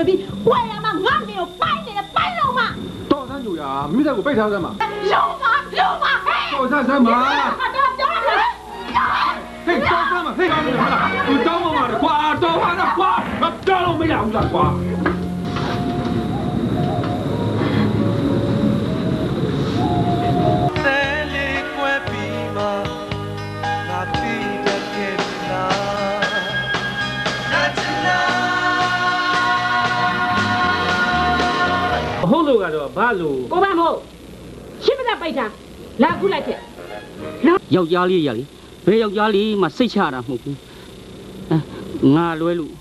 လွယ်ပြီးဝယ်ရမှာငါနေကိုပိုင်းနေတယ်ပိုင်းလို့မတော်ဆန်းကြူရမိသားကိုပိတ်ထားစမ်းပါလုံးပါလုံးပါဟဲ့တော်ဆန်းစမ်းပါဟာတော့တော့လေဟေးတော်ဆန်းပါဟေးကောင်းတယ် တ်လို့ကတော့ဘာလို့ကိုမမဟုတ်ရှင်းမသက်ပိတ်တာလာခုလိုက်ခဲ့ယောက်ျားလေးရလေဘယ်ယောက်ျားလေးမှစိတ်ချတာမဟုတ်ဘူးအဲငါလွဲလို့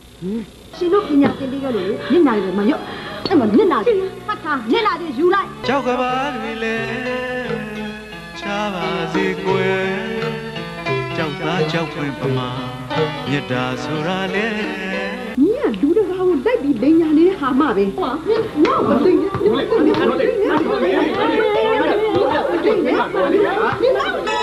ရှင်တို့ပညာသင်ပေးကြလို့ညနာရီမရော့အဲ့မညနာရီဖတ်တာညနာရီယူလိုက်ကြောက်ကဘာတွေလဲချာပါစေကွယ်ကြောက်သားကြောက်ဖွင့်ပမာမြတ်တာဆိုတာလေ။ ညီကလူတကာကိုတိုက်ပြီးလိန်ညာနေတဲ့ဟာမပဲ။ဟုတ်။ငါ့ကိုလိန်ညာနေတယ်။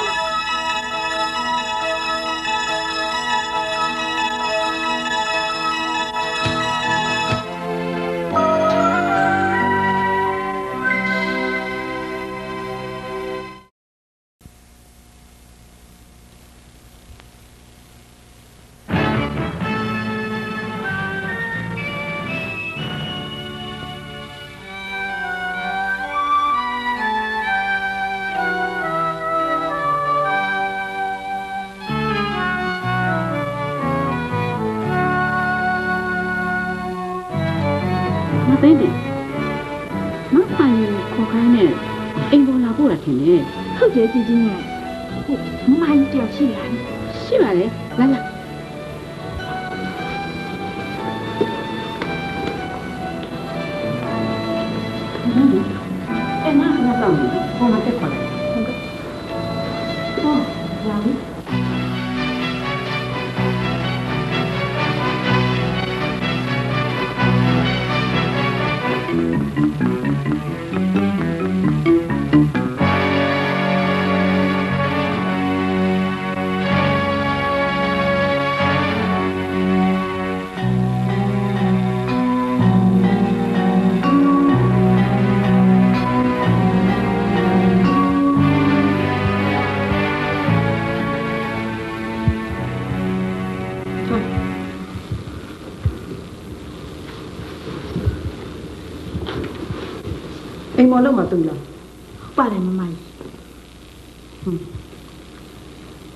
လုံးမှာတူလား။ဟုတ်ပါတယ်မမကြီး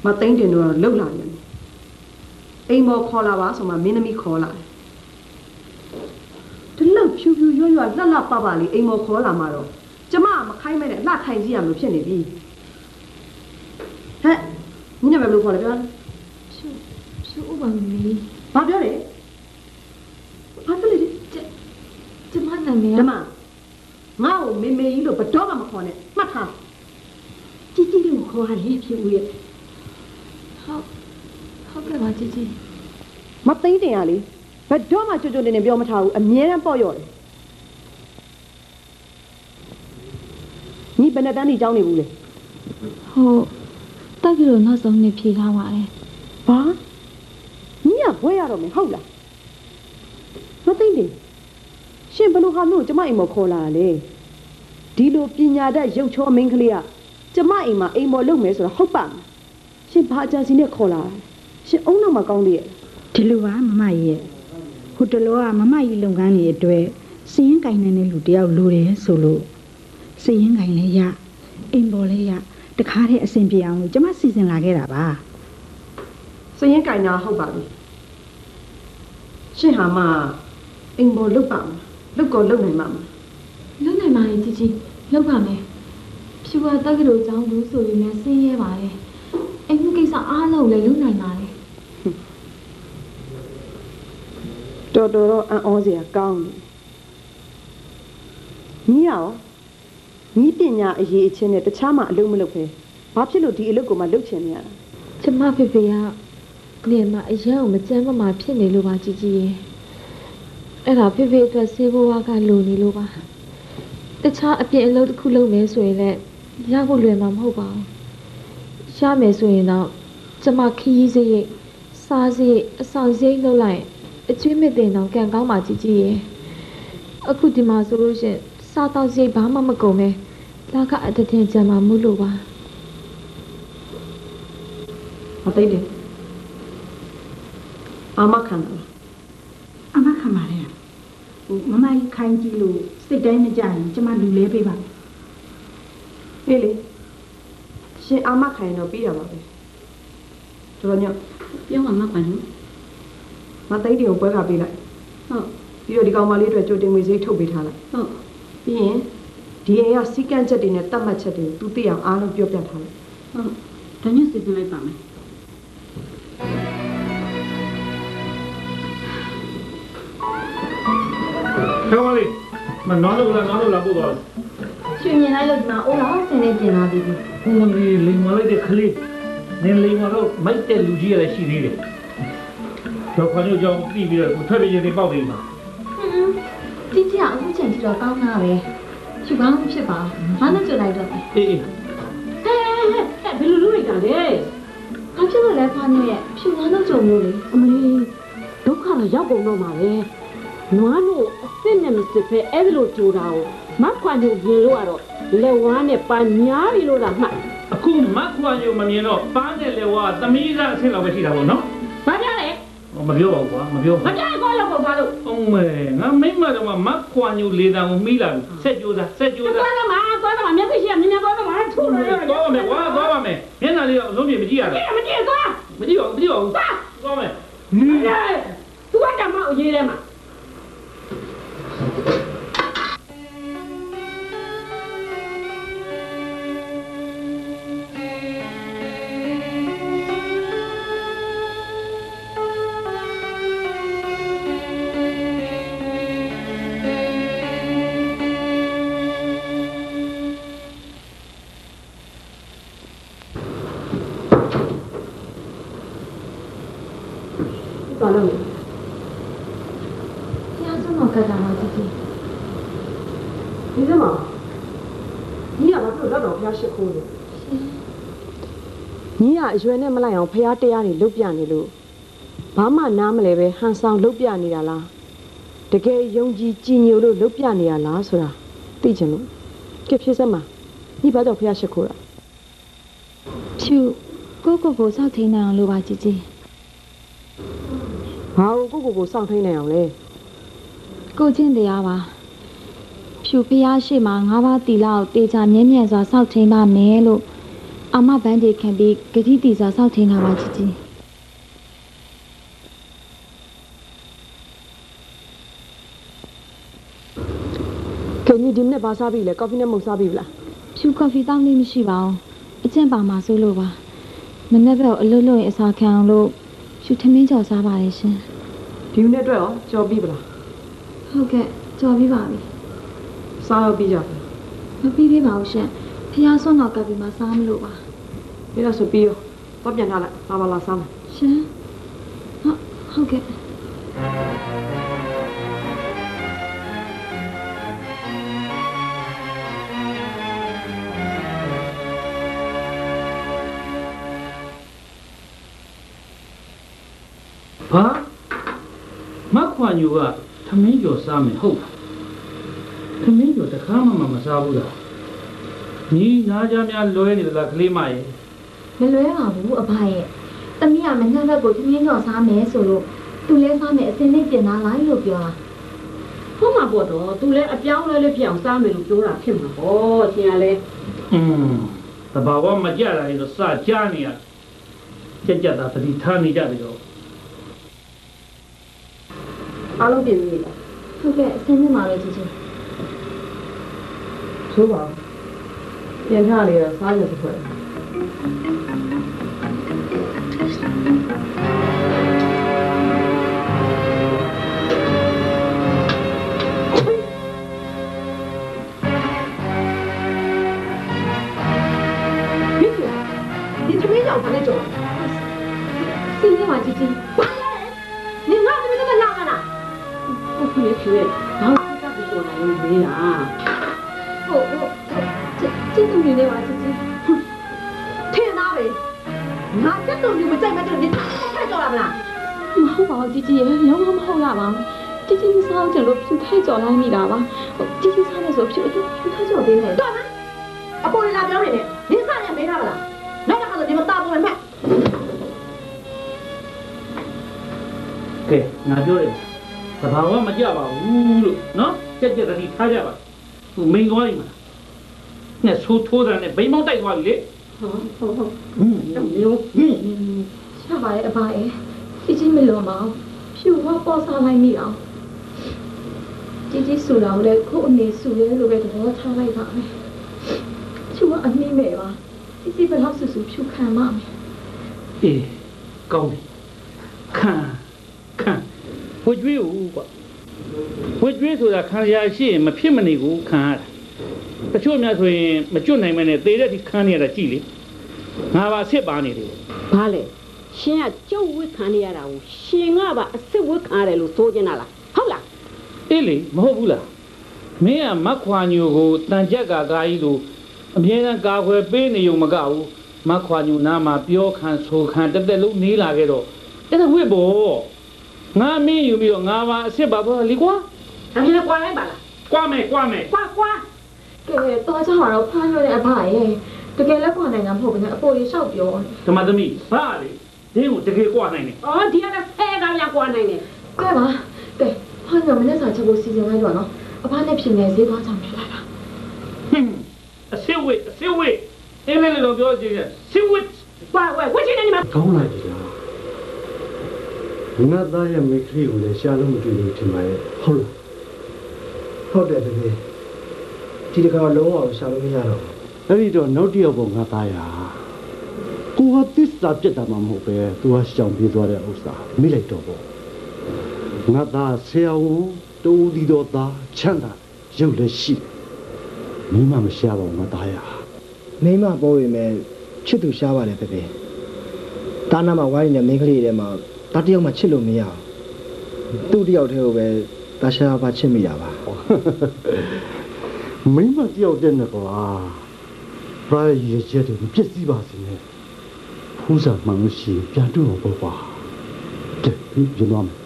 မသိန်းတင်တော့လှုပ်လာပြန်တယ်အိမ်မော်ခေါ်လာပါဆိုမှမင်းသမီးခေါ်လာတယ်ဒီလောက်ဖြူဖြူရွရွလှလှပပလေးအိမ်မော်ခေါ်လာမှတော့ကျမကမခိုင်းမဲနဲ့လှထိုင်ကြည့်ရမလို့ဖြစ်နေပြီဟဲ့ညီနဲ့ဘယ်လိုခေါ်လဲပြော။ရှုရှုဥပမာမီ ဘာပြောလဲဘာပြောလဲဒီ ကျမနာမည် ဓမ္မငါ့ကိုမေမေကြီးလို့ဘတော်မှမခေါ်နဲ့မှတ်ထား ជី ကိုဟန်ဟေးဖြစ်ဦးရဲ့ဟုတ်ဟုတ်ကဲ့ပါជីជីမသိတင်ရလေဘတ်တော့မှကြွကြွနေနေပြောမထားဘူးအမြဲတမ်းပေါ့ရော့တယ်ညီဘယ်နဲ့တန်းဒီကြောင်းနေဘူးလေဟုတ်တက်ပြီးတော့နောက်ဆုံးနေ့ဖြေထားပါတယ်ဘာညီကဘွဲရတော့မယ်ဟုတ်လားမသိတင်ရှင်ဘလို့ဟာလို့ကျမအိမ်မခေါ်လာလေဒီလိုပညာတတ်ရုပ်ချောမင်းကလေးက ကျမအိမ်မှာအိမ်မော်လုပ်မယ်ဆိုတော့ဟုတ်ပါမလားရှင်ဘာအကြံစီနဲ့ခေါ်လာတာရှင်အုံနောက်မှာကောင်းသေးရဲ့ဒီလိုပါမမကြီးရဲ့ဟိုတလောကမမကြီးလုပ်ငန်းတွေအတွက်စည်ရင်ကင်နေတဲ့လူတယောက်လိုတယ်ဆိုလို့စည်ရင်ကင်လည်းရအိမ်ပေါ်လည်းရတခါတည်းအဆင်ပြေအောင်လို့ကျမစီစဉ်လာခဲ့တာပါစရင်ကင်တာဟုတ်ပါပြီရှင်ဟာမအိမ်မော်လုပ်ပါမလားလုပ်ကောလုပ်နိုင်မှာမလားလုံနိုင်ပါလေជីជីလောက်ပါမယ် ဖြူကတက်ကြလို့ကြောင်းဘူးဆိုရင်လည်းဆင်းရဲပါတယ်အိမ်မှုကိစ္စအားလုံးလည်းလုံနိုင်ပါတယ်တော်တော်တော့အံ့ဩစရာကောင်းတယ်ညီရောညီပညာအရေးအချင်းနဲ့တခြားမှအလုပ်မလုပ်ပဲဘာဖြစ်လို့ဒီအလုပ်ကိုမှလုပ်ချင်နေရတာကျမဖေဖေကနေမှာအရန်ကိုမကြမ်းမမာဖြစ်နေလို့ပါជីជីရဲ့အဲ့ဒါဖေဖေအတွက်ဆေးဘဝကလိုနေလို့ပါတခြားအပြင်အလုပ်တစ်ခုလုပ်မယ်ဆိုရင်လည်း ရဖို့လွယ်မှာမဟုတ်ပါဘူးရမယ်ဆိုရင်တော့ကျမခရီးစရိတ်စားစရိတ်အဆောင်စရိတ်လုပ်လိုက်ရင်အကျွေးမတင်တော့ကံကောင်းပါជីជីရဲ့အခုဒီမှာဆိုလို့ရှရင်စားတော့စိတ်ဘာမှမကုန်ပဲလာကအတထင်ကြံမှာမှုလို့ပါမသိတယ်အာမခံတယ်အမခံပါတယ်ဟိုမမကြီးခိုင်းကြည့်လို့စိတ်တိုင်းမကြရင်ကျမလူလဲပေးပါမယ် အေးလေရှင်အာမခံရင်တော့ပြီးရပါပဲတော်တော်ညော့ပြောမှာမကွာနော်မသိတယ်ကိုပွဲခါပေးလိုက်ဟုတ်ပြီးတော့ဒီကောင်မလေးအတွက်ကြိုတင်ငွေစိတ်ထုတ်ပေးထားလိုက်ဟုတ်ပြီးရင်ဒီအိမ်ကစီကန့်ချက်တွေနဲ့တတ်မှတ်ချက်တွေကိုသူသိအောင်အားလုံးပြောပြထားလိုက်ဟုတ်ဒါညစီစဉ်လိုက်ပါမယ်ခေါင်းလေးမနောလို့လားနောလို့လားပို့တော့ ရွှေမြင်လိုက်လို့ဒီမှာအိုးလားဆင်းနေပြင်လာပြီဘုံလေးလိမ်မလိုက်တဲ့ခလေးနင်းလိမ်မတော့မိုက်တဲ့လူကြီးရလည်းရှိသေးတယ်တော့ခွန်တို့ကြောင့်ပြီးပြီးတော့ကိုထွက်ပြေးရင်ပေါက်နေမှာတီတီကအခုချိန်ထိတော့ကောင်းတာပဲရှုကောင်းဖြစ်ပါဘာနဲ့ကြွလိုက်တော့လဲအေးအေးဟဲ့ဟဲ့ဘယ်လိုလုပ်လိုက်တာလဲဘာဖြစ်လို့လဲဖားနေရဲ့ဖြူငါးတော့ကြုံလို့လေအမလေးဒုက္ခတော့ရောက်ကုန်တော့မှာပဲနွားတို့အစ်စ်နဲ့မစစ်ဖဲအဲ့ဒီလိုကြိုတာကို မခွာညိုပြင်လို့ကတော့လက်ဝါးနဲ့ပါညားပြီလို့သာမှတ်အခုမတ်ခွာညိုမမြင်တော့ပန်းနဲ့လေဝါသမီးကအဆင့်လောက်ပဲရှိတာပေါ့နော်ဘာပြလဲဟောမပြောပါဘူးကွာမပြောမပြကောလောက်ပေါ့ဘာလို့အောင်မဲငါမိမတော့မတ်ခွာညိုလေတံကိုမိလာပြီဆက်ကြိုးစားဆက်ကြိုးစားသွားတော့မှာသွားတော့မှာမျက်စိရှိရမြင်မြင်သွားတော့မှာထုလို့ရတယ်သွားပါမယ်ကွာသွားပါမယ်မျက်နှာလေးတော့အလုံးပြေမကြည့်ရဘူးမကြည့်သွားမကြည့်ပါဘူးမကြည့်ပါဘူးသွားမယ်သူကတမအရေးထဲမှာ အရွယ်နဲ့မလိုက်အောင်ဖျားတရားတွေလုတ်ပြနေလို့ဘာမှနားမလဲပဲဟန်ဆောင်လုတ်ပြနေတာလားတကယ်ယုံကြည်ကြည်ညိုလို့လုတ်ပြနေရလားဆိုတာသိချင်လို့ကဖြစ်စမ်းမှာညီဘာတော့ဖျားရှိခိုးတာဖြူကိုကိုကိုစောက်ထိန်နေအောင်လို့ပါជីជីဘာကိုကိုကိုကိုစောင့်ထိန်နေအောင်လဲကိုချင်းတရားပါဖြူဖျားရှိမှာငါးပါးတီလောက်တေချာမြဲမြံစွာစောက်ထိန်ပါမယ်လို့ အမဘန်းဒီခံပြီးဂတိတီစွာစောက်ထိန်တာပါជីជីကဲညီဒီမနေ့ဘာစားပြီလဲကော်ဖီနဲ့မုန်စားပြီလားဖြူကော်ဖီတောင်းလေးမရှိပါဘူးအကျင့်ပါမှာစိုးလို့ပါမနေ့ကတော့အလွတ်လွတ်ရင်အစာခံအောင်လို့ဖြူထမင်းကြော်စားပါတယ်ရှင်ဒီမနေ့အတွက်ရောကြော်ပြီပလားဟုတ်ကဲ့ကြော်ပြီးပါပြီစားရောပြီးကြပြီမပြီးသေးပါဘူးရှင် ဖျားဆုံးတော့ကပ်ပြီးမှစားမလို့ပါပြီးတော့ဆိုပြီးရောတော့ပြန်ထားလိုက်ဘာပါလာစားမယ်ရှင်ဟုတ်ဟုတ်ကဲ့ဘာမတ်ခွာညိုကသမင်းကျော်စားမယ်ဟုတ်လားသမင်းကျော်တစ်ခါမှမစားဘူးလား ညီနားကြများလွဲနေသလားကလေးမရဲ့မလွဲပါဘူးအဘရဲ့တမီးကမနှက်ဘက်ကိုထမင်းကြော်စားမယ်ဆိုလို့သူလဲစားမယ်အစင်းလေးပြင်သားလိုက်လို့ပြောတာဟုတ်မှာပေါ့တော့သူလည်းအပြောင်းလဲလဲဖြစ်အောင်စားမယ်လို့ပြောတာဖြစ်မှာပေါ့ရှင်ကလည်းอืมတဘာဝမကြတာလေတော့စကြားနေရကြက်ကြက်တာတတိထားနေကြတယ်တော့အားလုံးပြင်ပြီလားဟုတ်ကဲ့အစင်းလေးမှာပဲကြည့်ချင်းဆိုပါ ပြန်ထားလေတော့စားရစခွဲဒီသမီးကြောင့်ဘာလဲကြော်စင်းလေးမှာကြည့်ချင်းနင်ငါ့ကို ကျင်းသူနေနေပါကြည့်ချင်း ထင်သားပဲငါတက်တော်မျိုးမကြိုက်မတဲ့နင်ဆက်ကြော်လာမလား မဟုတ်ပါဘူးကြည့်ချင်းရေလုံးဝမဟုတ်ရပါဘူးတ ជីជីမစားအောင်ကျွန်တော်ဖြူထိုက်ကြော်လိုက်မိတာပါជីជីစားနေဆိုဖြူဖြူထိုက်ကြော်ပေးမယ် တော်လားအပေါ်လာပြောနေတယ်နင်းစားရမေးတာမလားနောက်တစ်ခါဆိုဒီမတာပေါ်မယ် ကဲငါပြောတယ်သဘာဝမကြပါဘူးလို့နော်ကြက်ကြက်တတိထားကြပါသူမိန်သွားပြီမလား နဲ့ဆိုးထိုးတာနဲ့ဘိမ်းမောင်းတိုက်သွားပြီလေ ဟုတ်ဟုတ်ဟုတ် ဟင်းမျိုးဟင်း ရပါရဲ့အပါရဲ့ជីជីမလွန်ပါဘူးဖြူတော့ပေါ်စားလိုက်မိအောင်ជីជីဆူတော့လေခုအနေဆူရဲလို့ပဲသဘောထားလိုက်ပါမယ်ဖြူကအနှိမ့်မဲ့ပါជីជីဘယ်လောက်ဆူဆူဖြူခံမမယ် အေးကောင်းပြီခံခံဝှကျွေးဦးကွာဝှကျွေးဆိုတာခံရရှိရင်မဖြစ်မနေဘူးခံရတာ တချို့များဆိုရင်မကျွတ်နိုင်မနဲ့သေတဲ့ဒီခံနေရတာကြည်လေငါပါစစ်ပါနေတယ်ဘာလဲရှင်ကကြောက်ဝစ်ခံနေရတာကိုရှင်ကပါအစ်စ်ဝစ်ခံရတယ်လို့ဆိုချင်တာလားဟုတ်လားအေးလေမဟုတ်ဘူးလားမင်းကမက်ခွာညိုကိုတန်ကြက်ကကာကြီးလိုအမြဲတမ်းကာခွဲပေးနေုံမကဘူးမက်ခွာညိုနားမှာပြောခံဆိုခံတက်တက်လုံးနေလာခဲ့တော့အဲ့ဒါဝစ်ဘောငါမင်းယူပြီးတော့ငါပါအစ်စ်ပါဘောလီကွာအမေကွာလိုက်ပါလားကွာမယ်ကွာမယ်ကွာကွာ ကဲတော့ကြမှာတော့ဖားရတဲ့အဖရဲ့တကယ်လက်ကွာနိုင်တာမဟုတ်ဘူးနဲ့အပေါ်ရလျှောက်ပြောတယ်ဓမ္မသမီးဘာလေဒင်းကိုတကယ်ကွာနိုင်တယ်အော်ဒီကဆဲကောင်ရကွာနိုင်တယ်ကဲပါကဲဖားရမနေ့စာချက်ဖို့စီစဉ်လိုက်တော့နော်အဖနဲ့ဖြစ်နေဈေးသွားချင်ဖြစ်လာတာဟင်းအစ်စ်ဝစ်အစ်စ်ဝစ်အင်းလေးလိုပြောကြည့်ရစစ်ဝစ်ကွာဝဲဝစ်ချင်နေမှာကောင်းလာပြီလားငါသားရဲ့မိတ်ကလေးကိုလည်းရှာလို့မတွေ့လို့ထင်ပါရဲ့ဟုတ်လားဟုတ်တယ်တကယ် ဒီတခါလုံးအောင်ရှာလို့မရတော့ဘူးအဲ့ဒီတော့နောက်တစ်ယောက်ပေါ်ငါသားရကိုဟာသစ္စာပြတ်တာမှမဟုတ်ပဲသူဟာရှောင်ပြေးသွားတဲ့ဥစ္စာမိလိုက်တော့ပေါ့ငါသားဆရာဝန်တူဒီတော့သားချမ်းသာရုပ်လည်းရှိမင်းမမရှာပါဘူးငါသားရမိမပေါ်ပေမဲ့ချစ်သူရှားပါလေတကယ်တာနာမှာဝိုင်းနေတဲ့မိန်းကလေးတွေထဲမှာတတယောက်မှချစ်လို့မရဘူးသူ့တယောက်တည်းကိုပဲတာရှားပါချစ်မိတာပါ မင်းမတယောက်တဲ့နဲ့ကွာဘာရည်ချက်တွေမပြည့်စည်ပါစေနဲ့ဖူးစာမှန်လို့ရှိရင်ပြန်တွေ့တော့ပေါ့ကွာကဲဒီပြန်သွားမယ်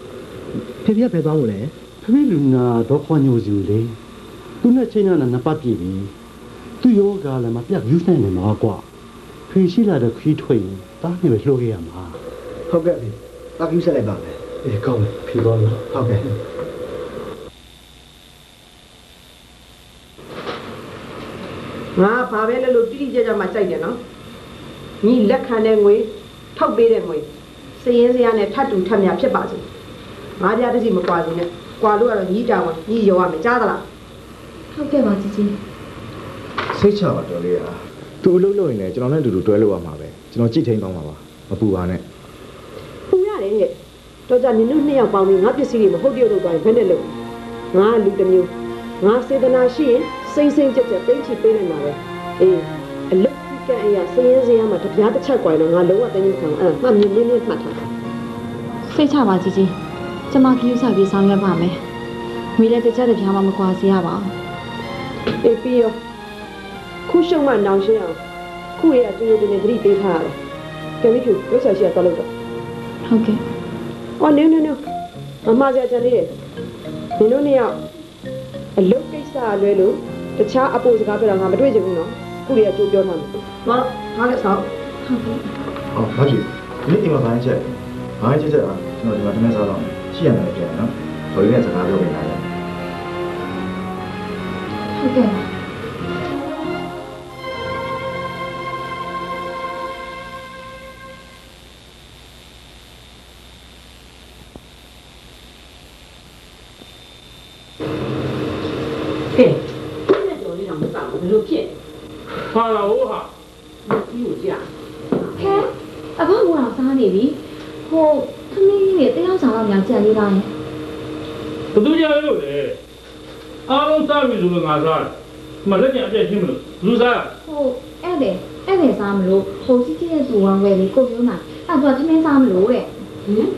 ဖေဖေကဖယ်သွားလို့လေဖဖေလူနာတော့ခွန်ညိုစီလေသူနဲ့ချင်းနာနှစ်ပတ်ပြည့်ပြီသူယောဂလည်းမပြတ်ယူနိုင်နေမှာကွာဖေရှိလာတဲ့ခီးထွေရင်တားနေပဲလှုပ်ခဲ့ရမှာဟုတ်ကဲ့ဖေတာကူးဆက်လိုက်ပါမယ်အေးကောင်းတယ်ဖေသွားလို့ဟုတ်ကဲ့ ငါဘာပဲလဲလို့တိတိကျကျမှကြိုက်တယ်နော်ညီလက်ခံတဲ့ငွေထောက်ပေးတဲ့ငွေစည်ရင်းစရာနဲ့ထပ်တူထပ်မြဖြစ်ပါစေငါပြတစ်စီမကွာစီနဲ့ကွာလို့ကတော့ညီတောင်ညီရောရမယ်ကြားသလား ဟုတ်ကဲ့ပါជីជី စိတ်ချပါတော်လေးอ่ะသူအလုပ်လုပ်ရင်လည်းကျွန်တော်နဲ့အတူတူတွဲလို့ရမှာပဲကျွန်တော်ကြည့်ထိန်ကောင်းပါပါမပူပါနဲ့ ပူရတယ်တဲ့တော့ကြနင်တို့နှစ်ယောက်ပေါင်းပြီးငါပစ္စည်းတွေမဟုတ်တရုပ်လို့သွားရင်ဘယ်နဲ့လို့ငါလူတစ်မျိုးငါစေတနာရှိရင် စိမ့်စိမ့်ကြက်ကြက်ပိတ်ချပေးနိုင်မှာပဲအေးအလုတ်ကြီးကအရာစည်ရင်းစရာမှာတပြားတစ်ချက်ကွာရင်တော့ငါလုံးဝတင်းကြီးခံအောင်အဲ့ဒါမှမြင်မြင်နဲ့မှတ်ထားတာစိတ်ချပါជីជីကျမကယူဆိုင်ပြီးဆောင်ရွက်ပါမယ်ငွေလည်းတစ်ချက်တစ်ပြားမှမကွာစေရပါဘူးအေးပြီးရောခုရှုံမှနောင်ရှင်းအောင်ခုရရတူတူနဲ့သတိပေးထားရတယ်ကဲမိဖြူရုပ်ဆရာရှိရတော့လို့တော့ဟုတ်ကဲ့အော်နင်းနင်းနင်းမမစရာချန်လေးနင်တို့နှစ်ယောက်အလုတ်ကိစ္စအလွဲလို့ တခြားအပိုစကားပြောတာငါမတွေ့ချင်ဘူးနော်ခုရရကြိုးပြောထားမယ်ငါငါလည်းဆောင်းဟုတ်ကဲ့ဟောဘာဖြစ်ဒီအိမ်မှာဘာချက်ဘာချက်ချက်อ่ะကျွန်တော်ဒီမှာတမက်စားတော့ရှိရမယ်ပြန်နော်တော်ရင်းနဲ့စကားပြောနေလိုက်ဟုတ်ကဲ့ပါကဲ ဟာလာဟိုဟာဒီကိုကြာဟဲအဘကစားနေပြီဟိုသမီးလေးတယောက်ဆောင်တော့များကြံနေတာနဲ့ဘသူကြလို့လေအားလုံးစားပြီဆိုလို့ငါစားတယ်မလက်ကျန်အပြည့်ရှင်းမလို့လူစားဟိုအဲ့လေအဲ့လေစားမလို့ဟိုကြီးကြီးရဲ့သူဝမ်းဝဲလေးကိုမျိုးနာအဲ့တော့သမင်းစားမလို့တဲ့ဟင်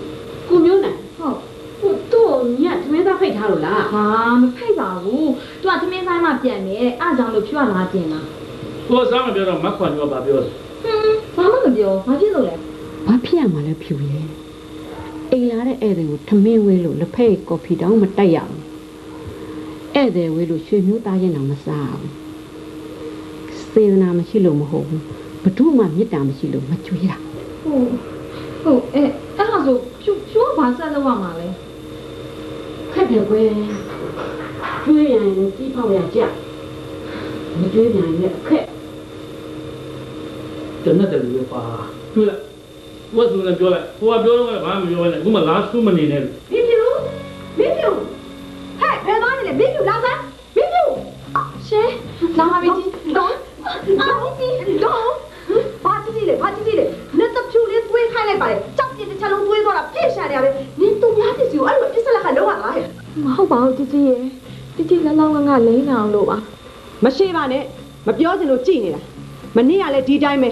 ကိုမျိုးနိုင်ဟုတ်ဟိုတော့ညသမင်းသားဖိတ်ထားလို့လားဟာမဖိတ်ပါဘူးသူကသမင်းစားမှပြန်နေတဲ့အားကြောင့်လို့ဖြွတ်လာကျင်တာ ကိုစားမပြောတော့မက်ခွန်ညိုကဘာပြောလဲဟွန်းဘာမှမပြောဘာဖြစ်လို့လဲဘာဖြစ်ရမှာလဲဖြူရဲ့အိမ်လာတဲ့ဧည့်သည်ကိုထမင်းဝေးလို့လက်ဖက်ကော်ဖီတောင်းမတိုက်ရဘူးဧည့်သည်ဝေးလို့ရွှေမျိုးသားရင်တော့မစားဘူးစေတနာမရှိလို့မဟုတ်ဘူးဘဒုမှမေတ္တာမရှိလို့မကြွေးတာဟုတ်ဟုတ်အဲအဲ့ဒါဆိုဖြူဖြူကဘာဆက်လုပ်ရမှာလဲခက်တယ်ကွယ်ကျွေးရင်လည်းကြီးဖောက်ရကြမကျွေးပြန်လည်းအခက် တနတ်တယ်လို့ပါတွေ့လားဝတ်စုံနဲ့ပြောလိုက်ဟိုကပြောတော့ဘာမှမပြောနဲ့အခုမှလာစုမနေနဲ့မင်းပြူမင်းပြူဟဲ့ဘယ်သွားနေလဲမင်းပြူလာစမ်းမင်းပြူရှင်လာပါပြီတော့အာမင်းပြူတော့ဘာကြည့်လဲဘာကြည့်လဲနဲ့တပြူလေးသွေးခိုင်းလိုက်ပါလေကြောက်ပြစ်တစ်ချက်လုံးသွေးသွားတာပြည့်ရှာရတယ်နင်းသူများပြစ်စီကိုအဲ့လိုပြစ်ဆက်လိုက်ခါလုံးဝလားဟဲ့မဟုတ်ပါဘူးကြည့်ကြည့်ရဲ့ကြည့်ကြည့်လောက်လောက်ကငါလိမ့်နေအောင်လို့ပါမရှိပါနဲ့မပြောစင်လို့ကြည်နေတာမနေ့ကလည်းဒီတိုင်းပဲ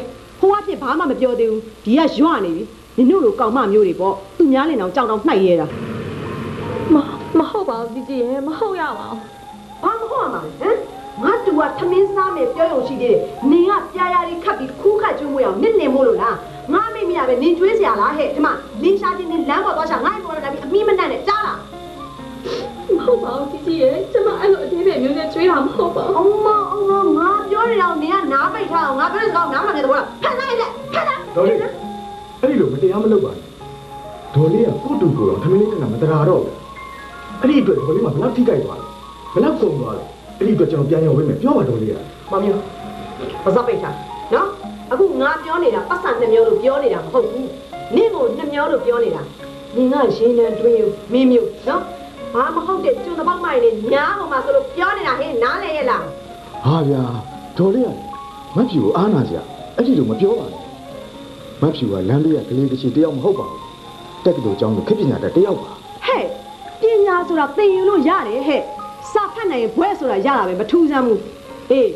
ကဖြစ်ဘာမှမပြောသေးဘူးဒီကရွနေပြီနင်တို့လိုကောင်မမျိုးတွေပေါ့သူများလင်အောင်ကြောက်တော့နှိုက်ရဲတာမမဟုတ်ပါဘူးជីជីရဲ့မဟုတ်ရပါဘူးဘာမဟုတ်မှာလဲဟမ်ငါတူကသမင်းစားမယ်ပြောရုံရှိသေးတယ်နင်ကပြားရည်ခတ်ပြီးခူးခတ်ကျွေးမွေးအောင်နစ်နေမို့လို့လားငါမိမရပဲနင်ကျွေးစရာလားဟဲ့ဒီမှာလင်းရှားချင်းနင်လမ်းပေါ်သွားရှာငါ့ပေါ်လာပြီးအမိမနဲ့နဲ့ကြားလားမ ဟုတ်ပါဘူးជីជីရဲ့ကျမအဲ့လိုအသေးပဲမျိုးနဲ့ကျွေးတာမဟုတ်ပါဘူးအမအမငါပြောနေတော့နင်ကနားပိတ်ထားအောင်ငါပြောတဲ့စကားကိုနားမလည်တော့လားဖက်လိုက်လက်ဖက်လိုက်ဒေါ်လေးအဲ့ဒီလိုမတရားမလုပ်ပါနဲ့ဒေါ်လေးကကိုတူကိုတော့ထမင်းလေးကမတရာတော့ဘူးအဲ့ဒီအတွက်ဒေါ်လေးကဘယ်လောက်ထိကြိုက်သွားလဲဘယ်လောက်ကုန်သွားလဲအဲ့ဒီအတွက်ကျွန်တော်ပြန်ရောက်ဝေးမယ်ပြောပါဒေါ်လေးကမမျိုးမစပိတ်ထားနော်အခုငါပြောနေတာပတ်စံနှမျိုးလို့ပြောနေတာမဟုတ်ဘူးနင့်ကိုနှမျိုးလို့ပြောနေတာနင်ကရင်းနှံတွင်းယူမင်းမျိုးနော် ဘာမဟုတ်တဲ့ကျွန်းတစ်ပေါက်မိုင်နဲ့ညားဟိုမှာဆိုလို့ပြောနေတာဟဲ့နားလဲရဲ့လားဟာဗျာဒေါ်လေးကမဖြူကိုအားနာစရာအဲ့ဒီလိုမပြောပါနဲ့မဖြူကလမ်းလေးကကလေးတစ်ချီတယောက်မဟုတ်ပါဘူးတက်ကတော်ကျောင်းကိုခက်ပညာတတ်တယောက်ပါဟဲ့ပညာဆိုတာသင်ယူလို့ရတယ်ဟဲ့စာဖတ်နိုင်ရင်ဘွဲဆိုတာရတာပဲမထူးဆန်းဘူးအေး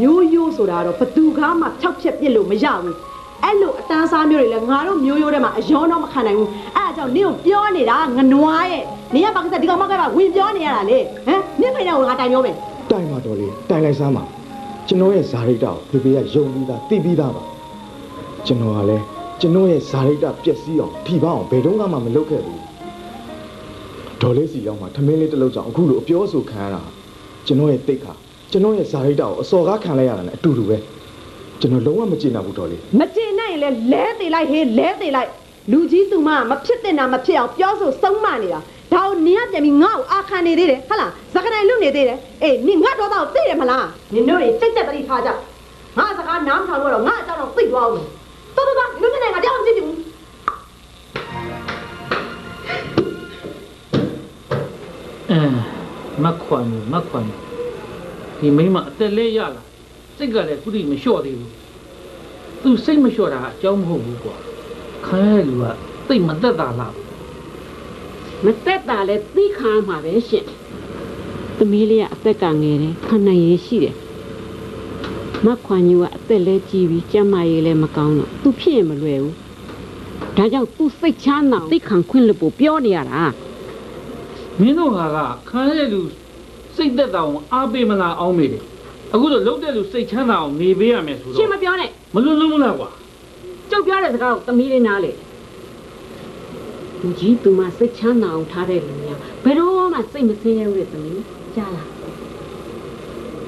မျိုးရိုးဆိုတာတော့ဘသူကားမှဖြောက်ချက်ပြစ်လို့မရဘူး အဲ့လိုအတန်းစားမျိုးတွေလည်းငါတို့မျိုးရိုးထဲမှာအယောတော့မခံနိုင်ဘူးအဲ့ဒါကြောင့်နင့်ကိုပြောနေတာငနွားရဲ့နင်ကဘာကစဒီကောင်မကပါဝင်ပြောနေရတာလေဟမ်နင့်ဖိနေကိုငါတိုင်ပြောမယ်တိုင်ပါဒေါ်လေးတိုင်လိုက်စမ်းပါကျွန်တော်ရဲ့ဇာရိတ္တကိုဖေဖေကယုံပြီးသားသိပြီးသားပါကျွန်တော်ကလည်းကျွန်တော်ရဲ့ဇာရိတ္တပျက်စီးအောင်ထိပါအောင်ဘယ်တော့မှမလုပ်ခဲ့ဘူးဒေါ်လေးစီရောက်မှထမင်းလေးတစ်လုံးကြောင့်အခုလိုအပြောအဆိုခံရတာကျွန်တော်ရဲ့တိတ်ခါကျွန်တော်ရဲ့ဇာရိတ္တကိုအစော်ကားခံလိုက်ရတာနဲ့အတူတူပဲ ကျွန်တော်လုံးဝမကျေနပ်ဘူးဒေါ်လေးမကျေနိုင်ရင်လည်းလဲသေးလိုက်ဟေးလဲသေးလိုက်လူကြီးသူမမဖြစ်တဲ့နာမဖြစ်အောင်ပြောဆိုဆုံးမနေတာဒါကိုနင်ကပြန်ပြီးငါ့ကိုအာခံနေသေးတယ်ဟုတ်လားဇကနိုင်လွတ်နေသေးတယ်အေးနင်ငါတော့တော့သိတယ်မလားနင်တို့တွေစိတ်သက်တတိထားကြငါစကားနားမထောင်လို့တော့ငါအကြောင်းတော့သိသွားအောင်တော်တော်တော်လူနေငါကြောက်မကြည့်ဘူးအဲမခွန်ဘူးမခွန်ဘူးဒီမိမအသက်လဲရလာ စိတ်ကလည်းခုထိမလျှော့သေးဘူးသူစိတ်မလျှော့တာအကြောင်းမဟုတ်ဘူးကွာခံရတဲ့လူကသိတ်မသက်တာလားမသက်တာလဲသိခါမှာပဲရှင်သမီးလေးကအသက်ကငယ်တယ်ခံနိုင်ရည်ရှိတယ်မခွန်ကြီးကအသက်လဲကြီးပြီးကျန်းမာရေးလည်းမကောင်းတော့သူဖြစ်ရင်မလွယ်ဘူးဒါကြောင့်သူစိတ်ချမ်းသာသိခံခွင့်လို့ပို့ပြောနေရတာမင်းတို့ဟာကခံရတဲ့လူစိတ်သက်သာအောင်အားပေးမလားအောင်းမေတယ် အခုတော့လုံးတဲ့လူစိတ်ချမ်းသာအောင်နေပေးရမယ်ဆိုရှင်မတော့ပြောနဲ့မလွတ်လုံးမလားကွာကျုပ်ပြောတဲ့စကားကိုသမီးလေးနားလေလူကြီးသူမစိတ်ချမ်းသာအောင်ထားတဲ့လူများဘယ်တော့မှစိတ်မဆင်းရဲဘူးလေသမီးကြားလား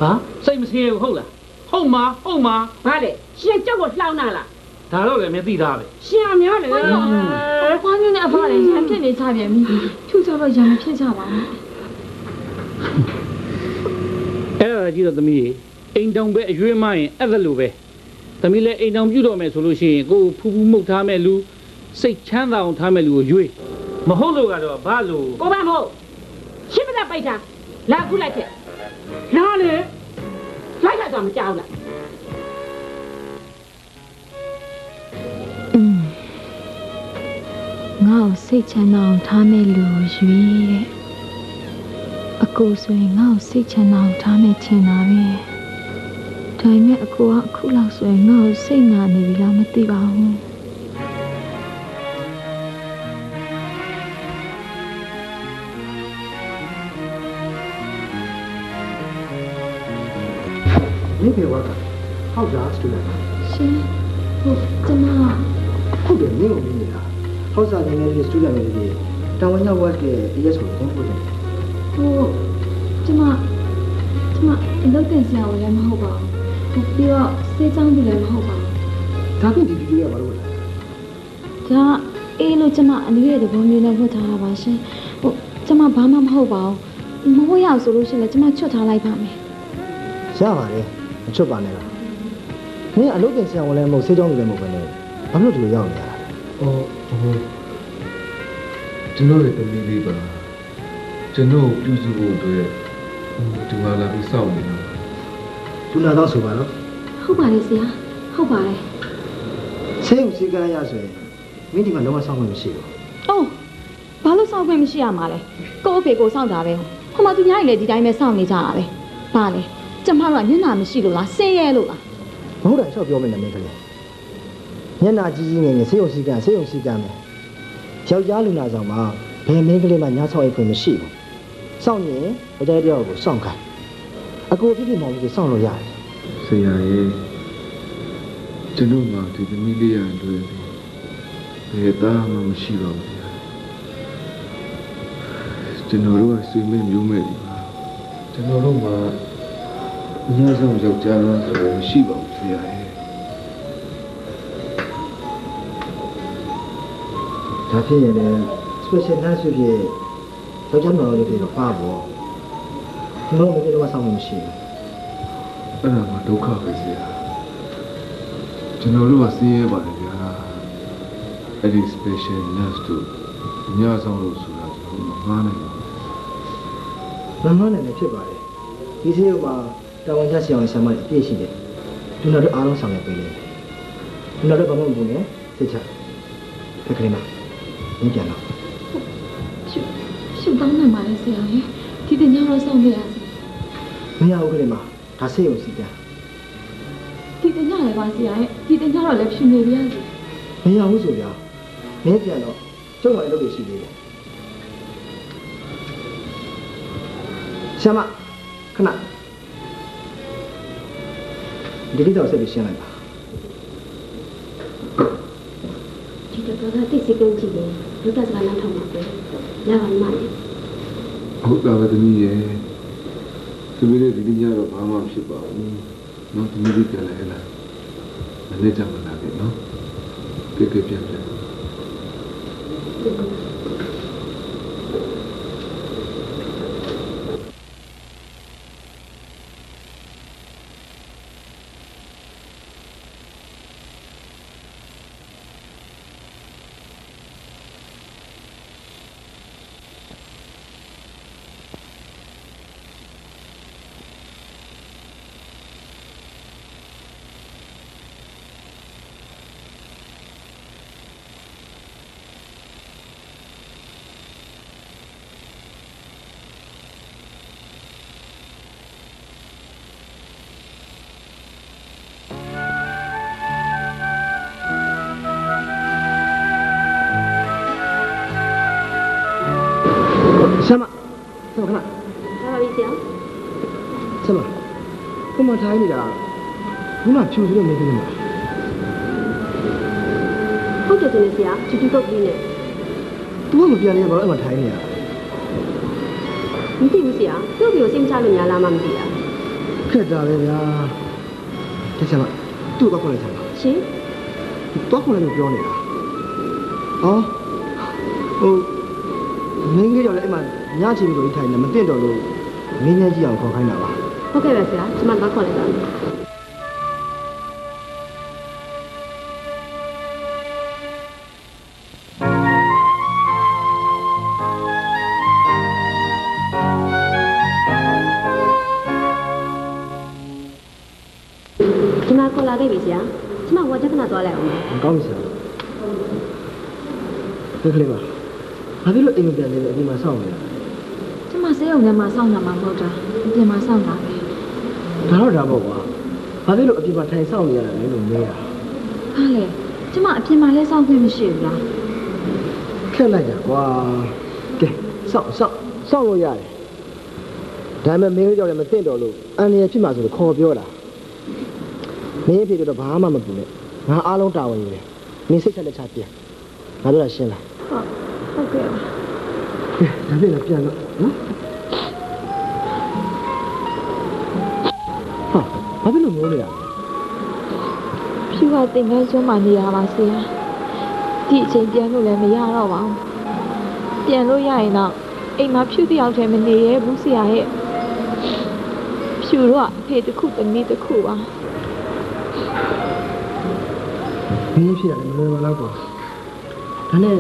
ဟာစိတ်မစင်းရဘူးဟုတ်လားဟုတ်မှာဟုတ်မှာဘာလဲရှင်ကျုပ်ကိုလှောင်းနာလားဒါတော့လည်းမသိသားပဲရှင်အများလေဘာမျိုးနဲ့အဖလည်းရံဖြစ်နေကြပြန်ပြီဖြူကြတော့ရံမဖြစ်ကြပါဘူး အဲ့ဒါကြီးတော့သမီးရေအိမ်တောင်ပဲအရွေးမရင်အဲ့ဒါလိုပဲသမီးလည်းအိမ်တောင်ပြုတော်မယ်ဆိုလို့ရှိရင်ကိုယ်ဖူးဖူးမှုတ်ထားမဲ့လူစိတ်ချမ်းသာအောင်ထားမဲ့လူကိုရွေးမဟုတ်လို့ကတော့ဘာလို့ကိုမမို့ရှင်းမလားပိုက်တာလာခုလိုက်ခဲ့လာလေလိုက်တာတော့မကြောက်လားอืมငါ့ကိုစိတ်ချမ်းသာအောင်ထားမဲ့လူကိုရွေးတဲ့ အကိုဆိုရင်ငါ့ကိုစိတ်ချမ်းသာအောင်ထားမဲ့ချင်တာပဲဒါပေမဲ့အကိုကအခုလောက်ဆိုရင်ငါ့ကိုစိတ်နာနေပြီလားမသိပါဘူးမင်းဖေဝါကဟုတ်တာစတူဒန်ရှင်ဟုတ်ကျမဟုတ်တယ်မင်းကိုမင်းနေတာဟဟောက်စာနေနေတဲ့စတူဒင့်တွေဒီတာဝန်ရောက်ဝတ်ရဲ့ AS ကိုတင်ပို့တယ် ဟိုကျမကျမအလုပ်တင်ဆရာဝန်လည်းမဟုတ်ပါဘူးပြီးတော့စေးချောင်းပြီလည်းမဟုတ်ပါဘူးဒါဖြင့်ဒီဗီဒီယိုကဘာလို့လဲဒါအေးလို့ကျမအနည်းရဲ့သဘောမျိုးနဲ့ဝတ်ထားတာပါရှင်ဟိုကျမဘာမှမဟုတ်ပါဘူးမဟုတ်ရအောင်ဆိုလို့ရှိရင်လည်းကျမချွတ်ထားလိုက်ပါမယ်ရပါတယ်မချွတ်ပါနဲ့လားမင်းအလုပ်တင်ဆရာဝန်လည်းမဟုတ်ဆေးကြောင်းလည်းမဟုတ်ပဲနဲ့ဘာလို့ဒီလိုရောက်နေရတာလဲ။အော်ဟိုကျွန်တော်ရဲ့တမီးလေးပါ ကျွန်တော်ကိုပြုစုဖို့အတွက်ဟိုဒီမှာလာပြီးစောင့်နေတာသူလာတော့ဆိုပါတော့ဟုတ်ပါတယ်ဆရာဟုတ်ပါတယ်ဆေးရုံစည်းကမ်းရဆိုရင်မင်းဒီမှာလုံးဝစောင့်ခွင့်မရှိဘူးအိုးဘာလို့စောင့်ခွင့်မရှိရမှာလဲကိုယ့်အဖေကိုစောင့်တာပဲဟိုမှာသူများကြီးလည်းဒီတိုင်းပဲစောင့်နေကြတာပဲဘာလဲကျမတို့ကညနာမရှိလို့လားဆင်းရဲလို့လားမဟုတ်တာလျှောက်ပြောမယ်နဲ့မင်းကလေးမျက်နှာကြီးကြီးငယ်ငယ်ဆေးရုံစည်းကမ်းဆေးရုံစည်းကမ်းပဲယောက်ျားလူနာဆောင်မှာဘယ်မင်းကလေးမှညားဆောင်အိတ်ခွင့်မရှိဘူး စောင့်ရင်ဘယ်တဲ့တယောက်ကိုစောင့်ခိုင်းအကိုဖြစ်ဖြစ်မောင်ကြီးစောင့်လို့ရတယ်။ဆရာရဲ့ကျွန်တော်မှဒီတမီးလေးရန်တွေ့တယ်။ဘယ်သားမှမရှိပါဘူးဆရာ။ကျွန်တော်တို့ကဆွေမဲ့မျိုးမဲ့ဒီပါ။ကျွန်တော်တို့မှအများဆုံးယောက်ျားလားဆိုတော့မရှိပါဘူးဆရာရဲ့ဒါဖြစ်ရင်လည်း special nurse ဖြစ်ဖြစ် ယောက်ျားမောင်လေးတွေတော့ပါပေါ့ဒီလိုမျိုးတော့စောင့်လို့မရှိဘူး။အဲ့ဒါမှဒုက္ခပဲဆရာ။ကျွန်တော်တို့ကဆင်းရဲပါတယ်ဗျာ။အဲ့ဒီ special nurse တို့အများဆုံးလို့ဆိုတာကျွန်တော်မငားနိုင်ဘူး။မမနဲ့လည်းဖြစ်ပါတယ်ဒီဆေးရုံမှာတာဝန်ကျဆရာဝန်ဆရာမတွေအပြည့်ရှိတယ်ဒီနောက်တော့အားလုံးဆောင်ရွက်ပေးနေတယ်ဒီနောက်တော့ဘာမှမလုပ်နဲ့စိတ်ချတကယ်မမင်းပြန်တော့ရှု ရှုတောင်းနိုင်ပါလေဆရာရဲ့ဒီတင်ညတော့စောင့်နေရစီမရဘူးကလေးမဒါဆေးရုံစီပြန်ဒီတင်ညလည်းပါဆရာရဲ့ဒီတင်ညတော့လည်းဖြူနေပြရစီမရဘူးဆိုပြမင်းပြန်တော့ကျုပ်ကအလုပ်တွေရှိသေးတယ်ဆရာမခဏဒီကိစ္စကိုဆက်ပြီးရှင်းလိုက်ပါဒီတော့ကတိတ်စိတ်ကုန်ကြည့်ရင်လူတက်စကားနားထောင်ပါပဲလာပါမလေး ဟုတ်တာပဲတမီးရဲ့သမီးလေးဒီညတော့ဘာမှဖြစ်ပါဘူးနော်သမီးလေးပြန်လာဟဲ့လားမနေ့ကမှလာခဲ့နော်ကြည့်ကြပြန်ပြန် ခုမှထိုင်နေတာခုမှဖြူစလို့မင်းကလေးမဟုတ်တယ်တင်ဆရာချူချူကုတ်ကလေးနဲ့သူကမပြန်နေဘာလို့အဲ့မှာထိုင်နေရမသိဘူးဆရာသူ့ဘီကိုစိတ်မချလို့များလားမှမသိတာခက်တာပဲဗျာတချင်မသူ့တော့ခေါ်လိုက်ချင်ပါရှင်တော့ခေါ်လိုက်လို့ပြောနေတာအော်ဟိုမင်းကြီးကြောင့်လည်းအဲ့မှာညချင်ပြီးတော့ထိုင်နေမသိတော့လို့မင်းကြီးကြီးအောင်ခေါ်ခိုင်းတာပါ ဟုတ်ကဲ့ပါဆရာကျွန်မတော့ခေါ်လိုက်ပါမယ်ကျမခေါ်လာခဲ့ပြီဆရာကျမဝါချက်ခဏသွားလိုက်အောင်မကောင်းဘူးဆရာဒီကလေးပါဘာဖြစ်လို့အိမ်မပြန်နေလဲအပြင်မှာစောင့်နေတာကျမစေးရုံထဲမှာစောင့်တာမှမဟုတ်တာအပြင်မှာစောင့်တာပဲ ဒါတော့ဒါပေါ့ကွာဘာဖြစ်လို့အပြင်မှာထိုင်စောင့်နေရတာလဲလို့မေးတာဟာလေကျမအပြင်မှာလည်းစောင့်ခွင့်မရှိဘူးလားခက်လိုက်တာကွာကဲစောင့်စောင့်စောင့်လို့ရတယ်ဒါပေမဲ့မင်းကြီးကြောင့်လည်းမသိတော့လို့အန်ရဖြစ်မှာဆိုလို့ခေါ်ပြောတာမင်းအဖေတို့တော့ဘာမှမပူနဲ့ငါအားလုံးတာဝန်ယူတယ်မင်းစိတ်ချက်လက်ချပြန်ငါပြောတာရှင်းလားဟုတ်ကဲ့ပါကဲဒါနဲ့လည်းပြန်တော့နော် ဘာဖြစ်လို့မျိုးနေရလဲဖြူကတင်ကန်းကျွန်းမှနေရပါဆရာဒီအချိန်ပြန်လို့လည်းမရတော့ပါဘူးပြန်လို့ရရင်တော့အိမ်မှာဖြူတယောက်တည်းမနေရဲဘူးဆရာရဲ့ဖြူတော့အဖေတစ်ခုသမီးတစ်ခုပါဘင်းဖြစ်ရတယ်မလွယ်ပါတော့ကွာဒါနဲ့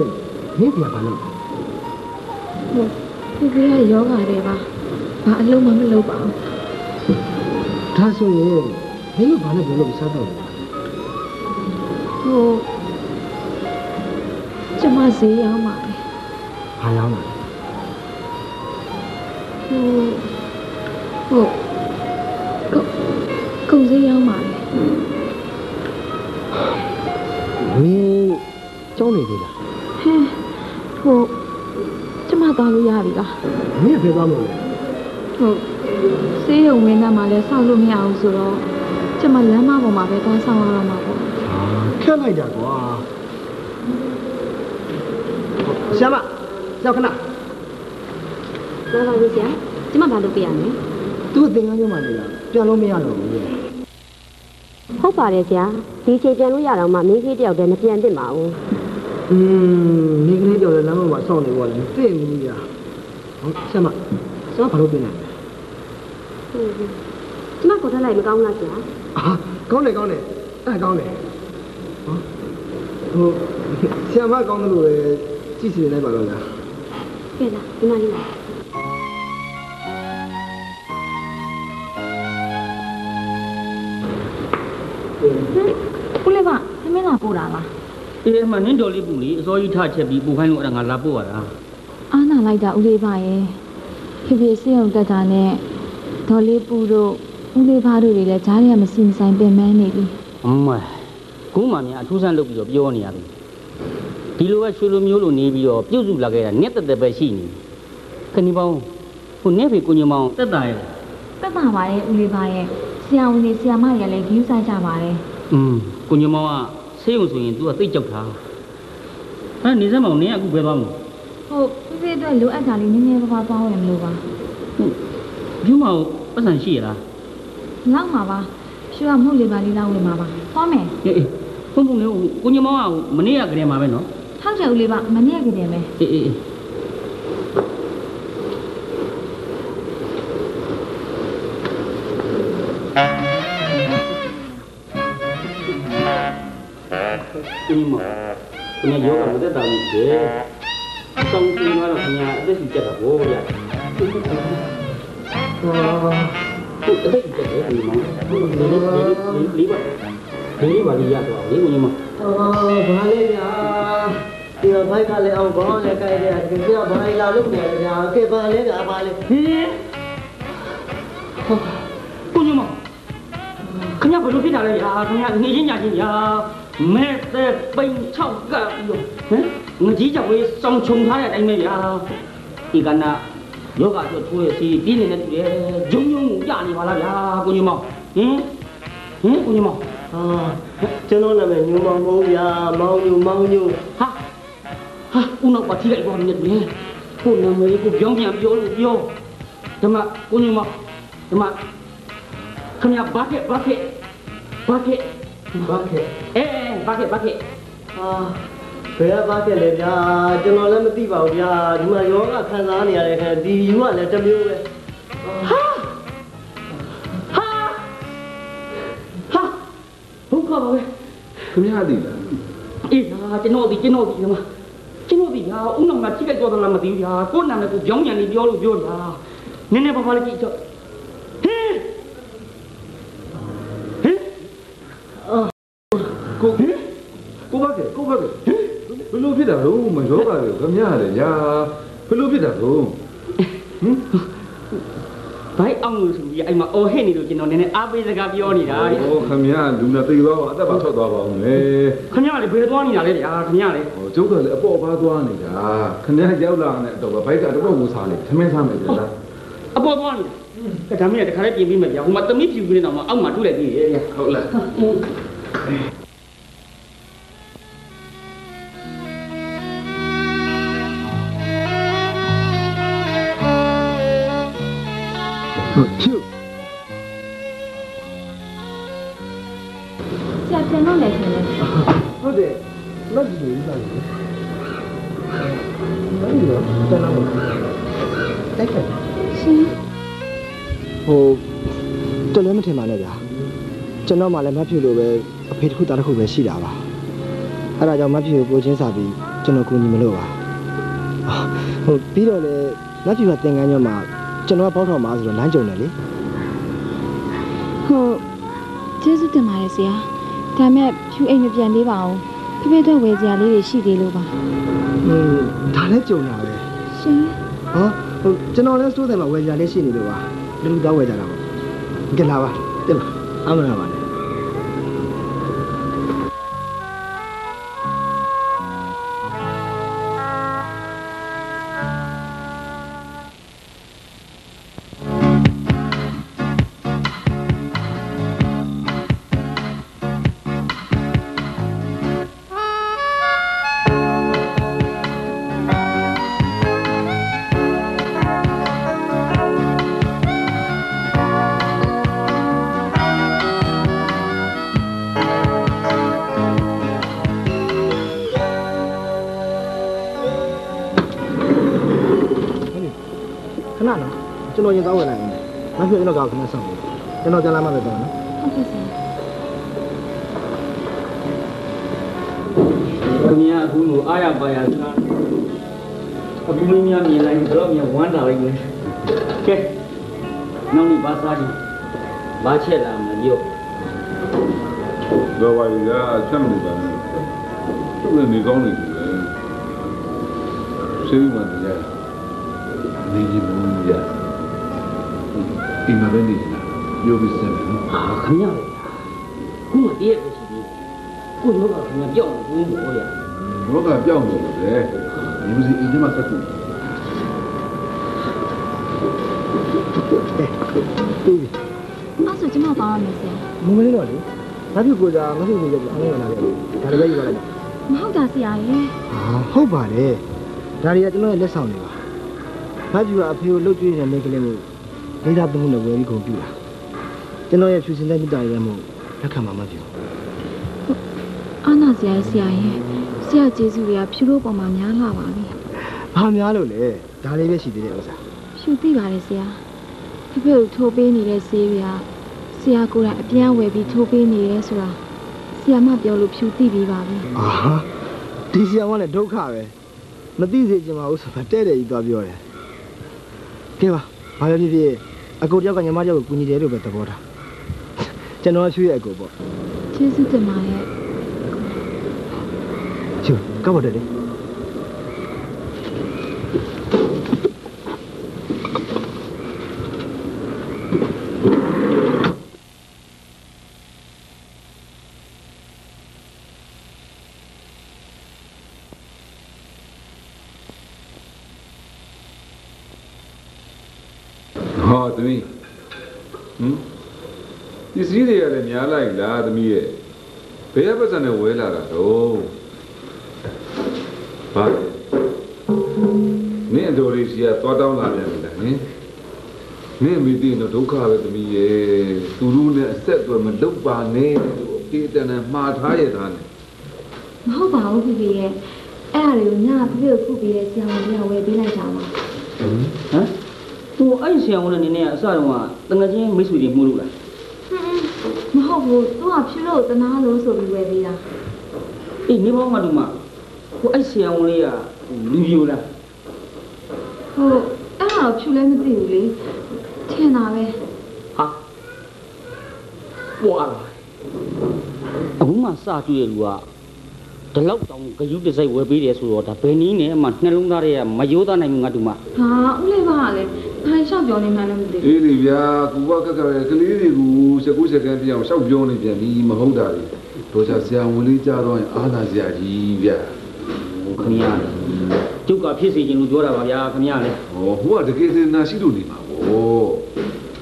မင်းပြန်ပါလို့ဟုတ်ဖေဖေကယောဂတယ်ပါဘာအလုံးမမလုပ်ပါဘူး ဒါဆိုရင်မင်းတို့ဘာနဲ့ဘယ်လိုစားတော့လဲဟိုကျမဈေးရောက်ပါလေဘာရောက်လာလဲဟိုဟိုကုတ်ကုတ်ဈေးရောက်ပါလေမင်းကျောင်းနေသေးလားဟဲဟိုကျမသွားလို့ရပြီလားမင်းကဖယ်သွားမလို့လဲဟု တ်ဈေးရုံဝင်းထဲမှာလည်းစောက်လို့မရဘူးဆိုတော့ကျမလမ်းမပေါ်မှာပဲသွားဆောင်ရတော့မှာပေါ့ဟာခက်လိုက်တာကွာဆရာမရောက်ခဏလာပါလို့ဆရာကျမဘာလုပ်ပြရမလဲသူ့သင်္ကန်းကျောင်းမှာနေတာပြန်လို့မရတော့ဘူးလေဟုတ်ပါတယ်ဆရာဒီချိန်ပြန်လို့ရတော့မှမင်းကြီးတယောက်တည်းမပြန်သင့်ပါဘူးอืมမိကလေးကြော်လည်းလမ်းမမှာစောင့်နေပေါ်တယ်မသိဘူးကြာဟုတ်ဆရာမဆရာမဘာလို့ပြင်လဲဟုတ် ကဲ့ကျမကိုထလိုက်မကောင်းလားဆရာအာကောင်းတယ်ကောင်းတယ်အဲ့ကောင်းတယ်ဟောဟိုဆရာမကောင်းတယ်လို့လည်းကြည့်စီနေလိုက်ပါတော့ဗျာကဲလားဒီမလေးလားဦးလေးကသမင်းလာပို့တာလားအေးအမှနင်းတော်လေးပူလေအစောကြီးထချက်ပြီးပူခိုင်းလို့အဲ့ဒါငါလာပို့ရတာအားနာလိုက်တာဦးလေးပါရဲ့ဖေဖေစေအောင်တက်တာနဲ့ ဒေါ်လေးပူတို့ဦးလေးပါတို့တွေလည်းဂျားတွေကမစီမဆိုင်ပင်ပန်းနေပြီ အမခုမှများအထူးဆန်းလုပ်ပြီးတော့ပြောနေရပြီဒီလိုပဲရွှေလိုမျိုးလိုနေပြီးတော့ပြုတ်စုလာခဲ့တာနဲ့တက်တက်ပဲရှိနေခဏီပေါင်းဟိုနဲ့ဖေကိုညမောင်တက်တာရဲ့ တက်ပါပါတယ်ဦးလေးပါရဲ့ဆရာဝန်တွေဆရာမတွေကလည်းဂယူးဆိုင်ကြပါတယ် อืมကိုညမောင်ကဆေးုံဆိုရင် तू ကသိကြောက်တာအဲ့နေစမ်းမောင်နင်းကအခုပဲသွားမလို့ ဟုတ်ဖေဖေအတွက်လိုအပ်တာလေးနည်းနည်းပါးပါးသွားဝင်မလို့ပါ ဖြူမောင်ပတ်စံရှိရလားလောက်မှာပါဖြူကမဟုတ်လေးပါလေးလောက်ဝင်မှာပါသွားမယ်အေးအေးဘုံဘုံလေးကိုညမောင်ကမနေ့ကကလေးမှာပဲနော်ထောက်ကြဦးလေးပါမနေ့ကတည်းပဲအေးအေးအေးဒီမှာခင်ဗျာယောဂမတက်တာဘူးလေ။တောင်းတင်ကတော့ခင်ဗျာအသက်ကြီးကြက်တာဗောဗျာ။ ဟုတ်အသက်ကြီးကြက်တယ်ဒီမှာ။ဒီလိုလေးလေးပါလေးပါလေးရတော့လေကိုညီမအော်ဘာလဲညာဒီဘိုက်ကလည်းအောင်ကောင်းလည်းကြိုက်တယ်ဒီကဘာလဲလာလို့နေကြညာကဲဘာလဲကဘာလဲဟင်းကိုညီမခင်ဗျာဘယ်လိုဖြစ်တာလဲညာခင်ဗျာနေချင်းညာချင်းညာမဲတဲ့ပိန်ချောက်ကပ်ပြီးတော့ဟမ်ငကြီးကြောက်လေးစောင်းချုံထားတဲ့အတိုင်းပဲဗျာဒီကနာ ယောဂအတွက်ထိုးရစီပြင်းနေတဲ့တူတယ်ဂျုံဂျုံကိုရနေပါလားဗျာကိုညီမဟင်ဟင်ကိုညီမအာကျွန်တော်နာမည်ညူမောင်မိုးဗျာမောင်ညူမောင်ညူဟာဟာဦးနောက်ပါထိလိုက်သွားမြတ်တယ်ကိုနာမည်ကိုပြောင်းပြန်ပြောလို့ပြောဓမ္မကိုညီမဓမ္မခင်ဗျာဘာကက်ဘာကက်ဘာကက်ဘာခဲအဲဘာကက်ဘာကက်အာ ဘယ်ကဘာခဲလဲဗျာကျွန်တော်လည်းမသိပါဘူးဗျာဒီမှာယောဂခံစားနေရတဲ့ခင်ဒီယူကလည်းတစ်မျိုးပဲဟာဟာဟာဘုခါပါပဲခင်ဗျားသိလားအေးဟာကျွန်တော်ဒီကျွန်တော်ဒီဓမ္မကျွန်တော်ဒီဟာဦးနောက်မှာထိလိုက်သွားတယ်လားမသိဘူးဗျာကိုနာမည်ကိုပြောင်းပြန်နေပြောလို့ပြောတာနည်းနည်းပါးပါးလေးကြည့်တော့ဟင်းဟင်းကိုကိုဘာကဲကိုဘာကဲ ဘယ်လိုဖြစ်တာလို့မရောပါဘူးခင်ဗျားလေညာဘယ်လိုဖြစ်တာလို့ဟင်ဘိုက်အောင်လို့ဆိုပြီးအဲ့မှာအော်ဟစ်နေလို့ကျွန်တော်နည်းနည်းအားပေးစကားပြောနေတာလေဟောခင်ဗျားလူနာသိသွားပါအသက်ပါထွက်သွားပါအောင်လေခင်ဗျားလေဘယ်သွားနေတာလဲဗျာခင်ဗျားလေဟောကျုပ်ကလည်းအပေါ်ပါသွားနေတာခင်ဗျားရောက်လာတဲ့အတော့ဘိုက်ကတော့ဝူစားနေသမင်းစားမယ်ဗျာအပေါ်သွားနေတာဒါမှမဟုတ်တခါလေးပြင်ပြီးမယ်ဗျာဟိုမှာတမိဖြူပြီးနေတော့မှအောက်မှာတွေ့လိုက်သေးရဲ့ဗျာဟုတ်လား ဖြူဆရာပြန်တော့လည်းခင်ဗျာဟုတ်တယ်လက်ကြည့်နေစားတယ်ဘာလို့လဲတန်းလာမတိုက်ခိုက်ရှင်ဟိုတော်လည်းမထင်ပါနဲ့ဗျာကျွန်တော်မှလည်းမဖြူလို့ပဲအဖေတစ်ခုသားတစ်ခုပဲရှိတာပါအဲ့ဒါကြောင့်မဖြူကိုကိုချင်းစာပြီးကျွန်တော်ကူညီမလို့ပါအာဟိုပြီးတော့လေမဖြူကသင်္ကန်းညွန့်မှာ ကျွန်တော်ကပေါက်ထော်မှာဆိုတော့လမ်းကြုံတယ်လေဟုတ်ကျေးဇူးတင်ပါတယ်ဆရာဒါမဲ့ဖြူအိမ်မပြန်သေးပါဘူးဖေဖေတို့ဝယ်စရာလေးတွေရှိသေးလို့ပါဟင်းဒါလည်းကြုံတာပဲရှင်ဟောဟိုကျွန်တော်လည်းစိုးတယ်မှာဝယ်ကြလေးရှိနေလို့ပါလူလူတော့ဝယ်ကြတာပေါ့ကြလာပါတက်ပါအမနာပါနဲ့ တော်ရင်သားဝင်လိုက်ရင်မဖြစ်ကျွန်တော်ကခဏဆောင်ပြီကျွန်တော်ကြလာမှပဲတော့နော်ဟုတ်ကဲ့ဆရာခင်ဗျာအခုလိုအားရပါရစကားအပူမင်းများမြင်လိုက်တော့မြဝမ်းတာလိုက်မယ်ကဲနောက်နေ့ပါစားကြည့်ဘာချက်လာမပြောတော့ပါရချက်မလို့ပါဘူးသူ့လည်းနေကောင်းနေတယ်ဆေးမှ ပြောပြီးစမ်းမယ်နော်ဟာခင်ဗျာခုမှတည့်ရပဲရှိသေးကိုရောကခင်ဗျာပြောင်းဘူးဘောရဘောကပြောင်းနေတယ်ဒီမစီအင်းထဲမှာဆက်ကူတူပြီအဲ့ဆိုကျွန်မပါရမယ်ဆရာမမလေးတော့လေမဖြစ်ကိုစားမဖြစ်ကိုကြအမေကလာတယ်ဒါလည်းပဲယူပါလိုက်မဟုတ်တာဆရာရဲ့ဟာဟုတ်ပါတယ်ဒါတွေကကျွန်တော်ရဲ့လက်ဆောင်တွေပါမဖြူကအဖေကိုလှုပ်ကြွေးနေတဲ့မိန်းကလေးကိုဒိတာသုံးနဲ့ဝယ်ပြီးကုန်ပြတာ ကျွန်တော်ရဲ့ဖြူစင်တဲ့မိသားရဲ့မို့လက်ခံမှာမဖြူအာနာဆရာရဲ့ဆရာရဲ့ဆရာကျေးဇူးတွေကဖြူလို့ပေါ်မှာများလာပါပြီဘာများလို့လဲဒါလေးပဲရှိသေးတယ်ဥစ္စာဖြူသိပါတယ်ဆရာဖေဖေကိုထိုးပေးနေတဲ့ဆေးတွေကဆရာကိုယ်တိုင်အပြန်ဝယ်ပြီးထိုးပေးနေရဲဆိုတာဆရာမပြောလို့ဖြူသိပြီးပါပြီအာဒီဆီယံကလည်းဒုက္ခပဲမသိစေချင်ပါဘူးဆိုတာတဲ့တယ်ကြီးသွားပြောတယ်ကဲပါဘာပဲဖြစ်ဖြစ်အကိုတယောက်ကညီမတယောက်ကိုကူညီတယ်လို့ပဲသဘောထား ကျွန်တော်ကချွေးရဲ့အကိုပေါ့ကျေးဇူးတင်ပါတယ်ချူကောက်ပါတယ်လေ ဟောသမီးဟမ်ဒီစည်း တွေရတယ်များလိုက်လားသမီးရဲ့ဘယ်ရပတ်စံနဲ့ဝဲလာတာတော့ဘာလဲမင်းအတော်လေးစီကသွားတောင်းလာပြန်ပြီလားဟင်မင်းမိသိတော့ဒုက္ခပဲသမီးရဲ့သူတို့နဲ့အဆက်အသွယ်မလုပ်ပါနဲ့လို့ဒီတန်နဲ့မှားထားရတာနဲ့မဟုတ်ပါဘူးဖေဖေရဲ့အဲ့ဒါတွေကိုညဖေဖေကိုခုပေးတဲ့ဆရာဝန်ကဝယ်ပေးလိုက်တာပါဟမ်သူအဲ့ဆရာဝန်နဲ့နေနေအစတော့ကတငယ်ချင်းမိတ်ဆွေတွေမှုလို့လား မဟုတ်ဘူးသူကဖြူလို့တနာလို့ဆိုပြီးဝယ်ပေးတာအေးနေဘောမတူမဟိုအဲ့ဆရာဝန်လေးကလူပြိုလားဟုတ်အဲ့ဒါတော့ဖြူလည်းမသိဘူးလေထင်တာပဲဟာပွာလာအခုမှစတွေ့ရလူကဒီလောက်တောင်ဂယုတစိုက်ဝယ်ပေးတယ်ဆိုတော့ဒါဘယ်နည်းနဲ့မှနှလုံးသားတွေကမယိုးသားနိုင်ဘူးငါတူမဟာဦးလေးပါလေ ဘာလျှောက်ပြောနေမှန်းလည်းမသိဘူးအေးလေဗျာကူကကက်ကရကလေးတွေကိုစကူးစကန်ပြအောင်ရှောက်ပြောနေပြန်ပြီမဟုတ်တာလေတို့ချဆရာဝန်လေးကြားတော့ရင်အားသာစရာကြီးဗျာဟိုခမရလေကျုပ်ကဖြစ်စီခြင်းလို့ပြောတာပါဗျာခမရလေဟောဟိုကတကယ်စင်နာရှိလို့နေမှာဗော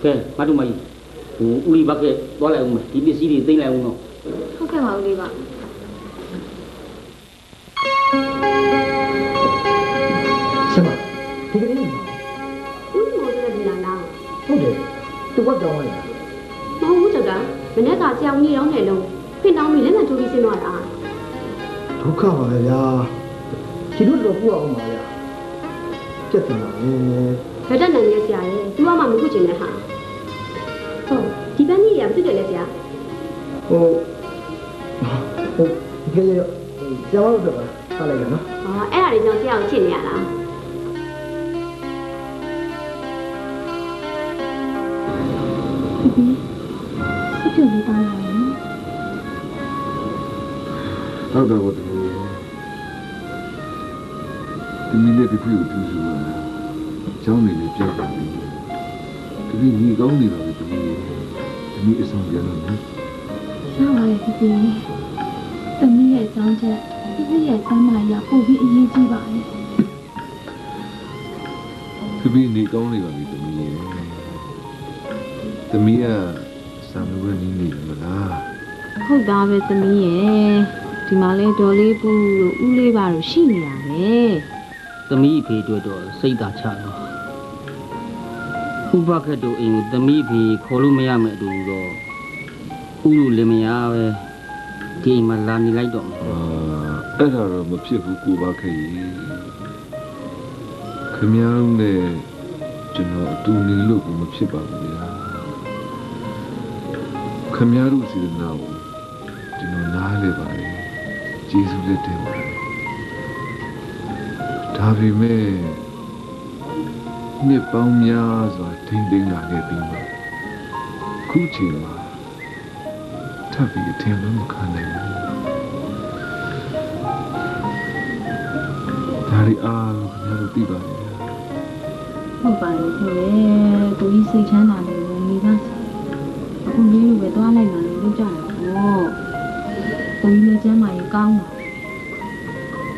ကဲငါတူမကြီးဟိုဦးလီဘက်ကသွားလိုက်အောင်မယ်ဒီပစ္စည်းတွေသိမ့်လိုက်အောင်တော့ဟုတ်ကဲ့ပါဦးလေးပါဆမဒီကလေး ဦးမိုးတဲ့ဒီလာလားဟုတ်တယ်ဘက်ကြောင်းလိုက်တာမဟုတ်ဘူးကြောက်တာမနေ့ကကြောင်ကြီးရောင်းနေလုံးဖိနှောင်းပြီးလက်မှတ်ထိုးပြီးဆင်းသွားတာဒုက္ခပါပဲဗျာဒီလိုတော့ပူအောင်ပါဗျာပြတ်တယ်ပါပဲဘယ်တက်နိုင်လဲဆရာရဲ့သူကမှမခုချင်တဲ့ဟာဟုတ်ဒီပန်းကြီးရဘာဖြစ်တယ်လဲဆရာဟိုဟိုကြည့်ရကျောင်းတော့ပါထားလိုက်ရနော်ဟောအဲ့ဒါတွေကြောင့်ဆရာကိုချစ်နေရလား ပြီးအပြုတ်လေးပါလာတယ်ဟုတ်တယ်ဟုတ်တယ်ဒီမိနဲ့ပြပြကိုပြုစုရမယ်။ကျောင်းနေလေပြတ်ပါပြီ။ဒီမိကောင်းနေတာပဲဒီမိ။ဒီမိအဆောင်ပြန်လို့နော်။ရပါတယ်ဒီမိ။ဒီမိရဲ့အကြောင်းချက်ဒီမိရဲ့ဆမ်းမရပို့ပြီးအရေးကြီးပါလေ။ဒီမိနေကောင်းနေပါပြီဒီမိရဲ့။ တမီးကစံလိုပဲနေနေမလားဟုတ်သားပဲသမီးရဲ့ဒီမှာလဲဒေါ်လေးပူလို့ဦးလေးပါလို့ရှိနေတာပဲသမီးအဖေအတွက်တော့စိတ်သာချတော့ဥပခက်တို့အိမ်ကိုသမီးအဖေခေါ်လို့မရမယ်အတူတော့ဥလူလည်းမရပဲဒီအိမ်မှာလာနေလိုက်တော့မယ်အာအဲ့ဒါတော့မဖြစ်ဘူးကိုပါခဲ့ရေခမည်းတော်နဲ့ကျွန်တော်အတူနေလို့ကိုမဖြစ်ပါဘူးဗျာ ခမည်းတော်စီဒနာကိုကျွန်တော်နားလေပါတယ်ကျေးဇူးလက်တင်ပါတယ်ဒါပေမဲ့နှစ်ပေါင်းများစွာထိမ့်သိမ်းလာခဲ့ပြီးမှခုချိန်မှာထပ်ပြီးအထင်မှမခံနိုင်ဘူးဒါရီအားလို့ခင်ဗျားတို့သိပါရဲ့ဟုတ်ပါရဲ့ဆိုလေကိုကြီးစိတ်ချမ်းသာတယ်လို့မိသား အခုလေးလိုပဲသွားလိုက်လာလို့လုပ်ကြတာပေါ့ကိုကြီးလည်းကျမ်းမာရေးကောင်းတာ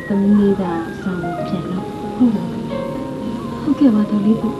သမီးလေးကဆောင်ပြန်တော့ဟုတ်ပါဘူးဟုတ်ကဲ့ပါတော်လေးကို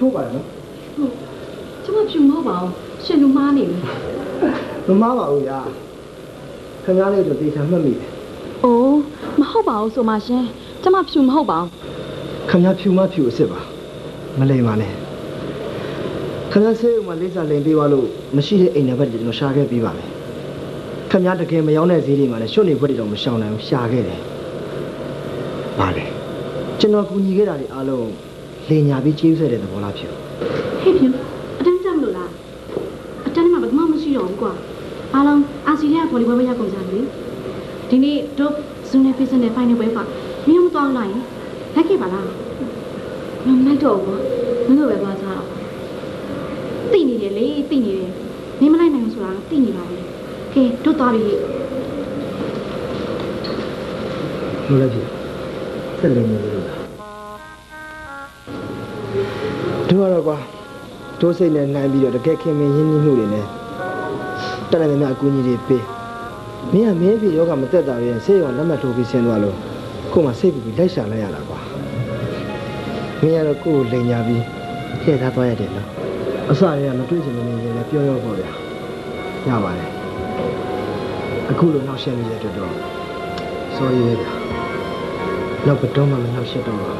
ဒီချိုးပါနော်ကျမဖြူမဟုတ်ပါဘူးရှင်လူမားနေပြီမမပါဘူးညာခင်ဗျားလေးတို့တေချာမှတ်မိတယ်။အိုးမဟုတ်ပါဘူးဆိုမှရှင်။ကျမဖြူမဟုတ်ပါဘူးခင်ဗျားဖြူမဖြူအစ်စ်ပါမလိမ်ပါနဲ့ခင်ဗျားဆေးဥမှာလေးစားလိမ်ပေးသွားလို့မရှိတဲ့အိမ်နံပါတ်တွေကျွန်တော်ရှာခဲ့ပြီးပါမယ်ခင်ဗျားတကယ်မရောက်တဲ့ဈေးတွေမှာလည်းရွှွနေခွက်တွေတော့မရှောင်နိုင်ဘူးရှာခဲ့တယ်ပါလေကျွန်တော်ကူညီခဲ့တာတွေအားလုံး လေညာပြီးကျေးဇူးတဲ့သဘောလားဖြူဟေ့ဖြူအတန်းကြမလို့လားအတန်းထဲမှာဘာမှမရှိတော့ဘူးကွာအားလုံးအာစီရီယာဗော်လီဘောပဲရောက်ကုန်ကြပြီဒီနေ့တို့ဇွန်နဲ့ဖိစနဲ့ဖိုင်နယ်ပွဲပါမင်းမသွားလိုက်ရင်လက်ခဲ့ပါလား။မလိုက်တော့ဘူး။မင်းတို့ပဲသွားကြတော့တိနေတယ်လေတိနေတယ်မင်းမလိုက်နိုင်ဘူးဆိုတာတိနေပါလေကဲတို့သွားပြီလို့လည်းဖြူဆက်လိမ်နေလို့လား ဒိုးစိတ်နဲ့နှိုင်းပြီးတော့တကယ်ခင်မင်းရင်းနှီးမှုတွေနဲ့တက်လိုက်တဲ့အကူအညီတွေပေးမင်းကမင်းဖြစ်ယောဂမတက်တာရဲ့ဆေးရောလက်မှတ်ထိုးပြီးဆင်းသွားလို့ခုမှစိတ်ပူပြီးလိုက်ရှာလိုက်ရတာကွာမင်းကတော့ကိုယ့်ကိုလိန်ညာပြီးလှည့်ထားသွားရတယ်နော်အစတွေကမတွေ့ချင်မနေရင်လည်းပြောရောပေါ့ဗျာရပါတယ်အခုလိုနောက်ရှက်နေတဲ့အတွက်တော့ sorry ပဲဗျာနောက်ကတော့မှမနောက်ရှက်တော့ပါ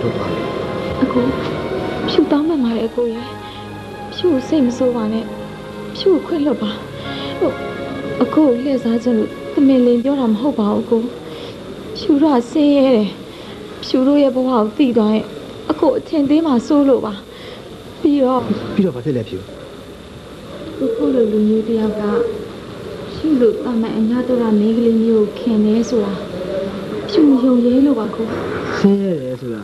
တို့ပါလေအကို ဖြူတောင်းမှန်ပါတယ်အကိုရဲ့ဖြူကိုစိတ်မဆိုးပါနဲ့ဖြူကိုခွင့်လွတ်ပါဟိုအကိုကိုလှည့်စားခြင်းလို့သမင်လင်ပြောတာမဟုတ်ပါဘူးအကိုဖြူတော့ဆင်းရဲတယ်ဖြူတို့ရဲ့ဘဝကိုသိသွားရင်အကိုအထင်သေးမှစိုးလို့ပါပြီးတော့ပြီးတော့ဘာဖြစ်လဲဖြူကိုကိုလိုလူမျိုးတယောက်ကဖြူလို့တာမန်အညာတော်တာမင်းကလေးမျိုးကိုခင်နေဆိုတာဖြူယုံရဲလို့ပါကိုဆင်းရဲတယ်ဆိုတာ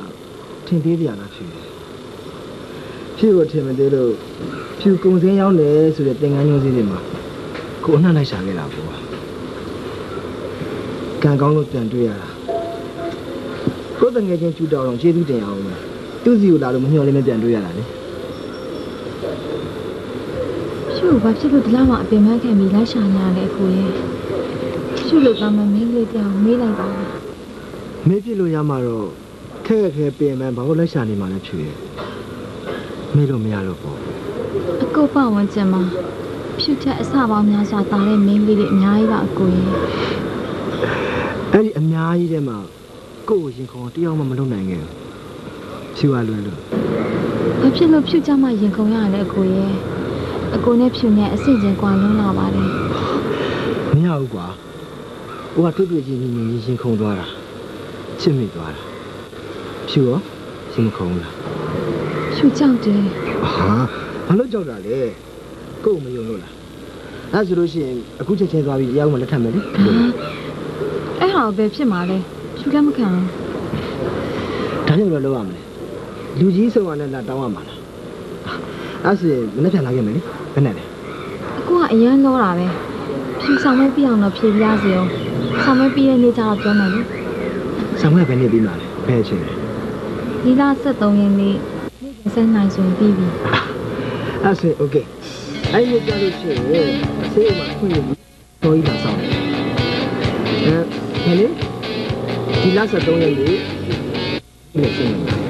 ထင်သေးကြလားဖြူ ဖြူကိုထင်မသေးလို့ဖြူကုံစင်းရောက်တယ်ဆိုတဲ့သင်္ကန်းညွှန်းစည်းတွေမှာကိုအနှံ့လိုက်ရှာခဲ့တာပေါ့ကံကောင်းလို့ပြန်တွေ့ရတာကိုယ်တငယ်ချင်းကျူတော်အောင်ကျေးဇူးတင်အောင်မယ်သူ့စီကိုလာလို့မမျှော်လင့်မပြန်တွေ့ရတာလေဖြူဘာဖြစ်လို့ဒီလောက်မှအပင်ပန်းခံပြီးလိုက်ရှာနေရလဲအကိုရဲ့ဖြူလို့တာမန်မင်းကလေးတယောက်မေးလိုက်ပါလားမေးပြလို့ရမှာတော့ခက်ခက်ခဲပင်ပန်းဘာလို့လိုက်ရှာနေမှလဲဖြူရဲ့ မေးလို့မရလို့ပေါ့အကိုပဝန်းကျင်မှာဖြူချက်အစပေါင်းများစွာတာတဲ့မင်းကလေးတွေအများကြီးပါအကိုရဲ့အဲ့ဒီအများကြီးထဲမှာကိုယ့်ကိုရင်ခုန်တယောက်မှမလုပ်နိုင်ခဲ့ဘူးဖြူရလွယ်လို့ဘာဖြစ်လို့ဖြူကြမှရင်ခုန်ရလဲအကိုရဲ့အကိုနဲ့ဖြူနဲ့အဆင့်ချင်းကွာလုံးလာပါတယ်မရဘူးကွာဟိုကတွေ့တွေ့ချင်းချင်းချင်းရင်ခုန်သွားတာချစ်မိသွားတာဖြူရောရင်မခုန်ဘူးလား ဖြူကြောက်တယ်ဟာဘာလို့ကြောက်တာလဲကိုယ့်ကိုမယုံလို့လားအဲ့ဆိုလို့ရှိရင်အခုချက်ချင်းသွားပြီးတရားဥမလက်ထပ်မယ်လေအဲ့ဟာပဲဖြစ်မှာလဲဖြူလက်မခံဘူးဒါကြောင့်တော့လုပ်ရမလဲလူကြီးဆုံးအောင်လည်းလာတောင်းရမှာလားအဲ့ဆိုရင်မနေ့ပြန်လာခဲ့မယ်လေဘယ်နဲ့လဲအကိုကအရန်လောတာပဲဖြူဆောင်မဲပြအောင်တော့ဖြေပြရစီအောင်ဆောင်မဲပြည့်တဲ့နေ့ကျတော့ပြောမယ်လေဆောင်ရဘယ်နေ့ပြီးမှလဲဘယ်အချိန်လဲဒီလ73ရက်နေ့ နေ့ကစနိုင်ဆိုရင်ပြီးပြီအဲ့ဆိုရင် okay အဲ့ဒီကြလို့ရှိရင်ဆေးဥမှာခွင့်ရပြီးတော်ကြီးလာဆောင်တယ်အဲဟဲ့လေဒီလ73ရက်နေ့ဒီလိုရှင်းနေ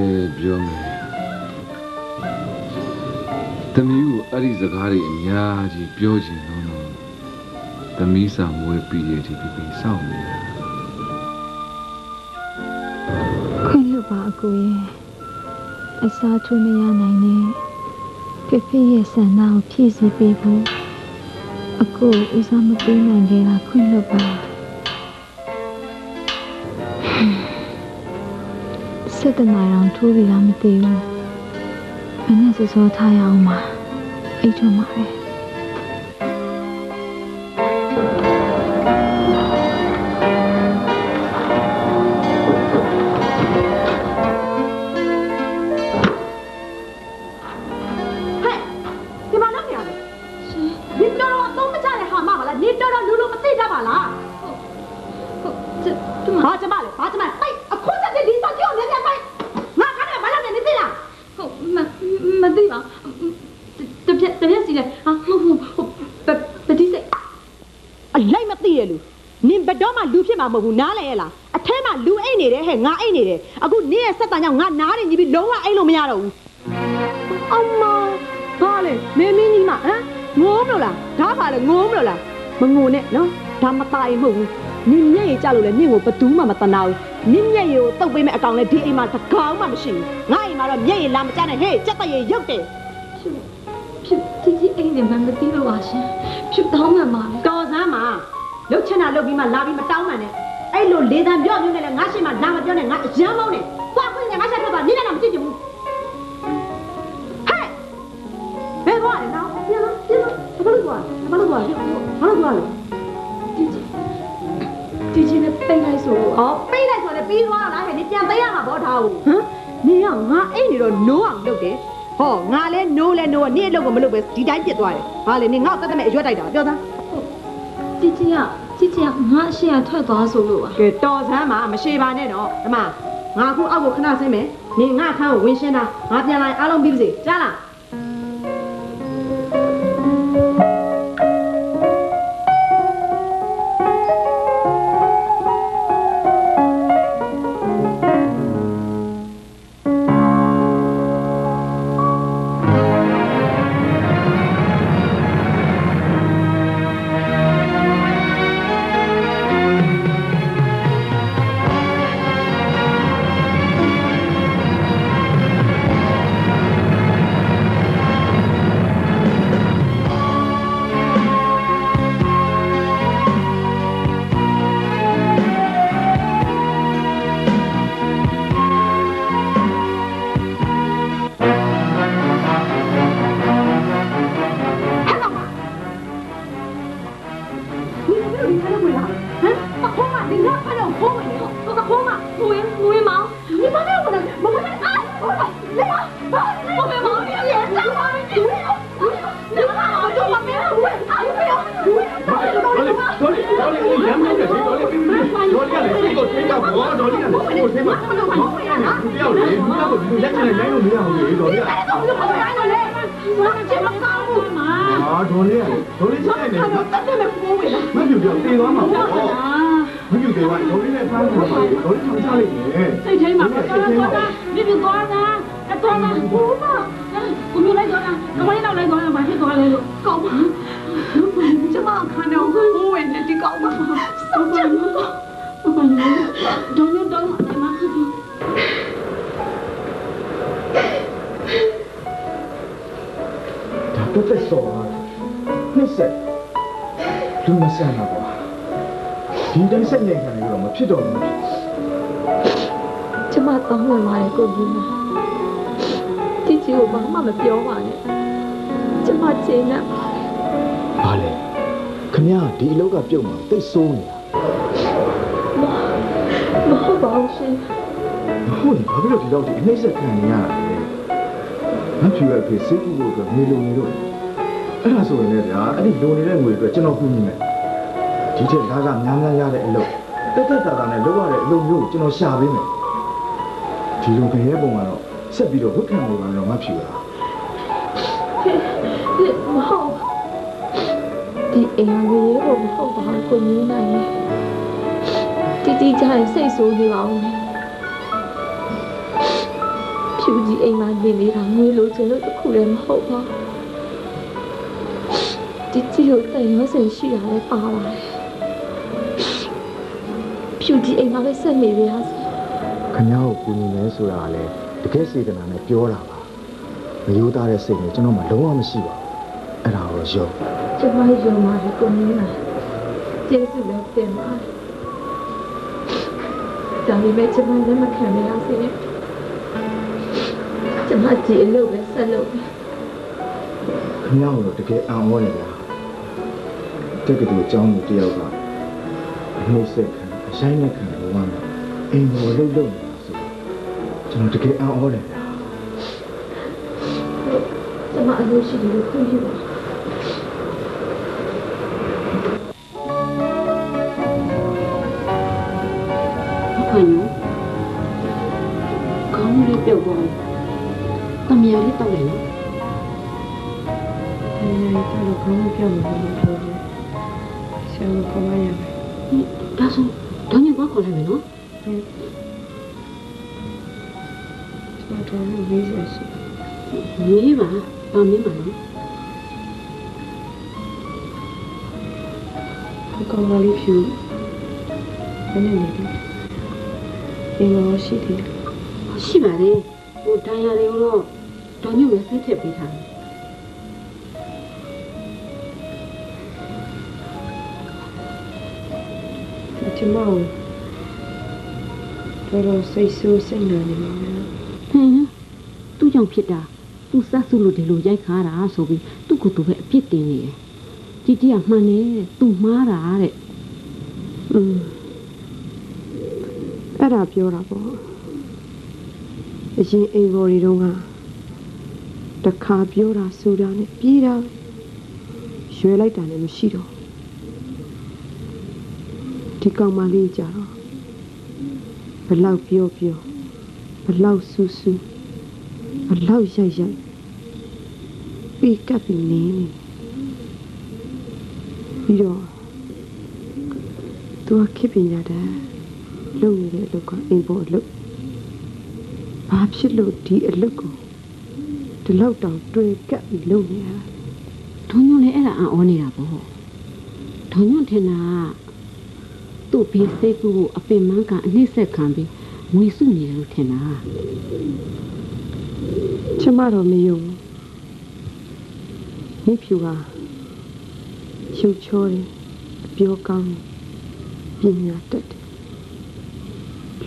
ပြောမယ်ပြောမယ်တမီးကိုအဲ့ဒီစကားတွေအများကြီးပြောချင်တော့တော့တမီးဆံမွေးပြီးရဲ့ဒီပြပြစောင့်နေတာခွင့်လွတ်ပါအကိုရဲ့အစားထိုးမရနိုင်နဲ့ဖေဖေရဲ့ဆန္ဒကိုဖြည့်ဆည်းပေးဖို့အကိုဦးစားမပေးနိုင်ခဲ့တာခွင့်လွတ်ပါ စက်တနာရောင်ထိုးပြီလားမသိဘူးမနေ့စောစောထားရအောင်ပါအိတ်ထုံးပါပဲ မှလူဖြစ်မှာမဟုတ်ဘူးနားလဲရလားအထဲမှာလူအိတ်နေတယ်ဟဲ့ငါအိတ်နေတယ်အခုနင်ရဲ့စက်တန်ကြောင့်ငါနားနေညီပြီးလုံးဝအိတ်လို့မရတော့ဘူးအမဘာလဲမင်းမင်းကြီးမဟမ်ငိုးမလို့လားဒါပါလေငိုးမလို့လားမငိုနဲ့နော်ဒါမตายမဟုတ်ဘူးနင်မျက်ရည်ကြလို့လေနင့်ကိုဘသူမှမတနာဘူးနင်မျက်ရည်ကိုတုတ်ပေးမဲ့အကောင်လဲဒီအိမ်မှာတကောင်မှမရှိဘူးငါအိမ်မှာတော့မျက်ရည်လာမကြနဲ့ဟေးစက်တရည်ရုပ်တယ် ဖြစ်တီတီအိမ်နေမှမသိလို့ပါရှင်ဖြစ်တောင်းမှမှာလေ တော်စမ်းမှာလှုပ်ချင်တာလှုပ်ပြီးမှလာပြီးမတောင်းမှန်နဲ့အဲ့ ်း လိုလေတံပြော့မျိုးနဲ့လည်းငါရှိမှလာမပြောနဲ့ငါအယမ်းမောင်းနဲ့သွားခွင့်နဲ့ငါဆက်ထွက်သွားနင်းနဲ့တော့မကြည့်ချင်ဘူးဟဲ့ဘယ်သွားလဲနော်ပြန်လာပြန်လာဘာလို့သွားဘာလို့သွားဘာလို့သွားလဲတီတီတီတီနဲ့ပိတ်လိုက်ဆိုလို့ဟောပိတ်လိုက်ဆိုတော့ပြီးသွားလားဟဲ့နင်ပြန်ပေးရမှာဗောထားဦးဟမ်နင်ကငါအိတ်နေတော့နိုးအောင်လုပ်တယ်ဟောငါလဲနိုးလဲနိုးနင်အလုပ်ကိုမလုပ်ပဲဒီတိုင်းပြစ်သွားတယ်ဘာလဲနင်ငါ့ကိုတတ်တမဲ့အရွက်တိုက်တာပြောသားတီတီက တီတီကငါအရှိရထွက်သွားဆိုလို့ပါကဲတော်စမ်းမှာမရှိပါနဲ့တော့ဒီမှာငါအခုအောက်ကိုခဏဆင်းမယ်နင်ငါခန်းကိုဝင်ရှင်းတာငါပြန်လာရင်အားလုံးပြီးပါစေကြားလား ကောင်းပါကျမခါတော့ကိုဝင်နေဒီကောင်းပါစောင့်ကြည့်လို့ဘာလို့တော့တော့တော့မဖြစ်ဘူးဒါတော့သက်စော်တာနှိမ့်ဆက်လူမဆန်တာကွာဒီတိုင်းဆက်နေခံနေတော့မဖြစ်တော့ဘူးကျမတောင်းဝင်ပါတယ်ကိုကြီးမတီတီကိုဘာမှမပြောပါနဲ့ကျ မကျေနပ်ပါဘာလဲခမရဒီအလောက်ကပြုတ်မှာတိတ်ဆိုးနေတာမဟုတ်ပါဘူးရှင်ဟုတ်လေဘာဖြစ်လို့ဒီလောက်ဒီအနှိမ့်ဆက်ခံနေရတာလဲငါဖြူရဲ့အဖေစိတ်ကူဖို့အတွက်နေလုံနေတော့အဲ့ဒါဆိုရင်လည်းဗျာအဲ့ဒီလုံနေတဲ့ငွေအတွက်ကျွန်တော်ကူညီမယ်ဒီထက်လာကများများရတဲ့အလုပ်တက်တက်တာတာနဲ့လုပ်ရတဲ့အလုပ်မျိုးကိုကျွန်တော်ရှာပေးမယ်ဒီလိုခရဲပုံကတော့ဆက်ပြီးတော့ဝတ်ခံလို့ကတော့ငါဖြူရ မဟုတ်ဒီအိမ်ဝေးကိုမဟုတ်ပါဘူးကိုမျိုးနိုင်ရဲ့တီတီကြရင်စိတ်ဆိုးနေပါဦးဖြူကြီးအိမ်မှာနေနေတာငွေလိုချင်လို့တခုလည်းမဟုတ်ပါတီတီကိုတန်ရောစင်ရှိရလဲပါပါတယ်ဖြူကြီးအိမ်မှာပဲဆက်နေရစေခင်ဗျားကိုကူညီမယ်ဆိုတာကလည်းတကယ်စေတနာနဲ့ပြောတာပါမယူသားတဲ့စိတ်နဲ့ကျွန်တော်မှလုံးဝမရှိပါဘူး အဲ့ဒါကိုရောကျမယုံပါတယ်ကိုမျိုးနိုင်ကျေးဇူးလည်းတင်ပါတယ်ဒါပေမဲ့ကျမလည်းမခံရရစေနဲ့ကျမကြည့်အလုပ်ပဲဆက်လုပ်ပဲခင်ဗျားကိုတော့တကယ်အံ့ဩနေဗျာတက်ကတူအကြောင်းကိုတယောက်ကအနှိမ့်ဆက်ခံအဆိုင်နဲ့ခံလို့ဝမ်းတယ်အိမ်ကိုလှုပ်လှုပ်နေတာဆိုတော့ကျွန်တော်တကယ်အံ့ဩတယ်ဗျာကျမအလုပ်ရှိတယ်လို့ခွင့်ပြုပါ ပြောမှာလို့ပြောတယ်ဆရာကခေါ်ရမယ်ဒါဆိုဒေါညကခေါ်လိုက်မယ်နော်ဟုတ်ကျွန်တော်တို့ရေးရစီရေးပါပါမင်းပါနော်အကောင်မလေးဖြူနည်းနည်းလေးဒီလိုရှိတယ်ရှိပါတယ်ဟိုဒဏ်ရာတွေကိုတော့ဒေါညမဆက်ထည့်ပေးထားတယ် ကျမကိုတော်တော်စိတ်ဆိုးစိတ်နာနေပါမယ်ဟင်းသူ့ကြောင့်ဖြစ်တာသူစဆုလို့ဒီလိုရိုက်ခါတာဆိုပြီးသူ့ကိုယ်သူပဲအပြစ်တင်နေတယ်ကြီးကြီးကမှန်တယ်သူမှားတာတဲ့အင်းအဲ့ဒါပြောတာပေါ့အရင်အိမ်ပေါ်တွေတုန်းကတခါပြောတာဆိုတာနဲ့ပြေးတာရွှဲလိုက်တာလည်းမရှိတော့ ဒီကောင်မလေးကြတော့ဘလောက်ပြောပြောဘလောက်ဆူဆူဘလောက်ရိုက်ရိုက်ပြီးကပ်ပြီးနေနေပြီးတော့သူကခေပညာတတ်လုပ်နေတဲ့အလုပ်ကအိမ်ပေါ်အလုပ်ဘာဖြစ်လို့ဒီအလုပ်ကိုဒီလောက်တောင်တွေ့ကပ်ပြီးလုပ်နေရတာဒေါညွန့်လည်းအဲ့ဒါအံ့ဩနေတာပေါ့ဒေါညွန့်ထင်တာက သူ့ဘေးစိတ်ကူကိုအပင်မန်းကအနှိမ့်ဆက်ခံပြီးငွေစုနေတယ်လို့ထင်တာကျမတော့မယုံဘူးမိဖြူကရုပ်ချောတယ်အပြောကောင်းတယ်ပညာတတ်တယ်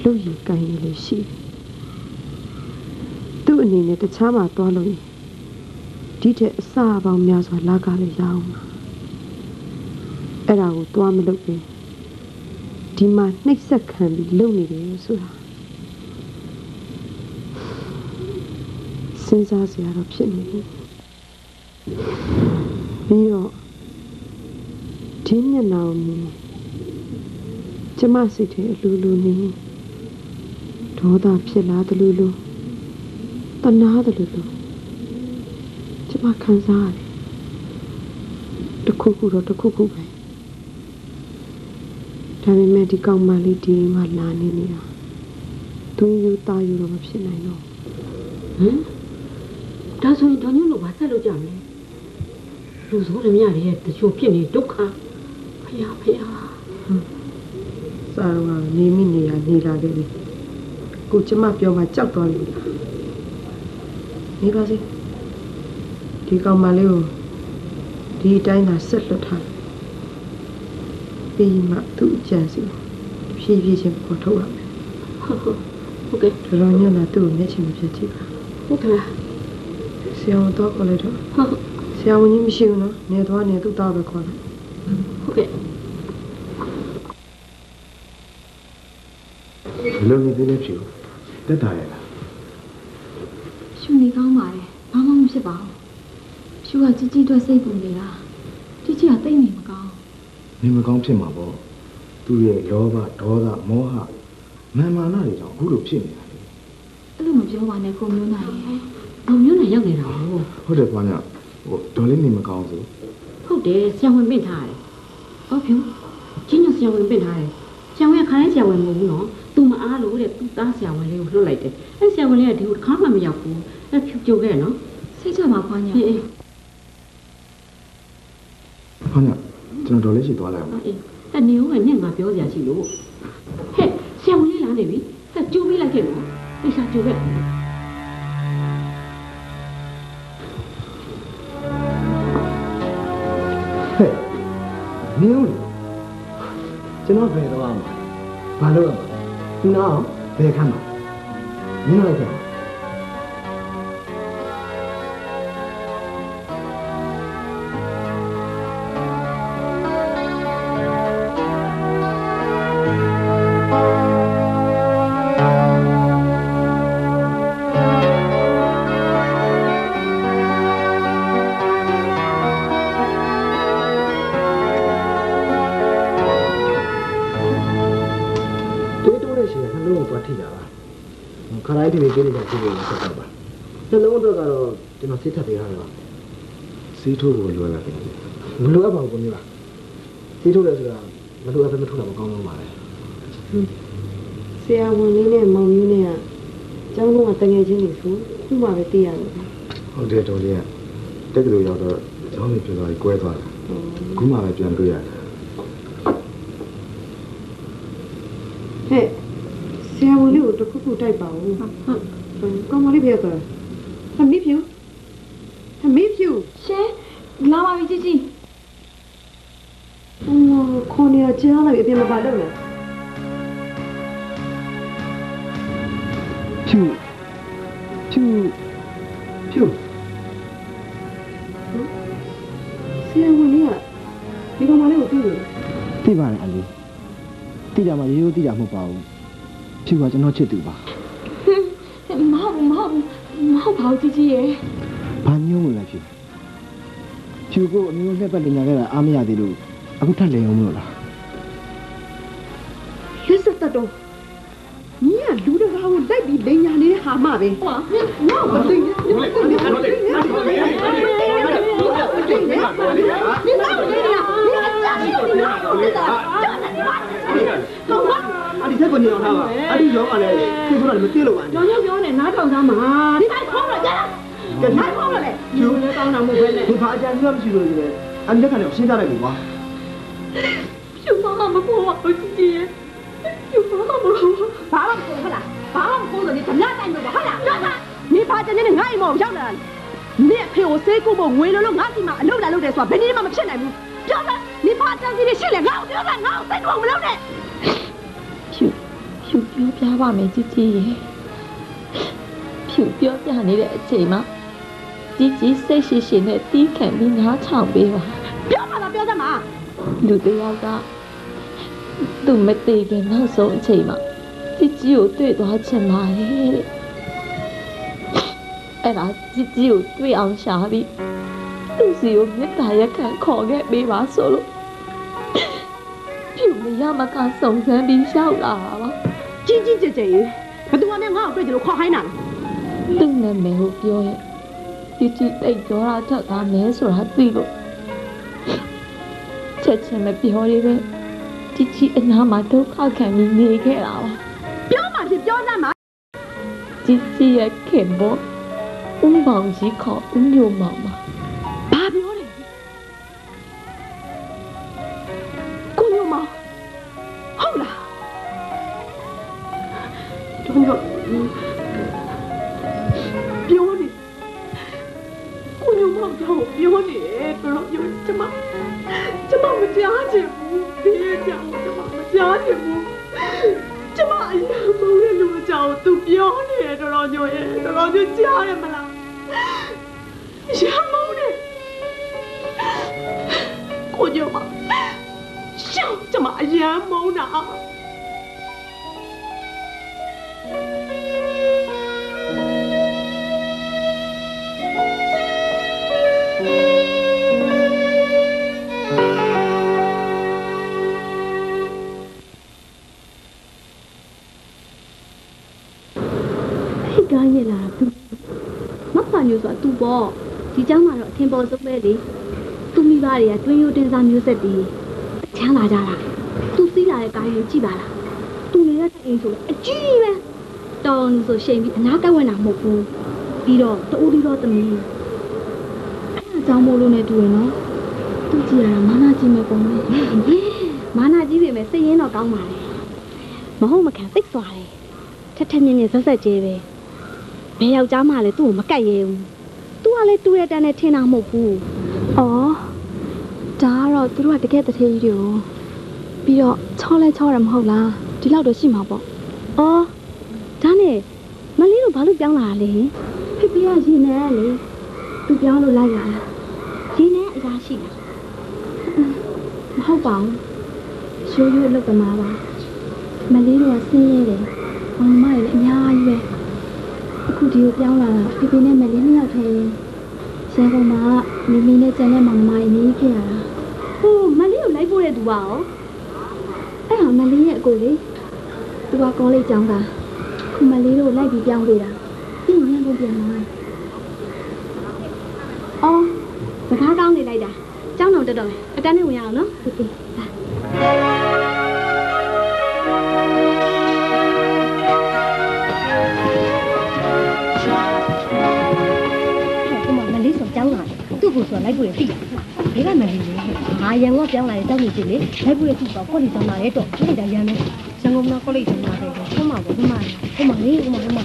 လူရည်ကိုင်းရည်လေးရှိတယ်သူ့အနေနဲ့တခြားမှာသွားလို့ရင်ဒီထက်အစအပေါင်းများစွာလာကားလေးရအောင်ပါအဲ့ဒါကိုသွားမလုပ်ပဲ ဒီမှာနှိပ်စက်ခံပြီးလုပ်နေတယ်ဆိုတာစဉ်းစားစရာတော့ဖြစ်နေပြီပြီးတော့ဒီမျက်နှာကိုမြင်ရင်ကျမစိတ်ထဲအလိုလိုနေဒေါသဖြစ်လာတယ်လို့လို့တနာတယ်လို့လို့ကျမခံစားရတယ်တစ်ခုခုတော့တစ်ခုခုပဲ ဒါပေမဲ့ဒီကောင်မလေးဒီအိမ်မှာလာနေနေတာသူယူသားယူတော့မဖြစ်နိုင်တော့ဟမ်ဒါဆိုရင်ဒေါညွန့်လို့ဘာဆက်လုပ်ကြမလဲလူဆိုးရမြရဲ့တချို့ဖြစ်နေဒုက္ခဖယားဖယားစာတော့ကနေမိနေရနေလာခဲ့ပြီကိုကျမပြောမှကြောက်သွားပြီနေပါစေဒီကောင်မလေးကိုဒီအတိုင်းသာဆက်လွတ်ထား ပြီးမှသူ့အကြံစီဖြည်းဖြည်းချင်းပေါ်ထုတ်ရမယ် ဟုတ်ဟုတ်ဟုတ်ကဲ့ တော်တော်ညံ့တာသူ့ကိုမျက်ချင်မဖြစ်ကြည့်ပါ ဟုတ်ကဲ့ ဆရာဝန်တော့ခေါ်လိုက်တော့ ဟုတ် ဆရာဝန်ကြီးမရှိဘူးနော်နေသွားနေသူ့သားပဲခေါ်လိုက် ဟုတ်ကဲ့ ဘယ်လိုနေသေးလဲဖြူတက်တာရဲ့လား ရှင်နေကောင်းပါတယ် ဘာမှမဖြစ်ပါဘူးဖြူကជីជីအတွက်စိတ်ပူနေတာជីជីကတိတ်နေမကောင်း နေမကောင်းဖြစ်မှာပေါ့သူ့ရဲ့လောဘဒေါသမောဟမာမာနတွေကြောင့်အခုလိုဖြစ်နေတာလေအဲ့လိုမပြောပါနဲ့ကိုမျိုးနိုင်ရဲ့ဘုံမျိုးနဲ့ရောက်နေတာဟုတ်ဟုတ်တယ်ကွာညဟိုဒေါ်လေးနေမကောင်းဆိုဟုတ်တယ်ဆရာဝန်ပင့်ထားတယ်ဟုတ်ဖြူချင်းညဆရာဝန်ပင့်ထားတယ်ဆရာဝန်ကခိုင်းဆရာဝန်မဟုတ်ဘူးနော်သူမအားလို့တဲ့သူသားဆရာဝန်လေးကိုလွှတ်လိုက်တယ်အဲ့ဆရာဝန်လေးကဒီကိုတစ်ခါမှမရောက်ဘူးအဲ့ဖြူကြုံခဲ့နော်စိတ်ချပါဖွားညာအေးအေးဟောည ကျွန်တော်ဒေါ်လေးရှိသွားလိုက်အောင်အေးတနေဦးကနဲ့ငါပြောစရာရှိလို့ဟဲ့ဆရာဝန်လေးလာနေပြီဆက်ကျိုးပေးလိုက်ခဲ့နော်အိစာကျိုးခဲ့ဟဲ့နင်းဦးလေကျွန်တော်ဘယ်တော့မှဘာလို့လဲသူနောက်ဘယ်ခမ်းမှာနင်းလိုက်ကြ ခရိုင်းတီလေးပေးနေတာကြည့်လို့ဆက်တော့ပါနှလုံးအတွက်ကတော့ကျွန်တော်စိတ်ထပ်ပေးရတယ်ပါစီးထိုးကိုလွယ်လာတယ်မလိုအပ်ပါဘူးကိုမျိုးပါစိတ်ထုတ်တယ်ဆိုတာမလိုအပ်ဘဲမထုတ်တာမကောင်းဘူးပါလေဆရာဝန်လေးနဲ့မောင်မျိုးနဲ့ကကျောင်းလုံးကတငယ်ချင်းတွေဆိုခုမှပဲသိရတယ်ဟုတ်တယ်ဒေါ်လေးကတက်ကလေးရောက်တော့ကျောင်းလေးပြောသွားပြီးကွဲသွားတယ်အခုမှပဲပြန်တွေ့ရတယ် ဟဲ့ဆရာဝန်လေးကိုတစ် ခုခုတိုက်ပါဦးဟုတ်ကောင်းမလေးပြရတော့ဟမီဖြူဟမီဖြူရှင်လာပါပြီជីជីအော်ခေါ်နေရကြားလိုက်အပြင်မပါတော့နဲ့ဖြူဖြူဖြူဆရာဝန်လေးကဒီကောင်မလေးကိုသိတယ်သိပါတယ်အလေးသိကြမှာရိုးရိုးသိကြမဟုတ်ပါဘူး ဖြူကကျွန်တော်ချစ်သူပါမဟုတ်ဘူးမဟုတ်ဘူးမဟုတ်ပါဘူးជីជីရဲ့ဘာညှိုးမလဲဖြူဖြူကိုအမျိုးနဲ့ပတ်လည်ညာခဲ့တာအားမရသေးလို့အခုထပ်လည်အောင်မလို့လားလက်စတတော့ညီကလူတကာကိုလိုက်ပြီးလိန်ညာနေတဲ့ဟာမပဲဟောငါ့ကိုလိန်ညာအ ဒီတက်ကိုညောင်းထားပါအဒီရောကလည်းခေဆိုတာလည်းမသိလို့ပါညောင်ညောင်ပြောနေနားထောင်သားမှာဒီတိုင်းခေါင်းတော့ကြာကဲနိုင်ပါလားလေဖြူလည်းကောင်းတာမဟုတ်ပဲနဲ့ဒီဘာအကြံပြုမရှိလို့လေအဒီတက်ကလည်းရှင်းကြလိုက်ပြီကွာဖြူမမမပေါ်ပါဘူးជីជីရဲ့ဖြူမမမပေါ်ဘာမှမဟုတ်ဟုတ်လားဘာမှမဟုတ်ဆိုနေဓမြတိုင်လို့ဟုတ်လားပြောတာနေပါတဲ့နေငါ့အိမ်မောင်ရောက်လာနေအဖေကိုစေးကုတ်ဖို့ငွေလုံးလုံးငါ့စီမှာအလုပ်လာလုပ်တယ်ဆိုတာဘယ်နည်းမှမဖြစ်နိုင်ဘူးပြောတာနေပါတဲ့စီရှိလေငါ့ကိုပြောတာငါ့ကိုစိတ်တော့မလုပ်နဲ့ဖြူဖြူ ပြောပြပါမယ်ជីជីရေဖြူပြောပြနေတဲ့အချိန်မှာជីជីစိတ်ရှိရှိနဲ့တီးခံပြီးနားထောင်ပေးပါ ပြောပါလားပြောစမ်းပါ လူတစ်ယောက်ကသူမသေးခင်နောက်ဆုံးအချိန်မှာជីជីကိုတွေ့သွားချင်ပါတယ်တဲ့အဲ့ဒါជីជីကိုတွေ့အောင်ရှာပြီးသူစီကိုမေတ္တာရက်ခံခေါ်ခဲ့ပေးပါဆိုလို့ဖြူမရမကစုံစမ်းပြီးရောက်လာတာပါ ကြီးကြီးကျယ်ကျယ်ကြီးဘသူကလည်းငါ့ကိုတွေ့တယ်လို့ခေါ်ခိုင်းတာလဲသူ့နာမည်ကိုပြောရဲ့တီတီတိတ်ကြောတာထက်သားမဲဆိုတာသိလို့ချက်ချင်းမပြောရပဲတီတီအနာမှာဒုက္ခခံပြီးနေခဲ့တာပါပြောမှဖြစ်ပြောစမ်းပါတီတီရဲ့ခင်ဗောဥမောင်ကြီးခေါ်ဥညိုမောင်ပါဘာပြော စားမျိုးဆက်တည်ချမ်းလာကြတာသူစီးလာတဲ့ကားကြီးကိုကြည့်ပါလားသူနေတဲ့အိမ်ဆိုလည်းအကြီးပဲတော်ဆိုရှိန်ပြီးအနာကဝင်တာမဟုတ်ဘူးပြီးတော့တူတူတော့တမီးအဲ့ဒါကြောင့်မို့လို့ ਨੇ တူရနော်သူကြည့်ရတာမာနာကြီးမဲ့ပုံပဲမာနာကြီးပဲမဲ့စိတ်ရင်းတော့ကောင်းပါလေမဟုတ်မခံသိစွာတယ်ထက်ထက်မြင့်မြင့်ဆက်ဆက်ကြီးပဲဘယ်ယောက်ျားမှလည်းသူ့ကိုမကတ်ရဲဘူးသူကလည်းတူရတန်းနဲ့ထင်တာမဟုတ်ဘူး။အော်ဒါက တော့သူတို့ကတကယ်တထေးကြီးတွေကိုပြီးတော့ချောလဲချောရမဟုတ်လား။ဒီလောက်တော့ရှိမှာပေါ့။အော်ဒါနဲ့မလေးတို့ဘာလို့ပြောင်းလာလဲ။ဖေဖေကရင်နေရလေ။သူပြောင်းလို့လိုက်လာတာ။ရင်နေအရာရှိလား။မဟုတ်ပါဘူး။ရိုးရိုးအလုပ်သမားပါ။မလေးတို့ကဆင်းရဲတယ်။မောင်မတွေလည်းအများကြီးပဲ။အခုဒီကိုပြောင်းလာတာဖေဖေနဲ့မလေးနှစ်ယောက်ထဲရင်ရန်ကုန်မှာမိမိနဲ့ကျန်တဲ့မောင်မတွေနေခဲ့ရတာ။ဟိုမလေးကိုလိုက်ဖို့ တဲ့သူကရော။အဲ့ဟာမလေးရဲ့အကိုလေ။သူကကောလိပ်ကျောင်းသား။ခုမလေးတို့လိုက်ပြီးပြောင်းပေးတာ။ပြီးရင်ရန်ကုန်ပြန်လာ။အော်စကားကောင်းနေလိုက်တာ။ကျောင်းတော်တက်တော့မယ်။အတန်းနဲ့ဝင်ရအောင်နော်။ဟုတ်ပြီ။ ကိုဆိုလိုက်ဖို့ရသိတယ်ဘယ်ကမလေးလဲငါရန်ကပြောင်းလာတဲ့တောက်နေချစ်လေလိုက်ဖို့ရသိတော့ကောလိကျောင်းလာတဲ့တော့အဲ့ဒါရန်နေရန်ကုန်မှာကောလိကျောင်းလာတယ်ဟိုမှာဟိုမှာဟိုမှာလေဟိုမှာဟိုမှာ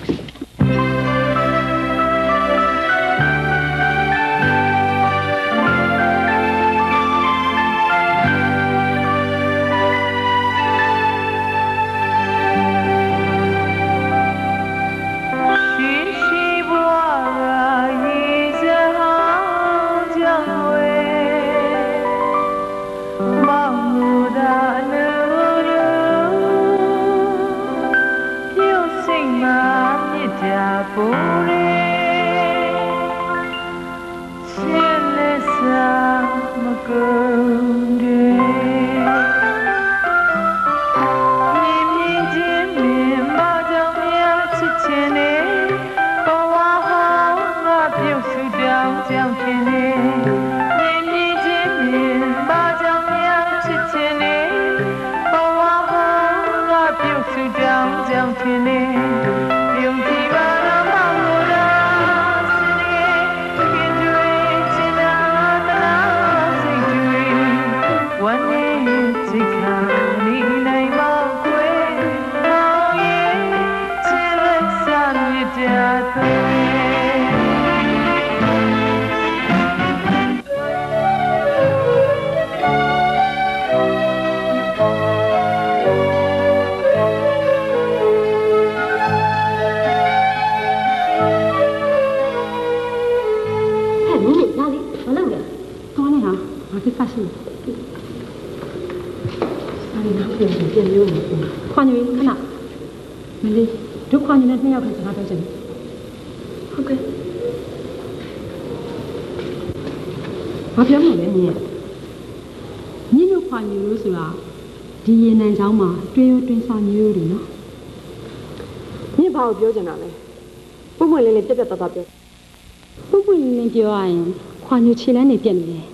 ခွာညွေခြေလန်းနေပြက်နေတယ်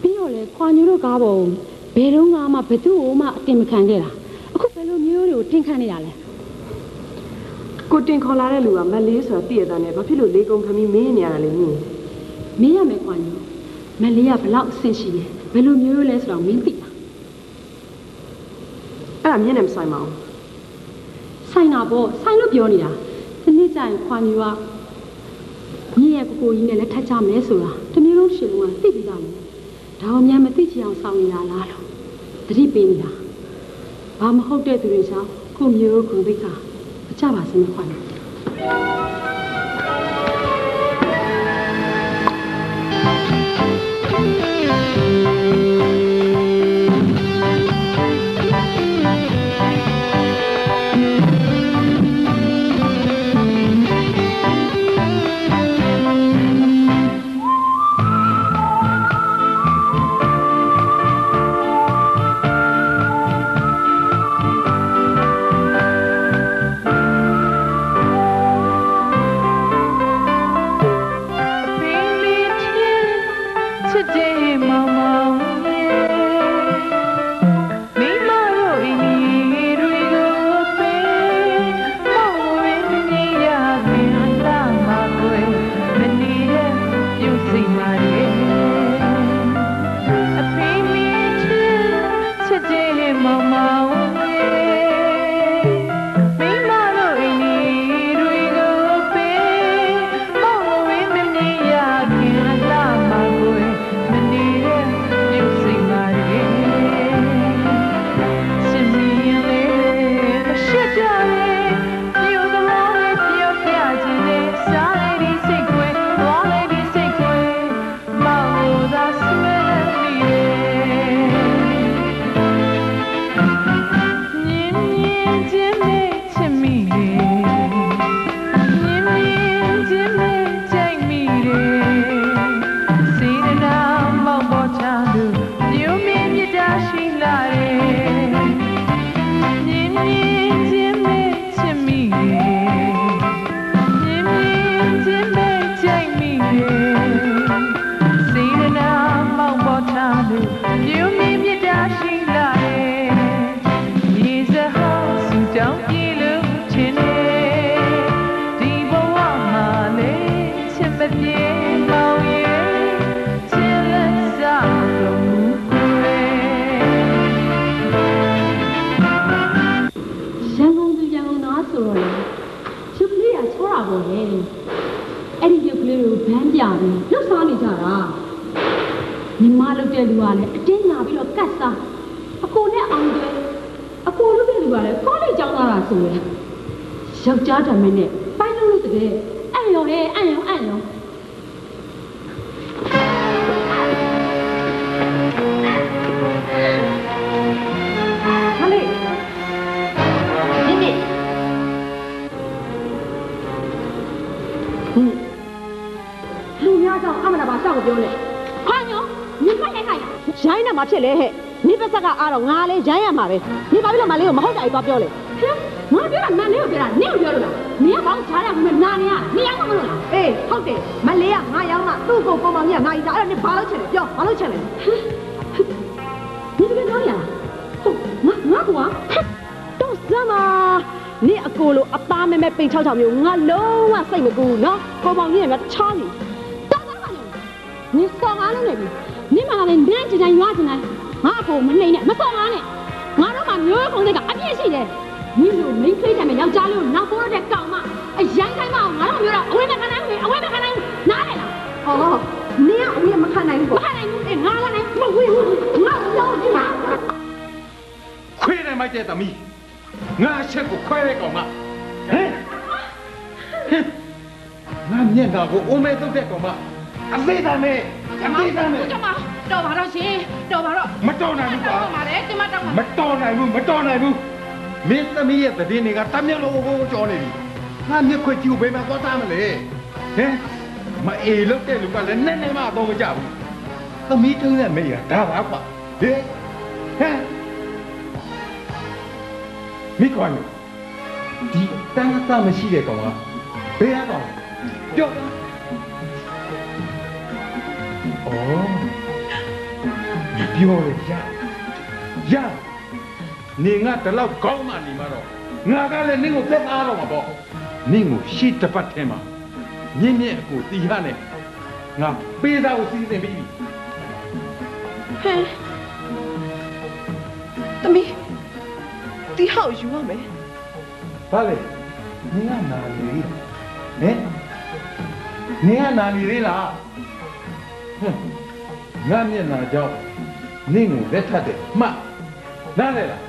ပြီးတော့လေခွာညွေတို့ကားပေါ်ဘယ်တော့မှဘသူ့ကိုမှအတင်မခံခဲ့တာအခုဘယ်လိုမျိုးတွေကိုတင်ခံနေရလဲကိုတင်ခေါ်လာတဲ့လူကမလေးဆိုတာသိရတာနဲ့ဘာဖြစ်လို့လေးကုံခမီးမင်းနေရတာလဲမြင်မင်းရမယ်ခွာညွေမလေးကဘလောက်အဆင့်ရှိလဲဘယ်လိုမျိုးလဲဆိုတော့မင်းသိလားအဲ့ဒါမြင်နေမဆိုင်ပါဘူးဆိုင်တာပေါ့ဆိုင်လို့ပြောနေတာဒီနေ့ကျရင်ခွာညူကမြင့်ရဲ့ကိုကိုကြီးနဲ့လည်းထပ်ကြမယ်ဆိုတာတမျိုးလုံးရှင်လုံးကသိပြီးသားလေ ဒါအောင်များမသိချင်အောင်စောင့်နေတာလားလို့တတိပေးနေတာဘာမဟုတ်တဲ့သူတွေကြောင့်ကိုမျိုးကိုသိက္ခာမကြပါစမ်းခွာညူလ မှာပဲနေပါပြီလားမလေးကိုမဟုတ်တာကြီးသွားပြောလေဟင်ငါပြောတာမန်လေးကိုပြောတာနင့်ကိုပြောလို့လားနင်ကဘောင်းချားရမှာနာနေရနင်ရောက်မှာမလို့လားအေးဟုတ်တယ်မလေးကငါရောက်မှသူ့ကိုပုံမှန်ကြီးကငါကြီးတာအဲ့ဒါနင်ဘာလို့ချင်လဲပြောဘာလို့ချင်လဲဒီလိုပြောရလားဟုတ်ငါငါကွာတော့စမ်းပါနေအကိုလိုအသားမဲမဲပိန်ချောက်ချောင်မျိုးငါလုံးဝစိတ်မကူနော်ကိုမောင်ကြီးကငါချောင်းနေတော့တော့ပါနေနေစော်ကားလို့နေပြီနေမှာလည်းနန်းချင်တိုင်းရွာချင်တိုင်းငါအကိုမနှိမ်နဲ့မစော် မျိုးခုံးတွေကအပြည့်ရှိတယ်။ဒီလိုမိန်းကလေးတိုင်းမှာယောက်ျားလေးကိုနောက်ပေါ်ရတဲ့ကောင်မအရိုင်းတိုင်းမအောင်ငါတို့မျိုးတော့အဝေးမခံနိုင်ဘူးအဝေးမခံနိုင်ဘူးနားလေလား။အော်နင်ကအဝေးမခံနိုင်ဘူးပေါ့။မခံနိုင်ဘူးအေးငါကနိုင်မဝေးဘူးငါကြောက်နေမှာ။ခွေးနဲ့မိုက်တဲ့သမီးငါအချက်ကိုခွဲတဲ့ကောင်မဟမ်ငါမျက်နှာကိုအုံးမဲ့တုတ်တဲ့ကောင်မအသေးသားနဲ့ မဲအသေးသားမဲ干嘛？တော်ပါတော့ရှင်တော်ပါတော့မတော်နိုင်ဘူးကွာတော်ပါလေဒီမှာတော့မတော်နိုင်ဘူးမတော်နိုင်ဘူးမင်းသမီးရဲ့သတင်းတွေကတမျက်လုံးကိုကြောနေပြီငါမျက်ခွက်ကြီးကိုဘယ်မှာသွားသားမလဲဟမ်မအေလုတ်တဲ့လူကလည်းနဲ့နဲ့မှတော့မကြဘူးသမီးထုံးတဲ့မေးရဒါပါကွာဟဲ့ဟမ်မိကွာနေဒီတန်းသားမရှိတဲ့ကောင်ကဘယ်ရကောင်ပြော ပြောရရရနေငါတလောက်ကောင်းမှနေမှာတော့ငါကလည်းနင့်ကိုသက်သားတော့မှာပေါ့နင့်ကိုရှေ့တစ်ပတ်ထဲမှာမြင့်မြင့်အကိုတီးရနဲ့ငါပေးသားကိုစီးစဉ်ပြီးပြီဟဲ့သမီးတီဟောက်ယူရမယ်ဘာလဲနင်ကနာနေလေဟမ်နင်ကနာနေလေလားဟွန်း ငါမျက်နှာကြောင့်နင့်ကိုလက်ထပ်တယ်မှတ်နားလေလား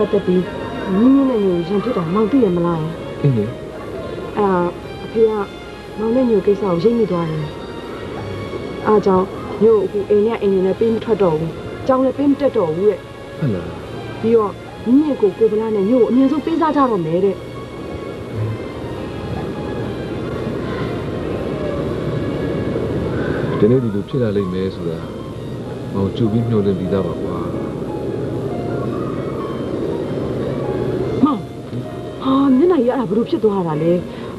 ပတ်သက်ပြီးနင်းနင်းနဲ့ညရင်ဖြစ်တာမောင်သိရမလားအင်းလေအာအဖေကမောင်နဲ့ညိုကိစ္စကိုရိတ်မိသွားတယ်အားကြောင့်ညို့အခုအိမ်နဲ့အိမ်နဲ့ပေးမထွက်တော့ဘူးကြောင်းလည်းပေးမတက်တော့ဘူးတဲ့ဟုတ်လားပြီးတော့ညင်ကိုကိုဗလာနဲ့ညို့ကိုအမြဲဆုံးပေးစားကြတော့မယ်တဲ့ဒီနေ့ဒီလိုဖြစ်လာလိမ့်မယ်ဆိုတာဟောကြိုပြီးမျှော်လင့်ပြီးသားပါကွာ က်နှာကြီးအဲ့ဒါဘယ်လိုဖြစ်သွားတာလဲ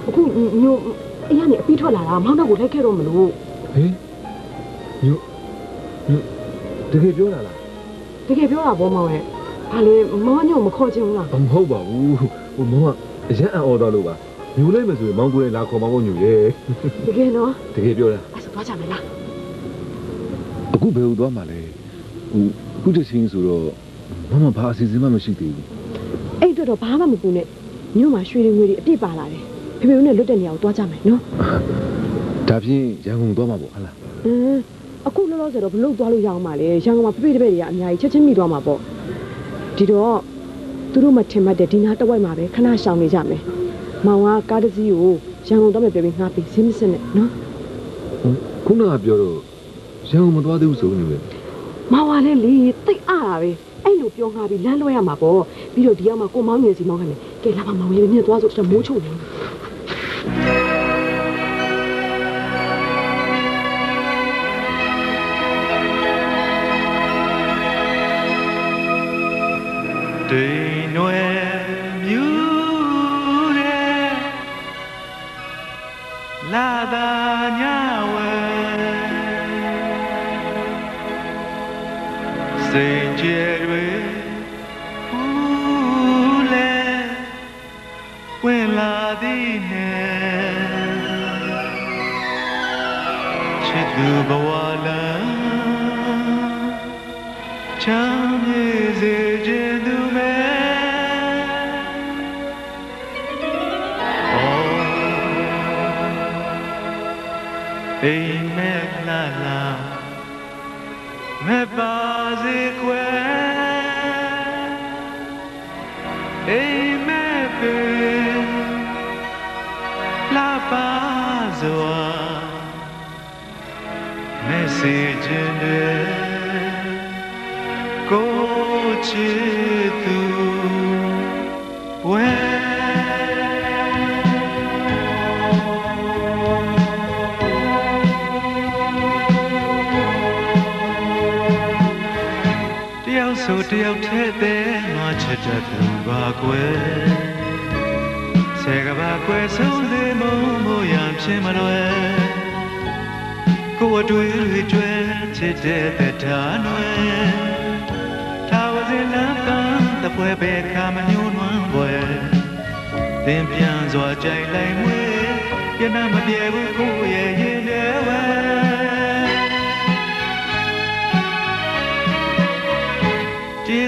အခုညို့အရင်ကနေအပြီးထွက်လာတာမောင်တော့ကိုလိုက်ခဲ့တော့မလို့ဟေးညို့ညို့တကယ်ပြောတာလားတကယ်ပြောတာဗောမောင်ရဲ့ဘာလဲမောင်ကညို့မခေါ်ချင်ဘူးလားအမဟုတ်ပါဘူးဟိုမောင်ကအရန်အံ့ဩသွားလို့ပါညိုလိုက်မယ်ဆိုရင်မောင်ကိုယ်လည်းလာခေါ်မောင်ကိုညိုရဲ့တကယ်နော်တကယ်ပြောတာအဲ့ဆိုသွားကြမယ်လားအခုဘယ်လိုသွားမှာလဲဟိုအခုတစ်ချင်းဆိုတော့မမဘာအစီအစဉ်မှမရှိသေးဘူးအဲ့အတွက်တော့ဘာမှမပူနဲ့ ညို့မှာရွှေတွေငွေတွေအပြည့်ပါလာတယ်ဖေဖေနဲ့လွတ်တဲ့နေရာကိုသွားကြမယ်နော်ဒါဖြင့်ရန်ကုန်သွားမှာပေါ့ဟုတ်လားအင်းအခုလောလောဆယ်တော့ဘလို့သွားလို့ရအောင်ပါလေရန်ကုန်မှာဖေဖေတပည့်တွေကအများကြီးချက်ချင်းမိသွားမှာပေါ့ဒီတော့သူတို့မထင်မှတ်တဲ့ဒီနာတစ်ဝိုက်မှာပဲခဏရှောင်နေကြမယ်မောင်ကကားတစ်စီးကိုရန်ကုန်တော့မယ်ပြောပြီးငှားပြီးစင်းမစင်းနဲ့နော်ခုနကပြောတော့ရရန်ကုန်မသွားသေးဘူးဆိုနေပဲမောင်ကလည်းလေတိတ်အားတာပဲအဲ့လိုပြောငါပြီးလမ်းလွှဲရမှာပေါ့ပြီးတော့ဒီရောက်မှာကိုမောင်ငယ်စီမောင်ခဲ့မယ် ကဲလာပါမောင်ရဲ့မြင်သွားဆိုတော့မိုးချုံနေတိမ်နွယ် ဝ ငါချစ်တတ်သူပါကွယ်ဆယ်ကဘာကွယ်ဆုံးစေမုံမို့ရန်ဖြစ်မလွယ်ကိုယ်အတွေ့တွေကျွဲချစ်တဲ့တဲ့ဓာနွယ်သာဝစဉ်လမ်းကတပွဲပဲခါမညှိုးနွမ်းပွဲသင်ပြန်စွာကြိုက်လိုက်မွေးပြနာမပြေဘူးကိုယ့်ရဲ့ရင်ထဲဝဲ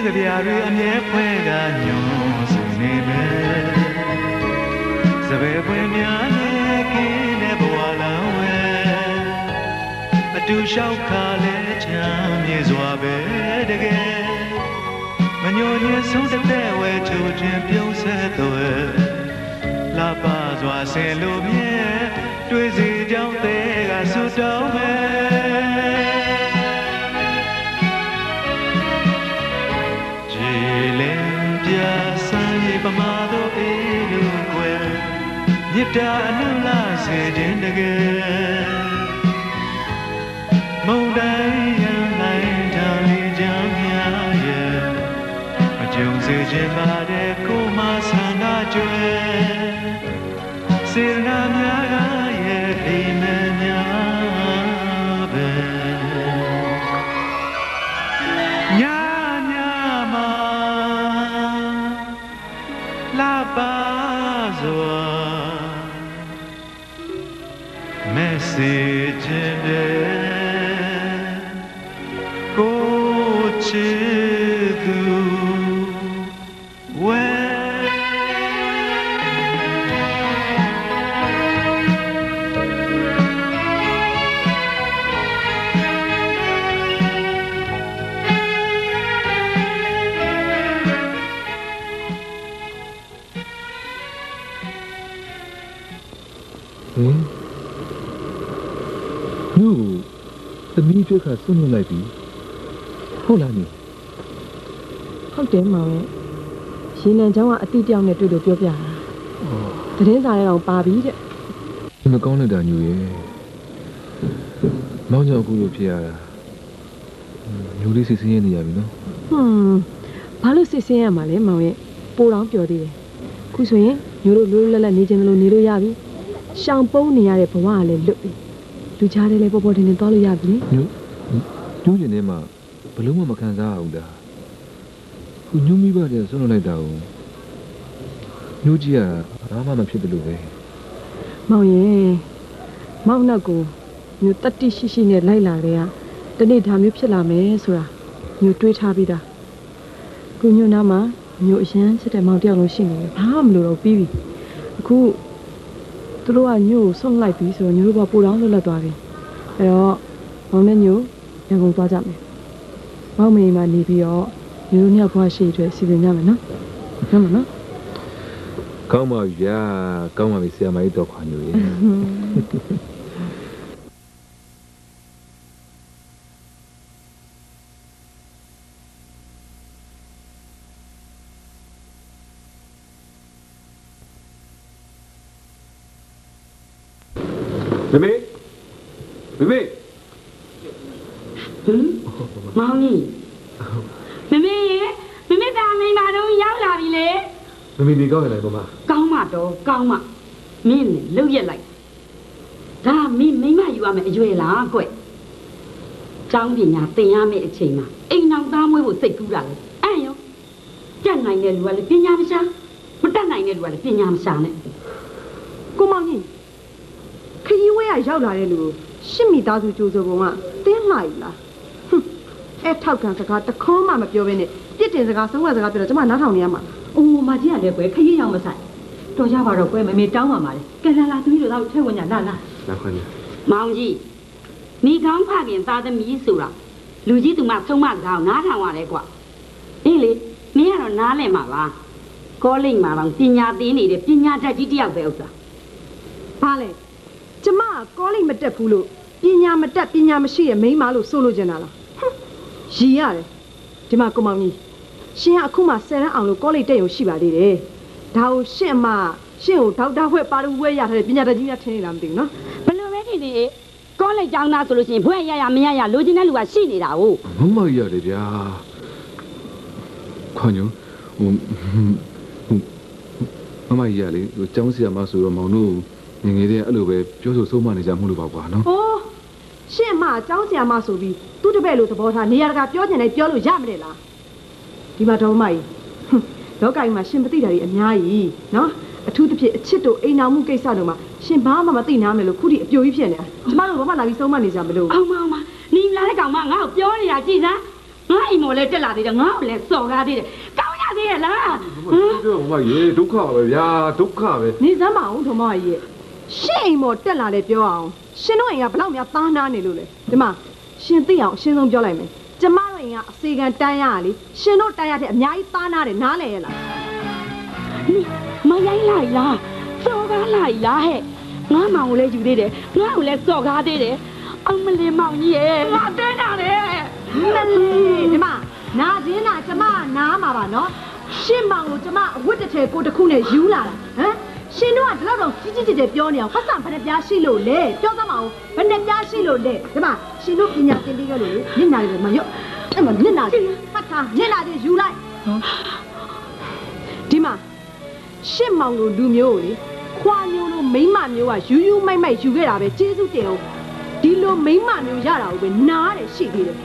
ကြေးကြပြာတွေအမြဲဖွဲကညွန်စင်နေမယ်စပယ်ပွင့်များနဲ့ကင်းတဲ့ဘဝလမ်းဝဲအတူလျှောက်ခါလဲချမ်းမြေစွာပဲတကယ်မညိုညင်ဆုံးတဲ့တဲ့ဝဲချိုခြင်းပြုံးဆက်သွဲလာပါစွာဆင်လိုမြဲတွေ့စီကြောင်းတဲ့ကဆူတောင်းမယ် ဆန်းရပမာတို့အေးလို့ကွယ်မြစ်တာအနုလာစေခြင်းတကယ်မုန်တိုင်းရန်လိုက်တာလေးချမ်းများရဲ့မကြုံစေခြင်းပါတဲ့ကိုမဆန္ဒကြွယ်စေရနာများကရဲ့အိမ်မက်များ see. သမီးပြက်ခါဆွန့်လွတ်လိုက်ပြီဟုတ်လားညီဟုတ်တယ်မောင်ရဲ့ရေနံချောင်းကအတိတယောက်နဲ့တွေ့လို့ပြောပြတာသတင်းစာထဲတော့ပါပြီတဲ့ဒီမကောင်းတဲ့တာညို့ရဲ့မောင်ကြောင့်အခုလိုဖြစ်ရတာညို့လေးစိတ်ဆင်းရဲနေရပြီနော်ဟွန်းဘာလို့စစ်စင်းရမှာလဲမောင်ရဲ့ပိုတောင်ပြောသေးတယ်ခုဆိုရင်ညိုတို့လိုလိုလတ်လတ်နေခြင်းလို့နေလို့ရပြီရှောင်ပုန်းနေရတဲ့ဘဝကလည်းလွတ်ပြီ လူကြားထဲလည်းပေါ်ပေါ်တင်တင်သွားလို့ရပြီညို့ညို့ရင်ထဲမှာဘလုံးမမခံစားအောင်တာခုညို့မိဘတဲ့ဆွန့်လွတ်လိုက်တာကိုညို့ကြီးကဘာမှမဖြစ်တယ်လို့ပဲမောင်ရဲ့မောင်နောက်ကိုညိုတတ္တိရှိရှိနဲ့လိုက်လာတဲ့ကတနေ့ဒါမျိုးဖြစ်လာမယ်ဆိုတာညိုတွေးထားပြီးသားခုညိုနားမှာညိုအရန်စစ်တဲ့မောင်တယောက်လုံးရှိနေတယ်ဘာမှမလို့တော့ပြီးပြီအခု သူတို့ကညို့ကိုဆုံးလိုက်ပြီဆိုတော့ညိုတို့ကပူတောင်းလွတ်လပ်သွားပြီအဲ့တော့မောင်နဲ့ညိုရန်ကုန်သွားကြမယ်မောင်မေမှာနေပြီးတော့ညိုတို့နှစ်ယောက်ဘွားရှိအတွက်စီစဉ်ကြမယ်နော်ဟုတ်မနော်ကောင်းပါပြီဗျာကောင်းပါပြီဆရာမကြီးတော် Ừ. ခွာညို့ရဲ့ဟွန်းဟင်ဟွန်းညို့ဟွန်း မေမေ မေမေဟင်မောင်ကြီးမမေရေမမေတာမိန်မာတော့ရောက်လာပြီလေမေမေနေကောင်းရလားမမကောင်းမတော့ကောင်းမမင်းနဲ့လှုပ်ရက်လိုက်ဒါမင်းမိမယူရမယ်အရွယ်လားကွကျောင်းပညာသင်ရမယ့်အချိန်မှာအိမ်အောင်သားမွေးဖို့စိတ်ကူးတာလေအဲ့ရောတက်နိုင်တဲ့လူကလည်းပညာမရှာမတက်နိုင်တဲ့လူကလည်းပညာမရှာနဲ့ကိုမောင်ကြီးခရီးဝဲကရောက်လာတဲ့လူကို ရှစ်မိသားစုကြိုးဆိုပုံကတင်းလှယူလားဟွန်းအဲ့ထောက်ကန်စကားတစ်ခေါမှမပြောဘဲနဲ့ပြစ်တင်စကားဆုံးဝစကားပြောတော့ကျမနားထောင်နေရမှာလား။အိုးမကြီးကလည်းကွယ်ခရီးရောက်မဆိုင်။တော်ကြပါတော့ကွယ်မမေတောင်းပါပါလေ။ကဲလာလာသမီးတို့တော့ထဲဝင်ကြလာလာလာခွင့်နေမောင်ကြီးမိကောင်းဖခင်သားသမီးဆိုတာလူကြီးသူမဆုံးမစကားကိုနားထောင်ရတယ်ကွအေးလေမင်းကတော့နားလည်မှာပါကောလိပ်မှာတော့ပညာသင်နေတဲ့ပညာတတ်ကြီးတယောက်ပဲဥစ္စာဘာလဲ ကျမကကောလိပ်မတက်ဘူးလို့ပညာမတက်ပညာမရှိရဲ့မိန်းမလို့ဆိုလို့ကျင်တာလားဟွန်းရည်ရတယ်ဒီမှာကိုမောင်ကြီးရှင်ကအခုမှဆယ်တန်းအောင်လို့ကောလိပ်တက်ရုံရှိပါသေးတယ်ဒါကိုရှင့်အမရှင့်ကိုဒေါက်တာဘွဲ့ပါရူဘွဲ့ရထားတဲ့ပညာတတ်ကြီးများထင်နေလားမသိဘူးနော်ဘယ်လိုပဲဖြစ်နေကောလိပ်ကျောင်းသားဆိုလို့ရှိရင်ဘွဲ့ရရမရရလိုချင်တဲ့လူကရှိနေတာဟုတ်မမကြီးရတယ်ဗျာခွန်ညဟိုဟိုမမကြီးရလေဟိုကျောင်းဆရာမဆိုတော့မောင်တို့ ငငယ်တဲ့အဲ့လိုပဲပြောဆိုဆုံးမနေကြမှုလို့ပါကွာနော်။အိုးရှင့်မအကြောင်းဆရာမဆိုပြီးသူ့တပည့်လိုသဘောထားနေရာတကာပြောချင်တိုင်းပြောလို့ရမလဲလား။ဒီမှာတော့မကြီးလောကကြီးမှာရှင်မသိတာတွေအများကြီးနော်။အထူးသဖြင့်အချစ်တို့အိမ်အောင်မှုကိစ္စတို့မှာရှင်ဘာမှမသိနားမယ်လို့ခုထိအပြိုကြီးဖြစ်နေတာ။ကျမတို့ဘာမှလာပြီးဆုံးမနေကြမလို့။အောင်မအောင်မနီလာတဲ့ကောင်မငါ့ကိုပြောနေတာကြည်စမ်း။ငါအိမ်မော်လဲတက်လာသေးတယ်ငါ့ကိုလဲစော်ကားသေးတယ်။ကောင်းရသေးရဲ့လား။ဟမ်ပြောမကြီးဒုက္ခပဲဗျာဒုက္ခပဲ။နေစမ်းမအောင်ထမကြီးရဲ့။ ရှင့်အိမ်မော်တက်လာလဲပြောအောင်ရှင်တို့အိမ်ကဘလောက်များသားနာနေလို့လဲဒီမှာရှင်သိအောင်အရှင်းဆုံးပြောလိုက်မယ်ကျမတို့အိမ်ကအစေခံတန်းရရလေရှင်တို့တန်းရတဲ့အများကြီးသားနာတယ်နားလဲရလားမရိုင်းလိုက်လားစော်ကားလိုက်လားဟဲ့ငါမောင်ကိုလဲယူသေးတယ်ငါ့ကိုလဲစော်ကားသေးတယ်အောင်မလေးမောင်ကြီးရဲ့ငါတင်းတာလေမလေးဒီမှာနာကျင်းနာကျမနားမှာပါနော်ရှင့်မောင်ကိုကျမအဝတ်တစ်ထည်ကိုတစ်ခုနဲ့ယူလာတာဟမ် ရှင်တို့ကဒီလောက်တော့ကြီးကြီးကျယ်ကျယ်ပြောနေအောင်ပတ်စံဘယ်နှပြားရှိလို့လဲပြောသမအောင်ဘယ်နှပြားရှိလို့လဲဒီမှာရှင်တို့ပညာသင်ပေးခဲ့လို့လေမျက်နာတွေမရော့အဲ့မှာမျက်နာတွေဖတ်ထားမျက်နာတွေယူလိုက်ဒီမှာရှင့်မောင်လိုလူမျိုးကိုလေခွာမျိုးလိုမိန်းမမျိုးကယူယူမိုက်မိုက်ယူခဲ့တာပဲကျေးဇူးတင်အောင်ဒီလိုမိန်းမမျိုးရတာကိုပဲနားတယ်ရှိသေးတယ်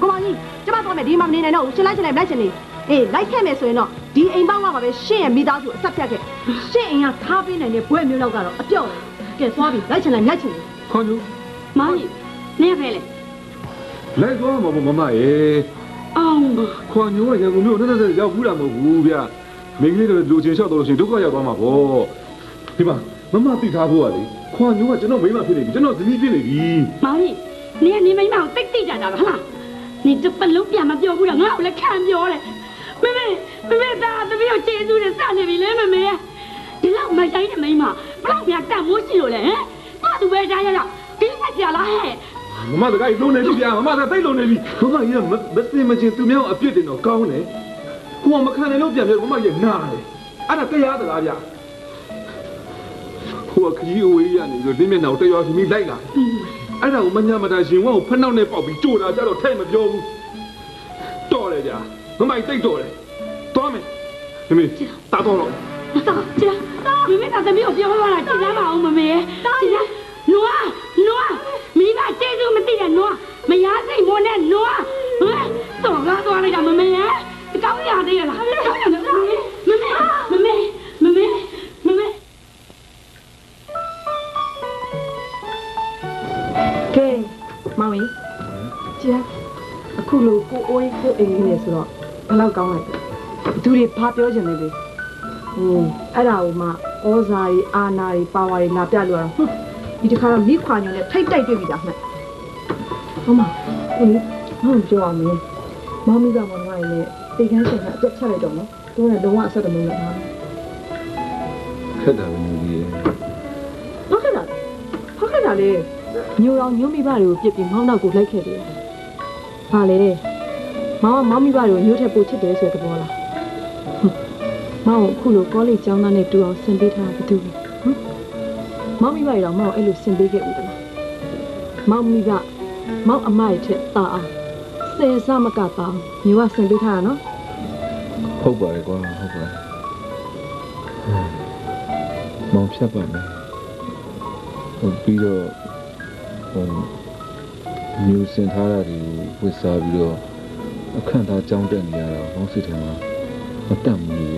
ကိုမကြီးကျမသွားမယ်ဒီမှာမနေနိုင်တော့ဘူးရှင်လိုက်ရှင်လိုက်လိုက်ရှင်နေ အေးလိုက်ခဲ့မယ်ဆိုရင်တော့ဒီအိမ်ပေါင်းကပါပဲရှင့်ရဲ့မိသားစုအဆက်ဖြတ်ခဲ့ရှင့်အိမ်ကထားပေးနိုင်တဲ့ဘွဲ့မျိုးလောက်ကတော့အပြော့တယ်ကဲသွားပြီလိုက်ရှင်လိုက်လိုက်ရှင်နေခွန်ညမောင်ကြီးနေဖဲလေလိုက်သွားမှာမမရေအောင်ခွန်ညကရန်ကုန်မြို့နဲ့နဲ့ရောက်ဘူးလားမဟုတ်ဘူးဗျာမင်းကလေးတို့လူချင်းလျှောက်တော့လို့ရှိရင်ဒုက္ခရောက်သွားမှာပေါ့ဒီမှာမမသိထားဖို့ကလေခွန်ညကကျွန်တော်မိမဖြစ်နေပြီကျွန်တော်သမီးဖြစ်နေပြီမောင်ကြီးနေကနေမိမအောင်တိတ်တိတ်ကြတာပါလားနေတပလုံးပြန်မပြောဘူးလားငါ့ကိုလည်းခံပြောတယ် မမေမမေသားသမီးကိုကျေးဇူးနဲ့စနေပြီလေမမေဒီလောက်မဆိုင်တဲ့မိမဘလောက်များတတ်မိုးရှိလို့လဲဟမ်ဘာသူပဲကြားရတော့ဒီနဲ့ကြလားဟဲ့မမတကယ်လုံးနေပြီဗျာမမကသိလုံးနေပြီမမကြီးကမသိမချင်းသူများအပြစ်တင်တော့ကောင်းတယ်ကိုကမခံနိုင်လို့ပြန်ပြောမမကြီးနားတယ်အဲ့ဒါတရားသလားဗျာကိုကခကြီးအဝေးရနေလို့လင်းမျက်နှာကိုတရွာဖြီးမိလိုက်လာအဲ့ဒါကိုမညာမတာရှင်ဝါကိုဖက်နှောက်နဲ့ပေါက်ပြီးကြိုတာကြတော့ထဲ့မပြောဘူးတော်တယ်ဗျာ မမကြီးတိတ်တော်တယ်သွားမယ်မမေတာတော့တော့တော့ကျလားမမေသားသမီးကိုပြောသွားတာကြည်လားမအောင်မမေကြည်လားနွားနွားမိဘကျေးဇူးမသိတဲ့နွားမရစိတ်မွန်းတဲ့နွားဟမ်တော့ကားသွားလိုက်တာမမေရဲ့ကောင်းရသေးရလားကောင်းရမလားမမေမမေမမေမမေကဲမောင်ကြီးကျန်အခုလိုကိုအိုးကြီးကိုအိမ်ကြီးနေဆိုတော့ ဘယ်လောက်ကောင်းလိုက်လဲသူတွေဘာပြောချင်လဲလေဟင်းအဲ့ဒါကိုမှဩဇာကြီးအာနာကြီးပါဝါကြီးလာပြလို့ရတော့ဟွန်းဒီတစ်ခါတော့မိခွာညုံနဲ့ထိတ်တိုက်တွေ့ပြီလားမှတ်ဟုတ်မှာဟင်းဘာလို့ပြောအောင်လဲမောင်မိကမောင်မကြီးနဲ့တေခန်းဆိုင်ကအပြတ်ချက်လိုက်တော့နော်သူကလည်းလုံးဝအဆက်တမုန်းနဲ့ဟာခက်တာပဲမကြီးရဲ့ဘာခက်တာလဲဘာခက်တာလဲညိုတော်ညိုမိဘတွေကိုပြစ်ပြီးမောင်းနောက်ကိုလိုက်ခဲ့တယ်ဘာလဲ မောင်ကမောင်မိဘတွေကိုညိုထက်ပိုချစ်တယ်ဆိုတဲ့သဘောလားဟွန်းမောင်ကိုအခုလိုကောလိပ်ကျောင်းသားနဲ့တူအောင်ဆင်ပေးထားတာဘာတူလဲဟမ်မောင်မိဘတွေတော့မောင်ကိုအဲ့လိုဆင်ပေးခဲ့ဦးတယ်လားမောင်မိကမောင်အမရဲ့ထက်တာအောင်ဆယ်စမကတာအောင်မျိုးကဆင်ပေးထားတာနော်ဟုတ်ပါတယ်ကွာဟုတ်ပါတယ်ဟမ်မောင်ဖြတ်ပါမယ်ဟိုပြီးတော့ဟိုမြူစင်ထားတာဒီဝစ်စားပြီးတော့ အခန့်သားကြောင်းတက်နေရတာဘောင်းစစ်ထဲမှာမတတ်ဘူးလေ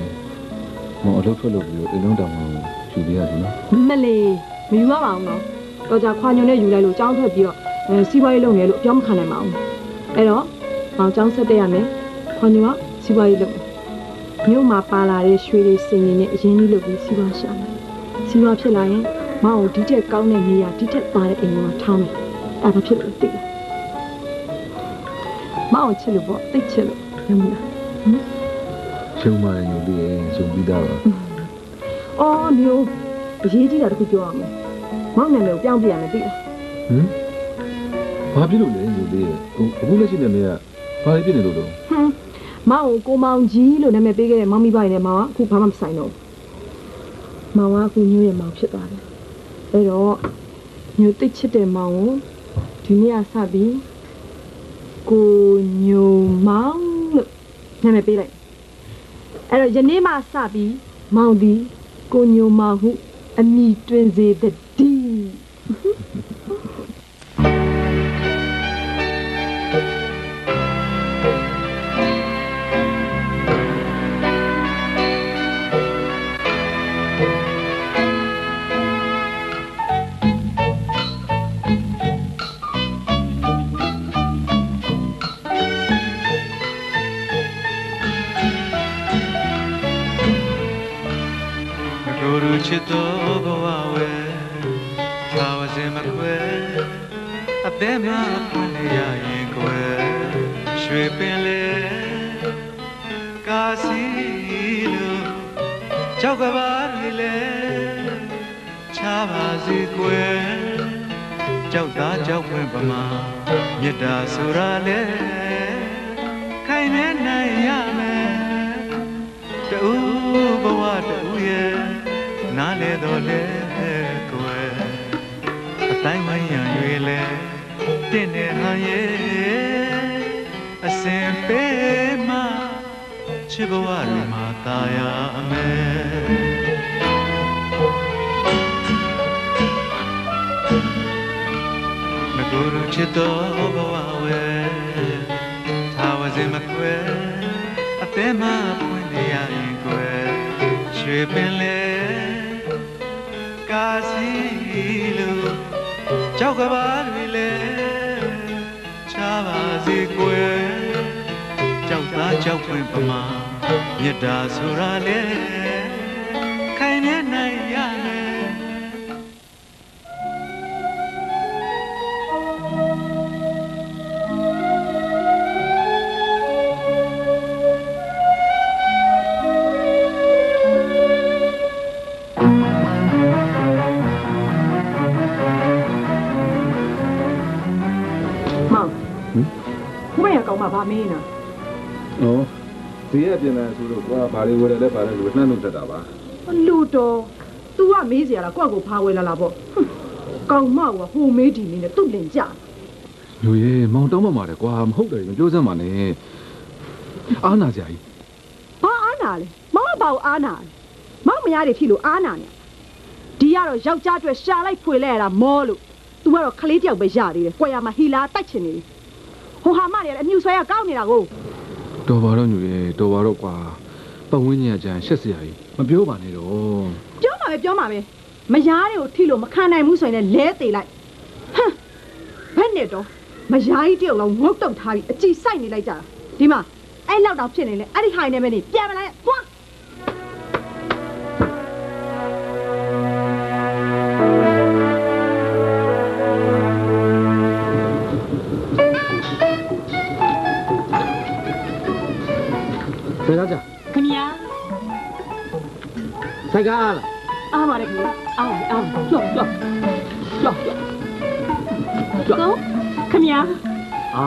မောင်အလုပ်ထွက်လို့ပြီးတော့အိမ်လုံးတောင်ကိုယူပြရတယ်နော်မလေးမယူရပါဘူးနော်တော့ကြခွာညွန်နဲ့ယူလိုက်လို့ကြောင်းထွက်ပြီးတော့အဲစီးပွားရေးလုပ်နေလို့ပြောမခံနိုင်ပါဘူးအဲ့တော့မောင်ကြောင်းဆက်တက်ရမယ်ခွာညွန်ကစီးပွားရေးလုပ်မယ်မြို့မှာပါလာတဲ့ရွှေတွေစင်ရင်နဲ့အရင်ကြီးလုပ်ပြီးစီးပွားရှာမယ်စီးပွားဖြစ်လာရင်မောင်ကိုဒီတက်ကောင်းတဲ့နေရာဒီတက်ပါတဲ့အိမ်မှာထားမယ်အဲ့ဒါဖြစ်လို့သိတယ် မောင်ကိုချစ်လို့ပေါ့သိချစ်လို့ရမလားရှုံးပါတယ်ညိုလေးရဲ့ရှုံးပြီးသားပါအော်မျိုးအရေးကြီးတာတစ်ခုပြောရမယ်မောင်နာမည်ကိုပြောင်းပြရမယ်သိလားဟမ်ဘာဖြစ်လို့လဲညိုလေးရဲ့ဟိုအခုလက်ရှိနာမည်ကဘာဖြစ်နေလို့တော့ဟမ်မောင်ကိုကိုမောင်ကြီးလို့နာမည်ပေးခဲ့တဲ့မောင်မိဘတွေနဲ့မောင်ကအခုဘာမှမဆိုင်တော့ဘူးမောင်ကအခုညို့ရဲ့မောင်ဖြစ်သွားတယ်အဲ့တော့ညို့တိတ်ချစ်တဲ့မောင်ကိုဒီနေ့ကစပြီး ကိုညိုမောင်လို့နာမည်ပေးလိုက်အဲ့တော့ယနေ့မှစပြီးမောင်ဒီကိုညိုမောင်ဟုအမိတွင်စေတည်း ချစ်တော်ဘဝဝဲသာဝစင်မခွဲအသက်မဖွင့်ရရင်ကွယ်ရွှေပင်လေကာစီလို့ကြောက်ကဘာတွေလဲချပါစေကွယ်ကြောက်သားကြောက်ဖွင့်ပမာမေတ္တာဆိုရလဲ လေတော့လေကွယ်အတိုင်းမရံရွေလဲတင့်နေဟန်ရဲ့အစင်ပေးမှချစ်ဘဝတွေမှာตายရမယ်ငကိုယ်ချစ်တော်ဘဝဝဲသာဝစင်မခွဲအသေးမပွင့်နေရရင်ကွယ်ရွှေပင်လေ ကာစီလို့ကြောက်ကဘာတွေလဲချပါစေကွယ်ကြောက်သားကြောက်ပွင့်ပမာမေတ္တာဆိုရလေ မှဗာမင်းနာ။နော်ဒီရပြင်လာဆိုတော့ကွာဘာလေးဝယ်တယ်လဲဘာလဲလို့နှမ်းနှုတ်တက်တာပါလူတော် तू ကမေးစရာလားကိုယ့်ကိုဖားဝဲလာလာပေါ့ဟွန်းကောင်းမကဟိုမေးဒီနေနဲ့သူ့လင်ကြ။ညိုရဲ့မောင်တောင်းမှပါတယ်ကွာမဟုတ်တယ်မပြောစမ်းပါနဲ့။အားနာကြကြီးဘာအားနာလဲမောင်ကဘာကိုအားနာလဲမောင်မရတွေဖြစ်လို့အားနာနေဒီကတော့ယောက်ျားအတွက်ရှာလိုက်ဖွေလဲရတာမောလို့ तू ကတော့ခလေးတယောက်ပဲရသေးတယ်ကြွယ်ရမှာဟီလာတိုက်ချင်နေပြီ ဟိုဟာမတွေလည်းအမြူဆွဲရကောင်းနေတာကို။တော်ပါတော့ညိုရဲ့တော်ပါတော့ကွာပတ်ဝန်းကျင်ကကြံရှက်စရာကြီးမပြောပါနဲ့တော့ပြောမှာပဲပြောမှာပဲမယားတွေကိုထိလို့မခံနိုင်ဘူးဆိုရင်လည်းလဲသေးလိုက်ဟမ်ဘယ်နဲ့တော့မယားကြီးတယောက်လုံးငုတ်တုတ်ထားပြီးအကြည့်စိုက်နေလိုက်ကြတာဒီမှာအဲ့လောက်တော့ဖြစ်နေလေအဲ့ဒီဟိုင်နေမယ်နေပြန်မလိုက် ဆိုင်ကားအားလားအားပါတယ်ခင်ဗျာအားပါအားပါကြောက်ကြောက်ကြောက်ကြောက်ကြောက်ခင်ဗျာ။အာ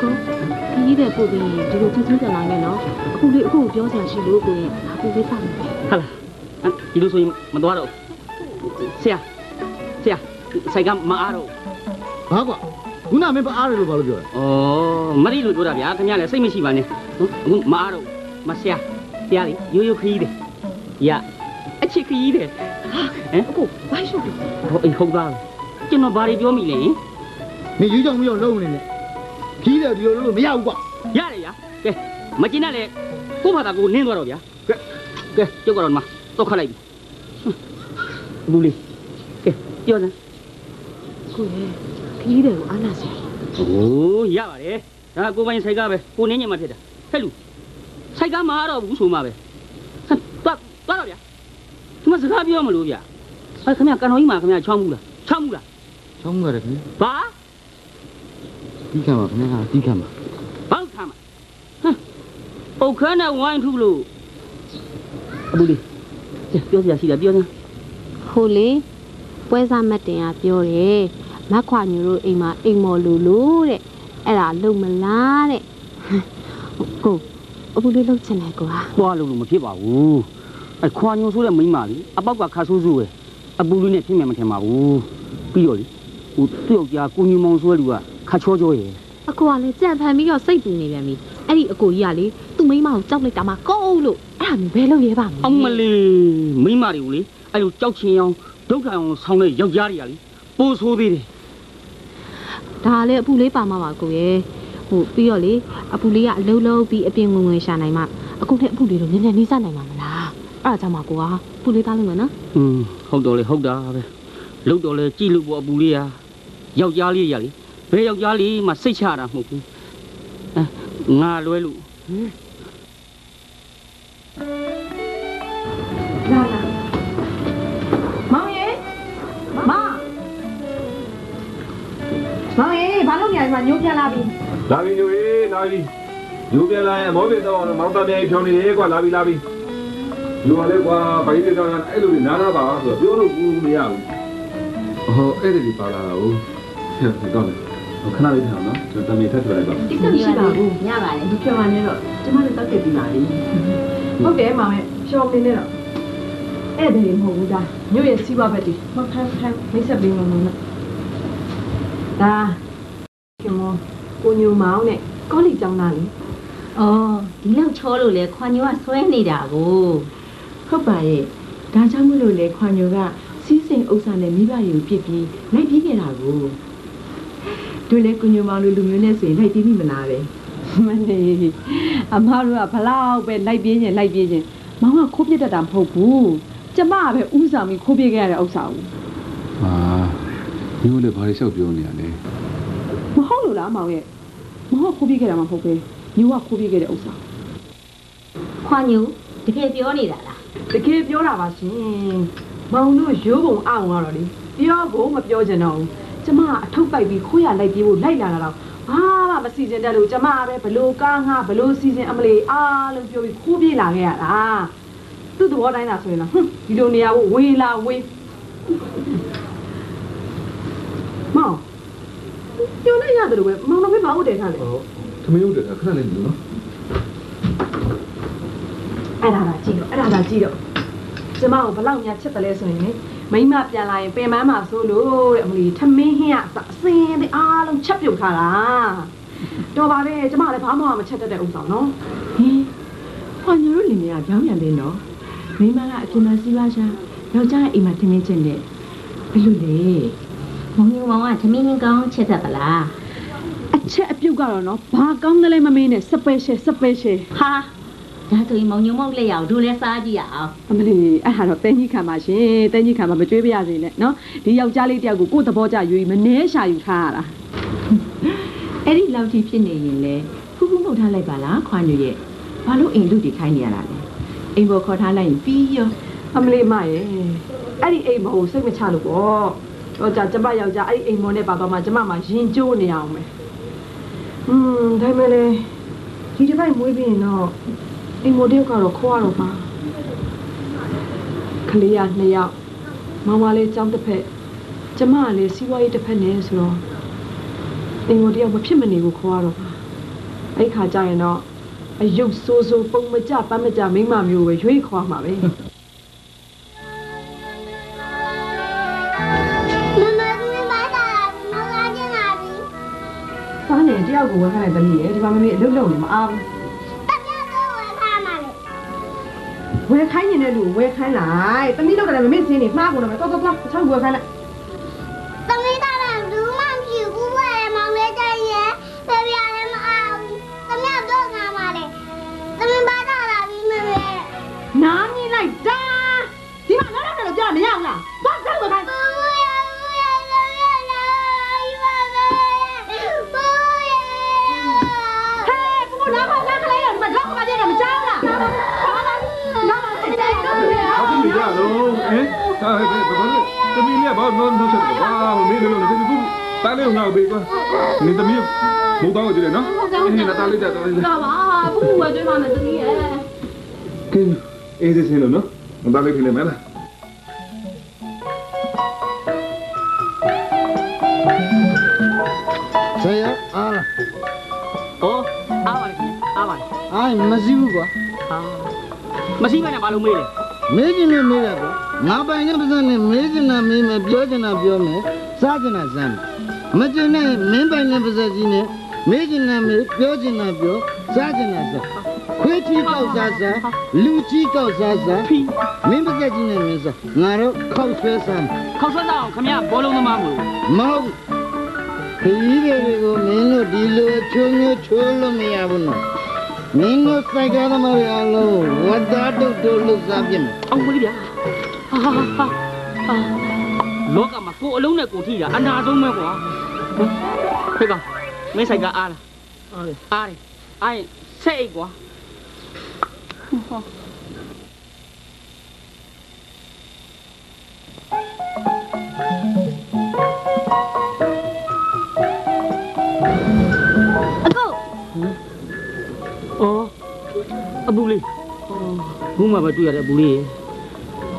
ကိုဒီကြီးတဲ့ပို့ပြီးဒီလိုချက်ချင်းတက်လာခဲ့နော်အခုလေးအခုပြောစရာရှိလို့ကိုရင်အခုလေးစောင့်နေတယ်ဟာလားအဲ့ဒီလိုဆိုရင်မတော်တော့ဘူးဆရာဆရာဆိုင်ကမအားတော့ဘူးဘာကွာခုနမင်းပအားတယ်လို့ဘာလို့ပြောလဲဩမရိလို့ပြောတာဗျာခင်ဗျာလည်းစိတ်မရှိပါနဲ့ဟုတ်အခုမအားတော့မဆရာဆရာလေးရိုးရိုးခရီးတယ် ရအချစ်ခရီးတယ်ဟမ်အခုဘာရှုပ်တယ်ဟိုအိမ်ဟုတ်သားကျွန်တော်ဘာတွေပြောမိလဲဟင်နေယူကြောင်မရောလုံးနေနဲ့ခီးတယ်ဒီလိုလို့မရဘူးကွာရတယ်ဗျာကဲမကျင်နဲ့လေကို့ဘာသာကိုနင်းသွားတော့ဗျာကဲကဲကျုပ်ကတော့ဒီမှာတော့ခတ်လိုက်ပြီဘူးလေးကဲပြောစမ်းကိုရဲ့ခီးတယ်ကိုအားနာစေโอ้ရပါတယ်ဒါကိုပိုင်ဆိုင်ကားပဲကိုနင်းညင်မှဖြစ်တာဟဲ့လူဆိုင်ကားမအားတော့ဘူးဆိုမှပဲဟမ် သွားသွားတော့ဗျာဒီမှာစကားပြောမလို့ဗျာဟဲ့ခင်ဗျာကန်တော်ကြီးမှာခင်ဗျာချောင်းဘူးလားချောင်းဘူးလားချောင်းရတယ်ခင်ဗျဘာတီးခံပါခင်ဗျာတီးခံပါဘာလို့ထားမှာဟမ်ပုတ်ခမ်းနဲ့ဝိုင်းထုလို့အဘူးလေးကဲပြောစရာရှိတာပြောစမ်းဟိုလေပွဲစားမတ်တင်ကပြောတယ်မက်ခွာညူတို့အိမ်မှာအိမ်မော်လူလို့တဲ့အဲ့ဒါလုံမလားတဲ့ကိုအခုလေးလုံချင်တယ်ကွာသွားလို့လို့မဖြစ်ပါဘူး အဲခွာညိုဆိုတဲ့မိန်းမလေးအပေါက်ကခါဆိုးဆိုးပဲအပူလေးနဲ့ဖြစ်မယ်မထင်ပါဘူးပြီးတော့လေဟိုသူ့ယောက်ျားကိုညူမောင်ဆိုတဲ့လူကခါချောချောရဲ့အကိုကလည်းကြံဖန်ပြီးတော့စိတ်ပူနေပြန်ပြီအဲ့ဒီအကိုကြီးကလေသူ့မိန်းမကိုကြောက်လိုက်တာမှကောက်လို့အဲ့ဒါမျိုးဘယ်လုပ်ရဲပါမလဲအမလေးမိန်းမတွေကိုလေအဲလိုကြောက်ချင်အောင်ဒုက္ခအောင်ဆောင်းတဲ့ယောက်ျားတွေကလေပိုးဆိုးသေးတယ်ဒါလည်းအပူလေးပါမှာပါကိုရဲ့ဟိုပြီးတော့လေအပူလေးကအလုံးလုံးပြီးအပြင်ငုံငွေရှာနိုင်မှအကိုနဲ့အပူလေးတို့နည်းနည်းနီးစပ်နိုင်မှာမလား အဲ့ဒါကြောင့်မကိုကပူလေးသားလို့မယ်နော်อืมဟုတ်တော့လေဟုတ်တာပဲလုတ်တော့လေကြည့်လို့ပေါ့အပူလေးဟာယောက်ျားလေးရလေဘယ်ယောက်ျားလေးမှစိတ်ချတာမဟုတ်ဘူးအဲငါလွဲလို့လာလာမောင်ရေမောင်မောင်ရေဘာလို့နေရမှာညိုးပြန်လာပြီလာပြီညိုရေးလာပြီယူပြန်လာရင်မောပြေတော့မောင်တမြိုင်ဖြောင်းနေတယ်ကွာလာပြီလာပြီ ယူပါလေကွာဘာကြီးတော့အဲ့လိုနားနာပါဆိုတော့ပြောလို့ဘူးမရဘူးဟောအဲ့ဒီပါလာတာဟုတ်တော့လေခဏလေးထားနော်ကျွန်တော်တမီထပ်ထွက်လိုက်ပါတိကျမရှိပါဘူးညပါလေဒီပြောင်းနေတော့ကျမတို့တောက်ခဲ့ပြီးပါလေဟုတ်တယ်မောင်ရဲ့ရှောင်းနေနေတော့အဲ့ဒါလေးမဟုတ်ဘူးဒါညို့ရဲ့စီးပွားဘက်တီမဖမ်းဖမ်းမိတ်ဆက်ပြီးမှမလို့ဒါကမောကိုညိုမောင်နဲ့ကောလီကျောင်းသားလေအော်ဒီလောက်ချောလို့လေခွာညိုကဆွဲနေတာကို ဟုတ်ပါရဲ့ဒါကြောင့်မလို့လေခွာညိုကစီးစိမ်ဥစ္စာနဲ့မိဘတွေကိုပြစ်ပြီးလိုက်ပြေးနေတာကိုတို့လေကုညိုမောင်လိုလူမျိုးနဲ့ဆိုရင်လိုက်ပြေးမိမလားပဲမလေးအမတို့ကဘလောက်ပဲလိုက်ပြေးရင်လိုက်ပြေးရင်မောင်ကခိုးပြစ်တတ်တာမဟုတ်ဘူးကျမကပဲဥဆောင်ပြီးခိုးပြစ်ခဲ့ရတဲ့ဥစ္စာကိုဟာမျိုးလေဘာတွေလျှောက်ပြောနေရလဲမဟုတ်လို့လားမောင်ရဲ့မောင်ကခိုးပြစ်ခဲ့တာမှမဟုတ်ပဲညိုကခိုးပြစ်ခဲ့တဲ့ဥစ္စာခွာညိုတကယ်ပြောနေတာလား တကယ်ပြောတာပါရှင်မောင်တို့ရိုးပုံအောင်တော့လေပြောဖို့မပြောချင်တော့ဘူးကျမကအထုပ်ပိုက်ပြီးခိုးရလိုက်ပြေးဖို့လိုက်လာတာတော့ဘာမှမစီစဉ်တတ်လို့ကျမပဲဘလို့ကားငါဘလို့စီစဉ်အမလေးအားလုံးပြောပြီးခိုးပြေးလာခဲ့ရတာသူ့သဘောတိုင်းသာဆိုရင်တော့ဟွန်းဒီလိုနေရာကိုဝေးလာဝေးမောင်ပြောလိုက်ရတယ်လို့ပဲမောင်တော့မဘာဟုတ်တယ်ထားလဲသမီးတို့တက်ခဏလေးနော် အဲ့ဒါသာကြည့်တော့အဲ့ဒါသာကြည့်တော့ကျမကိုဘလောက်များချစ်တယ်လဲဆိုရင်လေမိမပြန်လာရင်ပင်ပန်းမှာဆိုလို့တဲ့အမလီထမင်းဟင်းရအစအစင်းတွေအားလုံးချက်ပြုတ်ထားတာတော်ပါပဲကျမလည်းဘာမှမချက်တတ်တဲ့ဥစ္စာနော်ဟင်းခွာညိုတို့လင်မယားပြောင်းပြန်ပြီနော်မိမကအပြင်မှာစီးပွားရှာယောက်ျားရဲ့အိမ်မှာထမင်းချက်နေဘယ်လိုလဲမောင်ညိုမောင်ကသမီးကောင်းချက်တတ်ပလားအချက်အပြုတ်ကတော့နော်ဘာကောင်းတယ်လဲမမေးနဲ့ special special ဟာ ဒါဆိုရင်မောင်ညိုမောက်လက်ရအောင်တို့လည်းစားကြည့်ရအောင်အမလီအဲ့ဟာတော့တဲကြီးခံပါရှင်တဲကြီးခံပါမကြွေးပြရစေနဲ့နော်ဒီယောက်ျားလေးတယောက်ကိုကိုယ့်သဘောကျယူပြီးမနှဲရှာယူထားရတာအဲ့ဒီလောက်ထိဖြစ်နေရင်လေဖူးဖူးမှုတ်ထားလိုက်ပါလားခွာညိုရဲ့ဘာလို့အိမ်လူတွေခိုင်းနေရတာလဲအိမ်ပေါ်ခေါ်ထားလိုက်ရင်ပြီးရောအမလေးမရဲ့အဲ့ဒီအိမ်မဟုတ်စိတ်မချလို့ပေါ့တော့ကြကျမယောက်ျားအဲ့ဒီအိမ်မောနဲ့ပါတော့မှကျမမှရင်ကျိုးနေအောင်မယ်อืมဒါပေမဲ့လေဒီတစ်ပိုက်မွေးပြီးရင်တော့ အိမ်မတယောက်ကတော့ခေါ်ရတော့မှာကလေးကနှစ်ယောက်မောင်မလေးចောင်းတစ်ဖက်ကျမကလည်းစီးပွားရေးတစ်ဖက်နဲ့ဆိုတော့အိမ်မတယောက်မဖြစ်မနေကိုခေါ်ရတော့မှာအဲ့ခါကျရင်တော့အယုတ်ဆိုးဆိုးပုံမကြပန်းမကြမိမမျိုးပဲရွေးခေါ်မှာပဲပါနဲ့တယောက်ကိုဝယ်ခိုင်းတဲ့သမီးရဲ့ဒီမှာမမေအလုပ်လုပ်နေမအားဘူး ဝယ်ခိုင်းနေတဲ့လူကိုဝယ်ခိုင်းလိုက်သမီးလုပ်တယ်မမေစင်းနေမှားကုန်တော့မယ်တော်တော်တော်ချောင်းဝယ်ခိုင်းလိုက် ဟာဟဲ့ဘာလဲတမီးလေးကဘာလို့နှုတ်ချက်ဘာမင်းလည်းလည်းဒီတားလေးငါ့ကိုပေးကွာနေတမီးမဟုတ်တော့ကြည့်နော်အင်းလာတားလေးတားလေးလာပါဘူးဝယ်တွေ့မှမယ်သမီးရဲ့ကင်းအေးစင်းလို့နော်မတားလေးဖိနေမလားဆရာအားလားဟောအားပါလေခင်ဗျအားပါလေအိုင်းမရှိဘူးကွာဟာမရှိမနဲ့ဘာလို့မေးလဲမေးချင်နေမေးရကွာ ငါပိုင်တဲ့ပါးစပ်နဲ့မေးချင်တာမေးမယ်ပြောချင်တာပြောမယ်စားချင်တာစားမယ်မချင်တဲ့မင်းပိုင်တဲ့ပါးစပ်ကြီးနဲ့မေးချင်တာမေးပြောချင်တာပြောစားချင်တာစားခွေးချီကောက်စားစားလူချီကောက်စားစားမင်းပါးစပ်ကြီးနဲ့မင်းစားငါတို့ခောက်ဆွဲစားမယ်ခောက်ဆွဲစားအောင်ခင်ဗျဘောလုံးသမားမလို့မဟုတ်ခရီးတွေကိုမင်းတို့ဒီလိုချုံမျိုးချိုးလို့မရဘူးနော်မင်းတို့စိုက်ကားသမားတွေအလုံးဝတ်သားတုတ်တို့လှုပ်စားပြမယ်အောင်မလေးဗျာ ဟာဟာဟာဟာလောကမှာကိုယ်အလုံးနဲ့ကိုယ်ထိတာအနာဆုံးပဲကွာဖေကောင်မင်းဆိုင်ကအားလားအားတယ်အားတယ်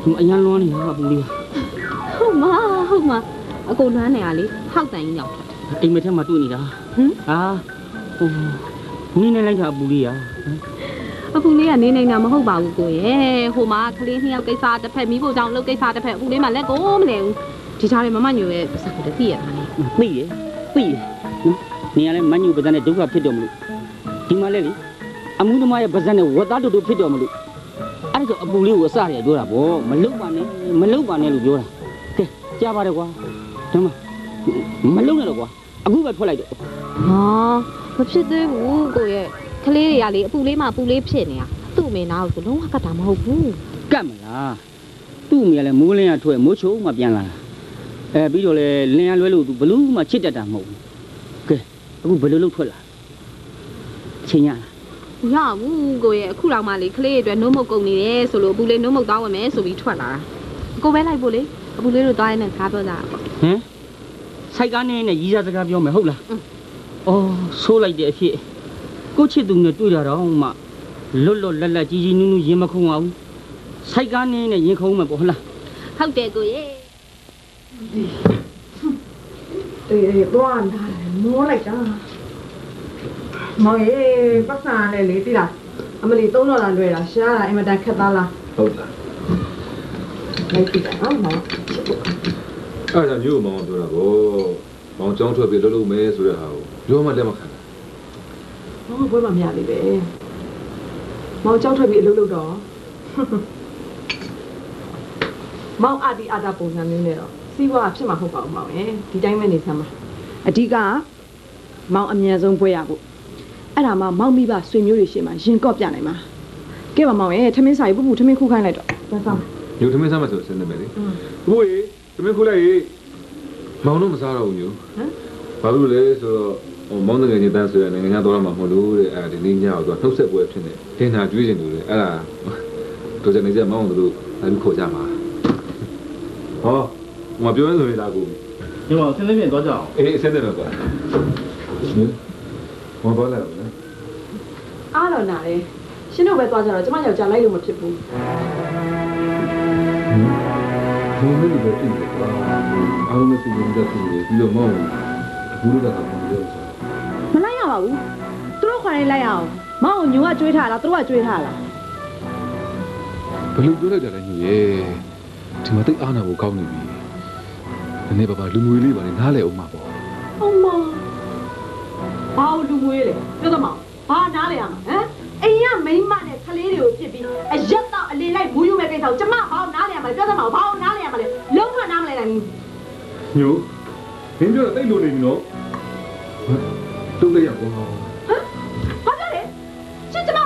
အားရင်ဆက်အိတ်ကွာဟောအော်အပူလေးဘူးမှပဲတွေ့ရတဲ့အပူလေးဒီအရန်လွန်နေတာအပူလေးဟုတ်မှာဟုတ်မှာအကုန်လွမ်းနေရလေဟောက်တန်ကြီးရောက်ထွက်အိမ်မက်ထဲမှာတွေ့နေတာဟမ်ဟာဟိုနင်းနေလိုက်တာအပူလေးရအပူလေးကနေနေတာမဟုတ်ပါဘူးကိုရဲ့ဟိုမှာကလေးနှစ်ယောက်ကိစ္စတစ်ဖက်မိဖို့ကြောင့်လုပ်ကိစ္စတစ်ဖက်အပူလေးမှလက်ကိုမလဲဘူးဒီကြားထဲမမညိုရဲ့စက်ကိုတည်းသိရတာလေသိရသိရနော်နေရလဲမညူပဇက်နဲ့ဒုက္ခဖြစ်တော်မလို့ဒီမှာလဲလေအမှုသမားရဲ့ပဇက်နဲ့ဝတ်သားတူတူဖြစ်တော်မလို့ အဲ့ဒါကြောင့်အပူလေးကိုအစရပြောတာဗောမလုတ်ပါနဲ့မလုတ်ပါနဲ့လို့ပြောတာကဲကြားပါတယ်ကွာဒီမှာမလုတ်နဲ့တော့ကွာအခုပဲထွက်လိုက်တော့ဟောမဖြစ်သေးဘူးကိုရဲ့ကလေးတွေကလေအပူလေးမှအပူလေးဖြစ်နေတာသူ့အမေနာကိုဆိုလုံးဝကတ်တာမဟုတ်ဘူးကတ်မလားသူ့အမိကလည်းမိုးလင်းရထွက်မိုးချုံမှပြန်လာတာအဲပြီးတော့လေလင်းရလွဲလို့သူဘလူးမှချစ်တတ်တာမဟုတ်ဘူးကဲအခုဘယ်လိုလုပ်ထွက်လာချိန်ရလား မရဘူးကိုရဲ့အခုလောက်မှလေကလေးတွေအတွက်နှုတ်မုတ်ကုန်နေတယ်ဆိုလို့အပူလေးနှုတ်မုတ်သွားဝင်မယ်ဆိုပြီးထွက်လာတာကိုပဲလိုက်ဖို့လေအပူလေးတို့သွားရင်လည်းခါပြောကြတာဟမ်စိုက်ကားနေနဲ့ရီးစားစကားပြောမယ်ဟုတ်လားအော်ဆိုးလိုက်တဲ့အဖြစ်ကိုချစ်သူနဲ့တွေ့တာတော့မှလွတ်လွတ်လပ်လပ်ကြီးကြီးနူးနူးရင်မခုံအောင်စိုက်ကားနေနဲ့ရင်ခုံမယ်ပေါ့ဟုတ်လားဟုတ်တယ်ကိုရဲ့အေးအေးသွားတာမိုးလိုက်တာ မောင်ရေပတ်စံနဲ့လေတိလားအမလီ3ဒေါ်လာလွှဲတာရှားတာအင်မတန်ခက်သားလားဟုတ်လားလိုက်ပြီနော်မောင်အဲ့ဒါမျိုးမောင်ပြောတာဗောမောင်ကြောင်းထွက်ပြီးလှုပ်လို့မယ်ဆိုတဲ့ဟာကိုပြောမှလက်မခံတာမောင်ကဘွဲမှမရသေးပဲမောင်ကြောက်ထွက်ပြီးအလုပ်လုပ်တော့မောင်အဒီအတာပုံစံမျိုးနဲ့တော့စီးပွားဖြစ်မှာမဟုတ်ပါဘူးမောင်ရဲ့ဒီတိုင်းပဲနေစမ်းပါအဓိကမောင်အမြန်ဆုံးပွဲရဖို့ အဲ့ဒါမှမောင်မိဘဆွေမျိုးတွေရှေ့မှာရင်ကော့ပြနိုင်မှာကဲပါမောင်ရဲ့ထမင်းစာရေးပူပူထမင်းခုခိုင်းလိုက်တော့စမ်းစမ်းညိုထမင်းစားမယ်ဆိုစဉ်းနေမယ်လေဘိုးရေထမင်းခုလိုက်ရေမောင်တော့မစားတော့ဘူးညိုဟမ်ဘာလို့လဲဆိုတော့ဟိုမောင်ငယ်ချင်းတန်းဆိုရနိုင်ငံခြားသွားမှာမဟုတ်လို့တဲ့အဲ့ဒီနေ့ညတော့သူနှုတ်ဆက်ပွဲဖြစ်နေတင်တာကျွေးနေလို့လေအဲ့ဒါတို့စနေစမောင်တို့အဲ့ဒီခေါ်ကြမှာဟောမပြောရင်ဆိုရင်လာကူဒီမှာဆင်းလေးပြင်သွားကြအောင်အေးအစင်းတယ်တော့ကွာဟောဘာလဲလဲ အားတော့နာတယ်ရှင်းတို့ပဲသွားကြတော့ကျမယောက်ျားလိုက်လို့မဖြစ်ဘူးဘုံလေးတွေဖြစ်နေကွာအားလုံးနဲ့စီရင်တဲ့သူတွေပြီးတော့မောင်ဘူးလို့ကတော့မပြောချင်မလိုက်ရပါဘူးသူတို့ခွာနေလိုက်ရအောင်မောင်ကိုညိုကကြွေးထားလားသူတို့ကကြွေးထားလားဘယ်လိုပြောလိုက်တာလဲညရေဒီမှာတိတ်အားနာဖို့ကောင်းနေပြီနည်းနည်းပါးပါလူငွေလေးပါလေနားလဲအောင်မှာပေါ့အမဘာလို့လူငွေလဲပြောသမောင် ဘာနားလဲရမှာဟမ်အိမ်ကမိန်းမနဲ့ကလေးတွေကိုပြစ်ပြီးအရက်တော့အလေလိုက်ဘူးယူမဲ့ကိစ္စကိုကျမဘာလို့နားလဲရမှာလဲပြောသမောင်ဘာလို့နားလဲရမှာလဲလုံးဝနားမလဲနိုင်ဘူးညိုမင်းပြောတာတိတ်လို့နေပြီနော်တုတ်လိုက်ရကွာဘာပြောလဲရှင်းကျမကိုလိုက်လို့ဟုတ်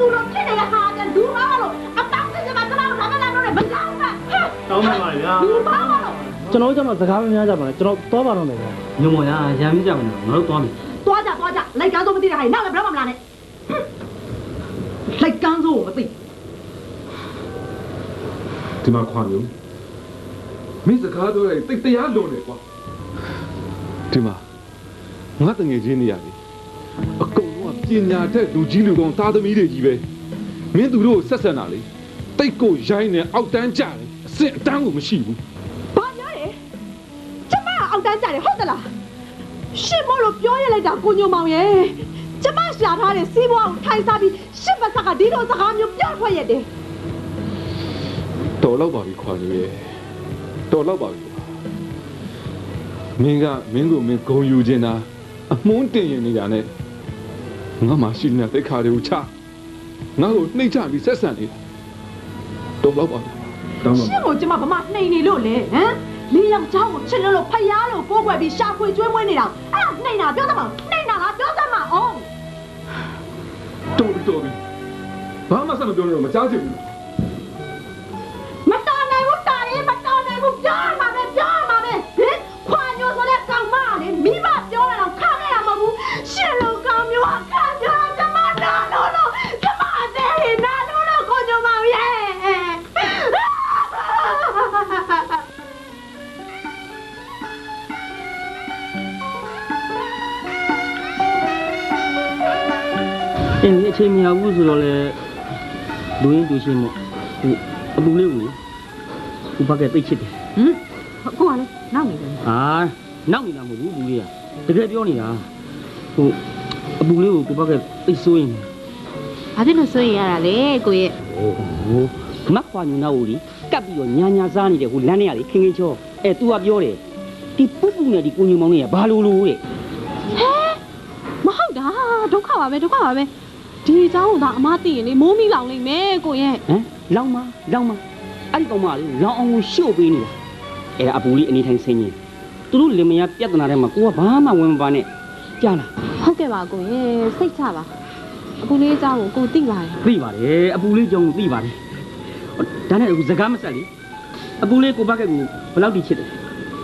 သူလို့ဖြစ်နေတဲ့ဟာကလူပါလို့အပေါင်းအသင်းကျမကျမကိုဒါကလည်းတော့မကောင်းပါဟဲ့တောင်းပါပါဗျာလူပါလို့ကျွန်တော်တို့ကျတော့စကားမများကြပါနဲ့ကျွန်တော်သွားပါတော့မယ်ဗျာညမောရရမ်းပြကြမယ်ငါတို့သွားမယ်သွားကြသွားကြလိုက်ကားစိုးမသိတဲ့ဟာနောက်လည်းဘယ်တော့မှမလာနဲ့လိုက်ကန်းစိုးကိုမသိဒီမှာခွာမျိုးမင်းစကားပြောလိုက်တိတ်တရားလွန်တယ်ကွာဒီမှာငါတငယ်ချင်းနေရပြီအကုန်လုံးက ပညာတတ်လူကြီးလူကောင်းသားသမီးတွေကြီးပဲမင်းသူတို့ကိုဆက်ဆံတာလေတိတ်ကိုရိုင်းနေအောက်တန်းကြတယ်အစ်အတန်းကိုမရှိဘူးဘာပြောလဲကျမအောက်တန်းကြတယ်ဟုတ်သလားရှင်မလို့ပြောရလိုက်တာကိုညိုမောင်ရဲ့ကျမရှာထားတဲ့စီးပွားကိုထိုင်စားပြီးရှစ်ပတ်ဆက်ကဒီလိုစကားမျိုးပြောထွက်ရတယ်တော်တော့ပါပြီခွာမျိုးရဲ့တော်တော့ပါပြီကွာမင်းကမင်းကိုမင်းဂုံယူခြင်းတာအမုန်းတင်ရင်နေတာနဲ့ ငါမှရှိနေတဲ့တိတ်ခါတွေကိုချငါ့ကိုနှိမ့်ချပြီးဆက်ဆံနေတာတော်တော့ပါပြီတောင်းပါရှင်ကိုကျမဗမာနှိမ်နေလို့လေဟမ်လေးယောက်ျားကိုချစ်လို့လို့ဖယားလို့ကိုးကွယ်ပြီးရှာဖွေကျွေးမွေးနေတာအဲ့ဒါနှိမ်တာပြောသမောင်နှိမ်တာလားပြောသမောင်အောင်တော်ပြီတော်ပြီဘာမှဆက်မပြောလို့မကြားချင်ဘူးမတော်နိုင်ဘူးတာရင်မတော်နိုင်ဘူးပြောရမှာပဲပြောရမှာ အင်းအချိန်မရဘူးဆိုတော့လေလူရင်းတူရှင်းမို့ဟိုအပူလေးကိုလေဟိုဘက်ကသိတ်ချစ်တယ်ဟမ်ကိုကလည်းနောက်နေတယ်ဟာနောက်နေတာမဟုတ်ဘူးဘူးလေးကတကယ်ပြောနေတာဟိုအပူလေးကိုကိုဘက်ကသိတ်ဆိုးရင်ဘာဖြစ်လို့စိုးရင်ရတာလဲကိုရဲ့ဟိုဟိုမက်ခွာညူနာကိုလေကပ်ပြီးတော့ညာညာစားနေတဲ့ဟိုလမ်းထဲကလေခင်ခင်ချောအဲ तू ကပြောတယ်ဒီပူပူနဲ့ဒီကိုညူမောင်လေးကဘာလို့လို့တဲ့ဟဲမဟုတ်တာဒုက္ခပါပဲဒုက္ခပါပဲ ဒီအကြောင်းကိုဒါအမသိရင်လေမိုးမိလောင်လိမ့်မယ်ကိုရဲ့ဟမ်လောင်မလောင်မအဲ့ဒီကောင်မလေးလောင်အောင်ကိုရှို့ပေးနေတာအဲ့ဒါအပူလေးအနေထိုင်ဆင်းရင်သူတို့လင်မယားပြဿနာထဲမှာကိုကဘာမှဝင်မပါနဲ့ကြားလားဟုတ်ကဲ့ပါကိုရဲ့စိတ်ချပါအခုလေးအကြောင်းကိုကိုသိပါတယ်သိပါတယ်အပူလေးကြောင့်သိပါတယ်ဒါနဲ့အခုစကားမဆက်လေအပူလေးကိုဘက်ကကိုဘယ်လောက်ထိချစ်တယ်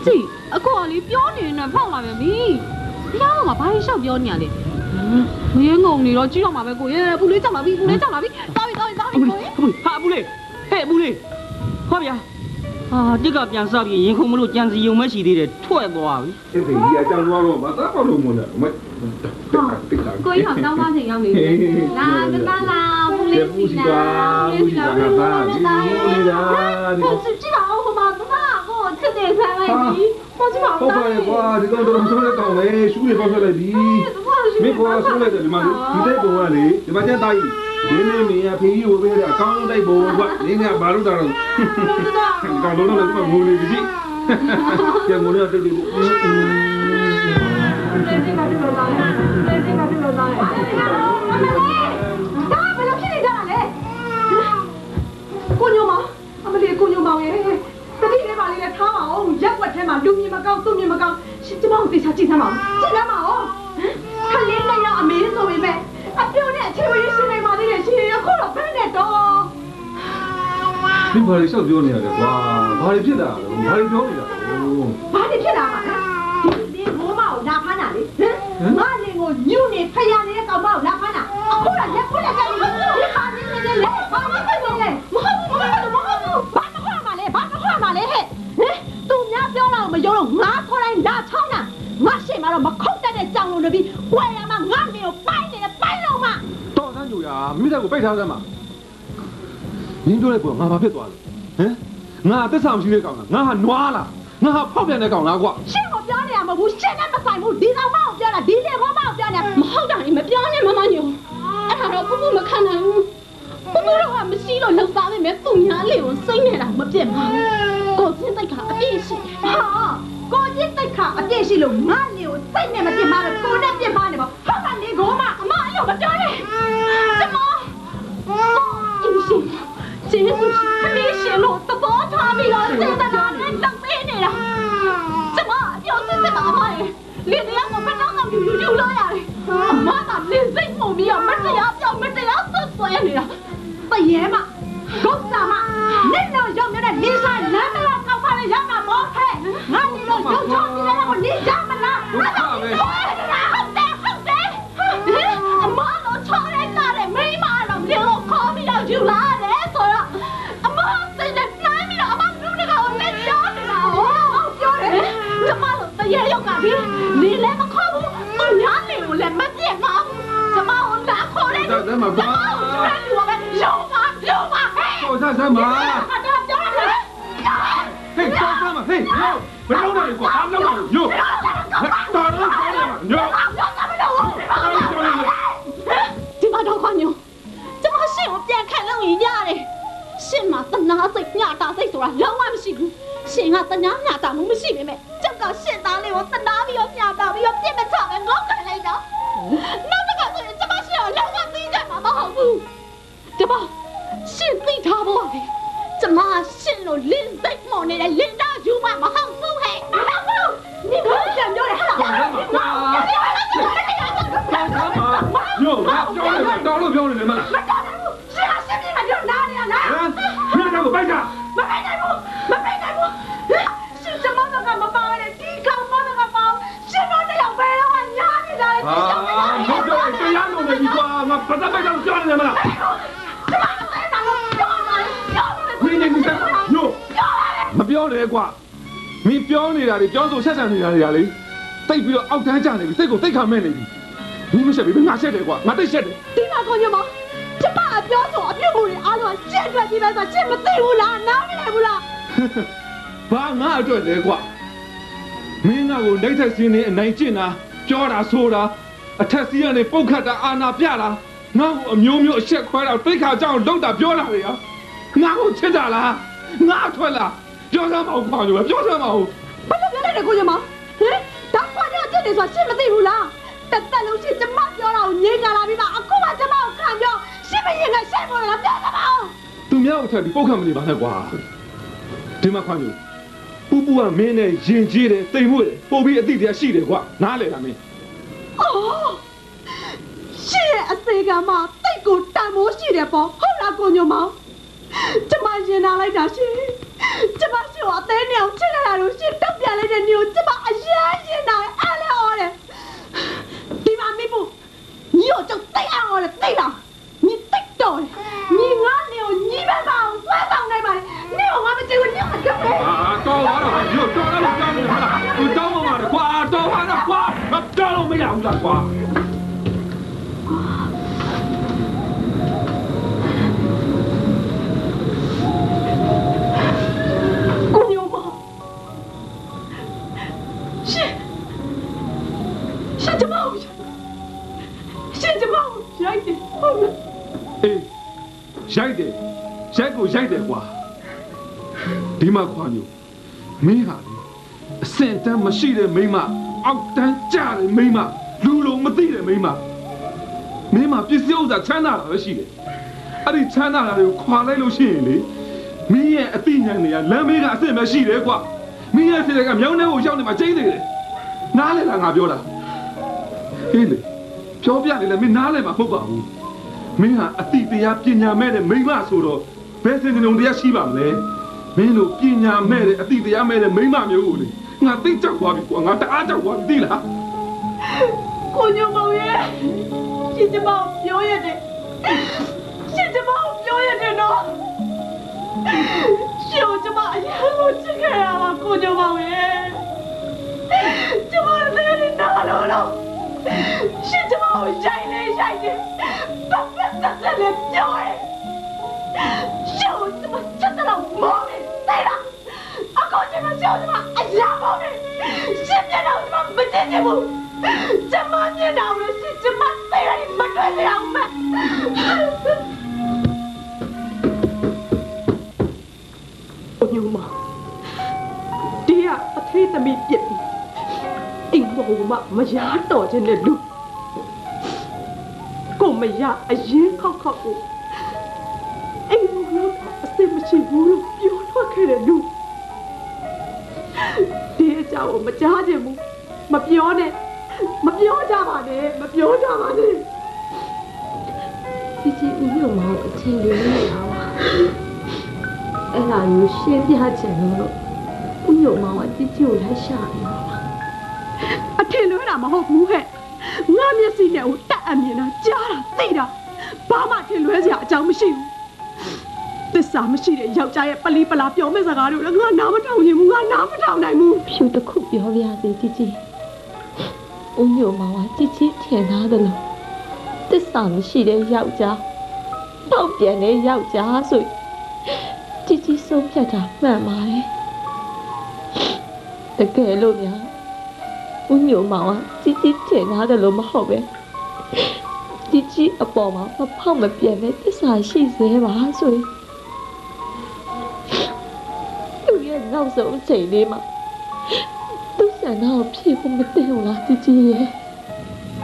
ကြည့်အကောလေးပြောနေနေဖောက်လာပြန်ပြီဒီကောင်ကဘာလို့ရှောက်ပြောနေရလဲ ငင်းငုံနေတော့ကြည့်တော့မှာပဲကိုရဲ့ပူလေးကြောက်လာပြီပူလေးကြောက်လာပြီတော်ပြီတော်ပြီတော်ပြီကိုရဲ့အပူဟာအပူလေးဟဲ့အပူလေးဟောဗျာဟာတိကပြန်စားပြီးရင်ခုံမလို့ကြံစီယုံမရှိသေးတယ်ထွက်သွားပြီအဲ့ဒီကြီးအကြောင်းတော့မသားပါလို့မနဲ့မတိတ်တာကိုကြီးကတောင်းသားချိန်ရောက်နေပြီလာကလာလာပူလေးပူစီပါပူစီပါငါသားဒီလိုလေးလားဒီကိုကြည့်ပါဦးဟိုမှာသမား ကိုချစ်တယ်ဆန်းလိုက်ပြီကိုကြည့်ပါဦးဟုတ်ပါရဲ့ကွာဒီကောင်တော့ဆိုးတဲ့ကောင်ပဲရှူးတွေပေါက်ထွက်လိုက်ပြီမင်းကွာဆိုးလိုက်တယ်ဒီမှာဒီတဲ့ပုံကလေဒီမှာကျန်သားကြီးဒီနေ့မင်းရဖေးကြီးကိုပေးတယ်အကောင်းဆုံးတိုက်ပုံကွာနင်းကဘာလို့တာတော့ကောင်လုံးလုံးလည်းငိုနေပြီကျန်ငိုနေတော့တိတ်တိတ်ဒါဘယ်လို အောင်ရက်ွက်ထဲမှာလူမြင်မကောင်းသူမြင်မကောင်းရှင်ကျမကိုသေချာကြည့်စမ်းပါဦးကြည့်စမ်းပါဦးခလေးနဲ့ရောက်အမေဆိုပေမဲ့အပြုံးနဲ့အခြေဝေးရှင်နေပါသေးတယ်ရှင်အခုတော့ဘယ်နဲ့တော့ဒီဘာလို့ရှောက်ပြောနေရလဲကွာဘာလို့ဖြစ်တာလဲဘာလို့ပြောနေတာလဲဘာတွေဖြစ်လာမှာလဲဒီဒီမိုးမကိုလာဖမ်းတာလေဟမ်ငါလင်ကိုညွနေဖျာနေတဲ့ကောင်မကိုလာဖမ်းတာအခုတော့ရက်ခွက်လက်ကြပြီဒီပါနေနေလေဘာမဖြစ်နေလဲမဟုတ် များပြောတော့မယုံတော့ငါခေါ်တိုင်းလာချောင်းတာငါရှေ့မှာတော့မခုတ်တတ်တဲ့ကြောင်လုံးတွေပြီးဝယ်ရမှာငါလင်ကိုပိုင်းနေတယ်ပိုင်းလုံးမှာတော်ဆန်းကြူရမိသားကိုပိတ်ထားစမ်းပါနင်းပြောတဲ့ကောင်ငါဘာဖြစ်သွားလဲဟမ်ငါအသက်ဆောင်ရှိတဲ့ကောင်လားငါဟာနွားလားငါဟာဖောက်ပြန်တဲ့ကောင်လားကွာရှင်းကိုပြောနေရမဟုတ်ဘူးရှင်းနဲ့မဆိုင်ဘူးဒီကောင်မအောင်ပြောတာဒီလေခေါမအောင်ပြောနေတာမဟုတ်တာမပြောနဲ့မမညိုအဲ့ဒါတော့ပူပူမခံနိုင်ဘူး ပူပူတော့ကမရှိလို့လောက်သားပဲမဲ့သူများလေးကိုစိတ်နေတာမပြတ်ပါဘူးကိုစင်းတိုက်ကအပြည့်ရှိတယ်ဟာကိုကြီးတိတ်ခါအပြည့်ရှိလို့ငါနေကိုစိတ်နဲ့မပြစ်ပါနဲ့ကိုနဲ့ပြစ်ပါနေပါဟုတ်ပါနေခေါမအမအဲ့လိုမပြောနဲ့ကျမအင်းရှင်ကျေးဇူးရှင်အမေရှင်လို့သဘောထားပြီးတော့စေတနာနဲ့လုပ်ပေးနေတာကျမအပြောစစ်စစ်ပါအမရဲ့ လင်းတရားကိုမတောင်းတော့ယူယူလို့ရတယ်အမကလင်းစိတ်မှုပြီးတော့မတရားပြောင်းမတရားဆွဆွဲနေတာတရေမဂုတ်စာမနင့်တော့ရောက်နေတဲ့လင်းဆိုင်လမ်းမလားကောက်ပါလေရောက်တာမောဟဲ့ငါနေတော့ရုံချောပြီးလည်းကိုနေကြမလားဟုတ်တယ်ဟုတ်တယ်ဟုတ်တယ်အမတော့ချော်လိုက်တာလေမိမတော့လင်းကိုခေါ်ပြီးတော့ယူလာ ရေရောက်ကဒီနေလည်းမခေါ်ဘူးသူများနေကိုလည်းမပြည့်ပါဘူးကျမကိုလာခေါ်တယ်ဒါဒါမှဘာကျမကိုယူပါယူပါဟဲ့ဟိုစားစမ်းပါတော့ပြောတယ်ဟေးစားစမ်းပါဟေးညိုဘယ်တော့လဲကွာအားလုံးပါညိုတော်တော့ကောင်းတယ်ညိုဒီမှာတော့ခွန်ညိုကျမရှင့်ကိုပြန်ခံလို့ရင်ရတယ်ရှင့်မှာတနာစိတ်ညတာစိတ်ဆိုတာလုံးဝမရှိဘူးရှင်ကတနာညတာမှုမရှိပေမဲ့ကျက်ကရှင့် သားလေးကိုတနာပြီးတော့ညတာပြီးတော့ပြစ်မချပဲငေါ့ခံလိုက်တော့နောက်တစ်ခါဆိုရင်ကျမရှင့်ကိုလုံးဝသိကြမှာမဟုတ်ဘူးကျမရှင့်သိထားဖို့ရတယ်ကျမရှင့်လို့လင်းစိတ်မော်နေတဲ့လင်းသားယူမမဟုတ်ဘူးဟဲ့မဟုတ်ဘူးဒီလိုပြန်ပြောတယ်ဟဲ့လားညိုငါပြောနေတယ်တော်လို့ပြောနေတယ်မလားရှင် မလားမင်းနေနေစားညိုမပြောနဲ့ကွာမင်းပြောနေတာတွေပြောဆိုဆက်ဆံနေတာတွေကလေတိတ်ပြီးတော့အောက်တန်းကျနေပြီစိတ်ကိုတိတ်ခါမဲ့နေပြီမင်းမရှက်ပြီငါရှက်တယ်ကွာငါတိတ်ရှက်တယ်ဒီမှာခေါ်ညမကျမအပြောဆိုအပြုတ်မှုတွေအားလုံးရှင်းထွက်ပြီးပဲဆိုရှင်းမသိဘူးလားနားမလည်ဘူးလားဘာငါအတွက်လဲကွာမင်းငါ့ကိုနှိမ့်သက်စင်းနေအနိုင်ကျင့်တာပြောတာဆိုတာအထက်စီးကနေပုတ်ခတ်တာအာနာပြတာ ငါ့ကိုအမျိုးမျိုးအဆက်ခွဲတာတိတ်ခါကြောင်လောက်တာပြောတာတွေဟာငါ့ကိုချစ်တာလားငါထွက်လားပြောစမ်းမအောင်ခွာလို့ပြောစမ်းမအောင်ဘာလို့ပြောလိုက်လဲခေါ်ညမဟင်ဒါခွာညအစ်နေဆိုရှင်းမသိဘူးလားတက်တက်လုံးရှင်းကျမပြောတာကိုငြိမ်ကြလာပြီးမှအခုမှကျမကိုခံပြောရှင်းမရင်ကရှင်းဖို့လားပြောစမ်းအောင်သူများကိုထပ်ပြီးပုတ်ခတ်မနေပါနဲ့ကွာဒီမှာခွာလို့ပူပူကမင်းနဲ့ရင်ကြီးတယ်တိမ်မွေ့တယ်ပို့ပြီးအတိတရားရှိတယ်ကွာနားလေတာမင်းအော် ရှင်းရဲ့အစေကမှတိတ်ကိုတန်မိုးရှိတယ်ပေါ့ဟုတ်လားကိုညမောင်ကျမရင်နာလိုက်တာရှင်ကျမရှိကိုအသေးနဲ့အောင်ချစ်လိုက်တာလို့ရှင်တောက်ပြလိုက်တဲ့မျိုးကျမအရင်ရင်နာအားလဲအော်တယ်ဒီမှာမိဖို့ညီကိုကြောက်တိတ်အောင်တယ်တိတ်လားညီတိတ်တော်တယ်ညီငါနေကိုညီပဲပါအောင်ဆွဲဆောင်နိုင်ပါလေနေကိုငါမကြည့်ဘူးနေကိုကြောက်တယ်အာတော်ပါတော့ညို့တော်တော့ကြောင်းနေမလားသူတောင်းမှမှာကွာတော်ပါတော့ကွာမတော်လို့မရဘူးလားကွာကိုညမောင် ရှင်ရှင်ကျမကိုရှင်ကျမကိုရိုက်တယ်ဟုတ်လားအေးရိုက်တယ်ရိုက်ကိုရိုက်တယ်ကွာဒီမှာခွာညိုမင်းဟာလေအစင်တန်းမရှိတဲ့မိန်းမအောက်တန်းကြတဲ့မိန်းမလူလုံးမသိတဲ့မိန်းမ မင်းမပစ္စည်းဥစ္စာချမ်းသာတာပဲရှိတယ်အဲ့ဒီချမ်းသာတာတွေကိုခွာလိုက်လို့ရှိရင်လေမင်းရဲ့အသိဉာဏ်တွေကလမ်းမေးကအစ်စ်ပဲရှိတယ်ကွာမင်းရဲ့စိတ်ကမြောင်းထဲကိုရောက်နေမှကျိန်းနေတယ်နားလေလားငါပြောတာဟေးလေပြောပြနေလဲမင်းနားလဲမှာမဟုတ်ပါဘူးမင်းဟာအတိတရားပညာမဲ့တဲ့မိန်းမဆိုတော့ဘယ်စင်ကြုံတရားရှိပါမလဲမင်းတို့ပညာမဲ့တဲ့အတိတရားမဲ့တဲ့မိန်းမမျိုးကိုလေငါသိကြောက်သွားပြီကွာငါတအားကြောက်သွားပြီသိလား ကိုညမောင်ရဲ့ရှင်ကျမကိုပြောရတယ်ရှင်ကျမကိုပြောရတယ်နော်ရှင်ကိုကျမအရင်ကိုချစ်ခဲ့ရပါကိုညမောင်ရဲ့ကျမလည်းလည်းနားလို့တော့ရှင်ကျမကိုရိုက်လေရိုက်တယ်ပတ်ပတ်သက်သက်လည်းပြောတယ်ရှင်ကိုကျမချက်တော့မောတယ်သိလားအခုကျမရှောင်းကျမအရာမောတယ်ရှင်မျက်နှာကိုကျမချင်ဘူး ကျမမျက်နှာကိုရှင်ကျမသိရတယ်မတွေ့ရအောင်မဘုံညမဒီကအထေးသမီးပြစ်ပြီအိမ်ဘောမမရတော့ခြင်းနဲ့လူကိုမရအရင်ခောက်ခောက်ကိုအိမ်ဘောလို့အစစ်မရှိဘူးလို့ပြောထွက်ခဲ့တဲ့လူဒီအကြောင်းကိုမကြားခြင်းဘူးမပြောနဲ့ မပြောကြပါနဲ့မပြောကြပါနဲ့ဒီကြီးဦးရောမအချိန်လေးနဲ့လာပါအဲ့လာယူရှင်းပြချင်လို့ဦးရောမကကြည့်ကြည့်ကိုလိုက်ရှာနေတာပါအထင်လွဲတာမဟုတ်ဘူးဟဲ့ငါမျက်စိနဲ့ဟိုတက်အမြင်တာကြားတာသိတာဘာမှထင်လွဲစရာအကြောင်းမရှိဘူးသစ္စာမရှိတဲ့ယောက်ျားရဲ့ပလီပလာပြောမဲ့စကားတွေလည်းငါနားမထောင်ရင်ဘူးငါနားမထောင်နိုင်ဘူးဖြူတစ်ခုပြောပြရစီជីជី ဦးညိုမောင်ကကြည်ကြည်ထင်သားတယ်လို့တစ္ဆာမရှိတဲ့ယောက်ျားပေါက်ပြန်တဲ့ယောက်ျားဆိုကြည်ကြည်ဆုံးဖြတ်တာမှန်ပါလေတကယ်လို့များဦးညိုမောင်ကကြည်ကြည်ထင်သားတယ်လို့မဟုတ်ပဲကြည်ကြည်အပေါ်မှာမဖောက်မပြန်တဲ့တစ္ဆာရှိသေးပါဆိုရင်သူ့ရဲ့နောက်ဆုံးအချိန်လေးမှာ ဆန္ဒကိုဖြည့်ဖို့မသိဘူးလားជីជីရဲ့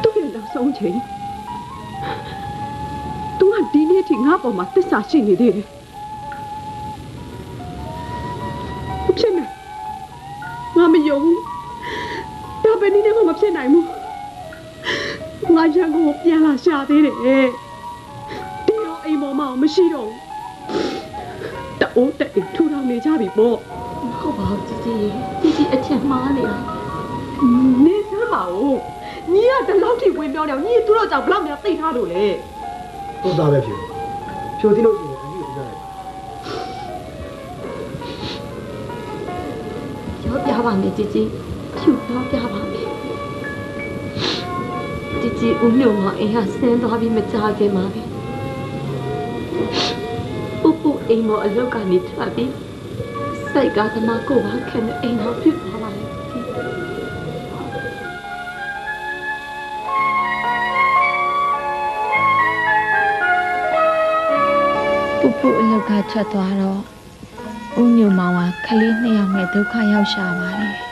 သူ့ရဲ့နောက်ဆုံးချိန် तू ကဒီနေ့ထိငါ့ပေါ်မှာသစ္စာရှိနေသေးတယ်မဖြစ်နိုင်ငါမယုံဘူးဒါပဲနည်းနဲ့မှမဖြစ်နိုင်ဘူးငါရန်ကုန်ကိုပြန်လာရှာသေးတယ်ဒီတော့အိမ်ပေါ်မှာမရှိတော့ဘူးတအိုးတက်အိမ်ထူထောင်နေကြပြီပေါ့ မ ဟုတ်ပါဘူးជីជីရဲ့ជីជីအထင်မှားနေတာ နေစမ်းပါဦးညီကဒီလောက်ထိဝင်ပြောနေအောင်ညီသူတို့ကြောင့်ဘလောက်များသိထားလို့လေ ဟုတ်သားပဲဖြူဖြူသိလို့ရှိရင်အကြီးကိုပြောလိုက် ပြောပြပါမယ်ជីជីဖြူပြောပြပါမယ်ជីជីဦးမြို့မှာအိမ်ဟာဆင်းသွားပြီးမကြခင်မှာပဲပူပူအိမ်မော်အလောက်ကနေထွက်ပြီး စိတ်ကားသမားကိုပါခံတဲ့အိမ်တော်ဖြစ်သွားပါလေជីជីပူပူအလောက်ကထွက်သွားတော့ဦးညိုမောင်ကခလေးနှစ်ယောက်နဲ့ဒုက္ခရောက်ရှာပါတယ်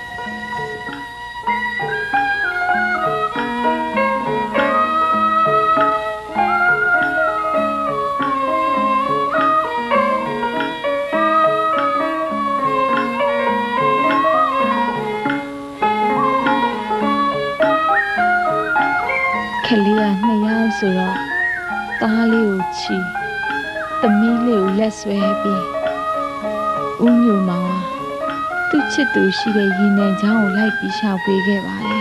သားလေးကိုချီသမီးလေးကိုလက်ဆွဲပြီးဦးညိုမောင်ဟာသူ့ချစ်သူရှိတဲ့ရင်နံချောင်းကိုလိုက်ပြီးရှာဖွေခဲ့ပါလေ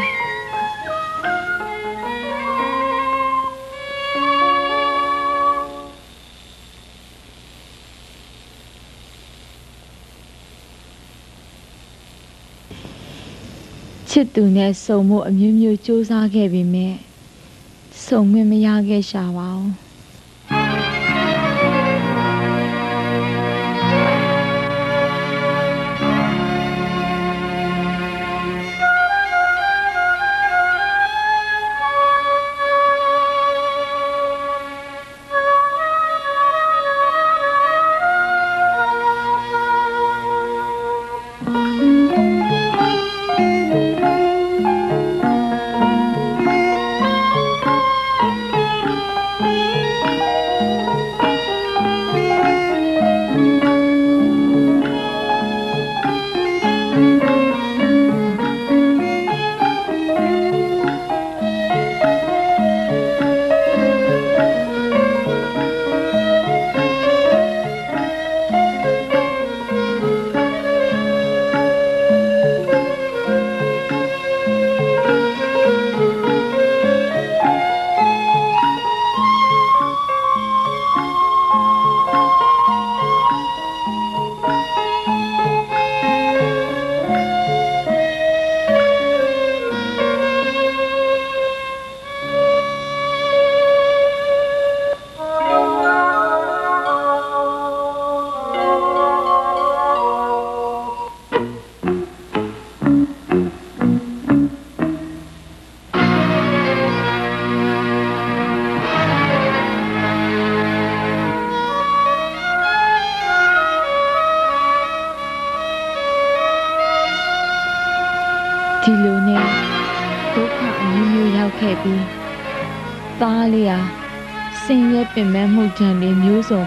ချစ်သူနဲ့စုံမှုအမျိုးမျိုးစူးစမ်းခဲ့ပေမဲ့စုံမမရခဲ့ရှာပါဘူး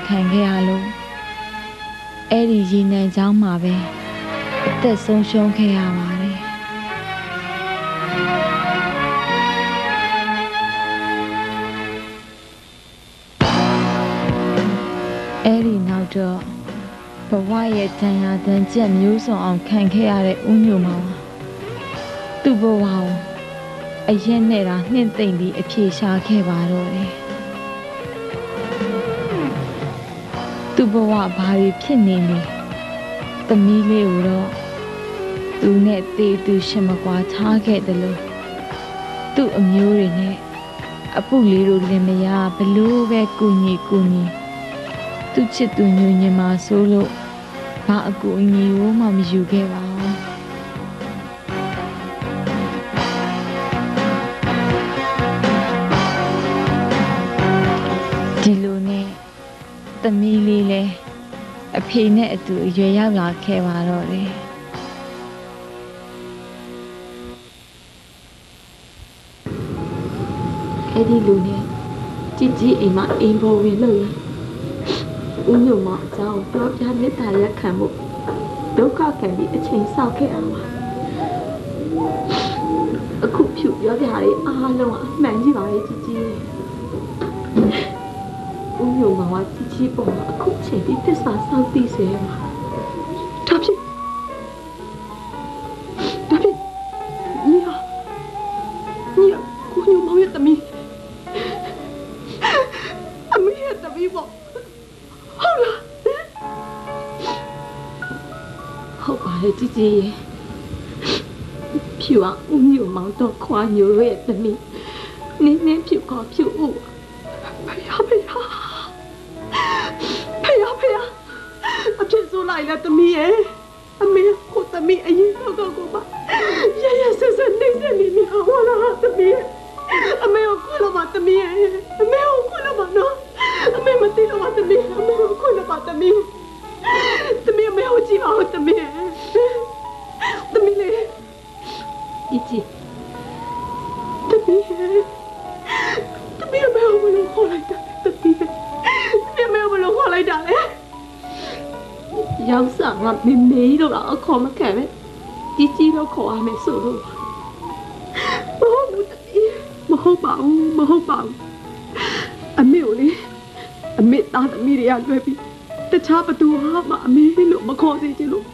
ခံခဲ့ရလို့အဲ့ဒီရေနံချောင်းမှာပဲအသက်ဆုံးရှုံးခဲ့ရပါတယ်အဲ့ဒီနောက်တော့ဘဝရဲ့တန်ရာတန်ကြက်မျိုးစုံအောင်ခံခဲ့ရတဲ့ဦးညိုမောင်ဟာသူ့ဘဝကိုအရက်နဲ့တာနှင့်သိမ့်ပြီးအပြေရှားခဲ့ပါတော့တယ် သူ့ဘဝဘာတွေဖြစ်နေနေသမီးလေးကိုတော့သူနဲ့တေးသူရှင်မကွာထားခဲ့တယ်လို့သူ့အမျိုးတွေနဲ့အပုလေးတို့လည်းမရဘလို့ပဲကူညီကူညီသူ့ချစ်သူညွညင်မှာဆိုလို့ဘာအကူအညီကိုမှမယူခဲ့ပါဘူးဒီလိုနဲ့သမီးလေးလဲ အဖေနဲ့အတူအရွယ်ရောက်လာခဲ့ပါတော့တယ်အဲ့ဒီလူနဲ့ជីជីအိမ်မှာအိမ်ပေါ်ဝင်လို့ရင်ဦးညုံမအကြောင်းပြောပြမေတ္တာရက်ခံဖို့ဒုက္ခခံပြီးအချိန်ဆောက်ခဲ့အောင်ပါအခုဖြူပြောပြရတဲ့အားလုံးကအမှန်ကြီးပါရဲ့ជីជីရဲ့ ဦးညုံမောင်ကကြီးကြီးပေါ်မှာအခုချိန်ဒီသစ္စာစောင့်သိစေမှာဒါဖြစ်ဒါဖြစ်ညီဟာညီဟာဦးညုံမောင်ရဲ့တမီးအမေရဲ့တမီးပေါ့ဟုတ်လားဟုတ်ပါရဲ့ကြီးကြီးရဲ့ဖြူအောင်ဦးညုံမောင်တော့ခွာညိုရဲ့တမီးနင်းနင်းဖြူခေါ်ဖြူဦး ဖြစ်ဆိုလိုက်လားသမီးရဲ့အမေကိုသမီးအရင်တော့ကိုပါရရဆက်ဆက်နေစနေနေဟောလာသမီးရဲ့အမေကိုခွလို့ပါသမီးရဲ့ ခေါ်မခံပဲကြီးကြီးတော့ခေါ်ရမယ်ဆိုလို့မဟုတ်ဘူးတမီးမဟုတ်ပါဘူးမဟုတ်ပါဘူးအမေကိုလေအမေသားသမီးတွေကလွှဲပြီးတခြားဘသူမှအမေလို့မခေါ်စေချင်လို့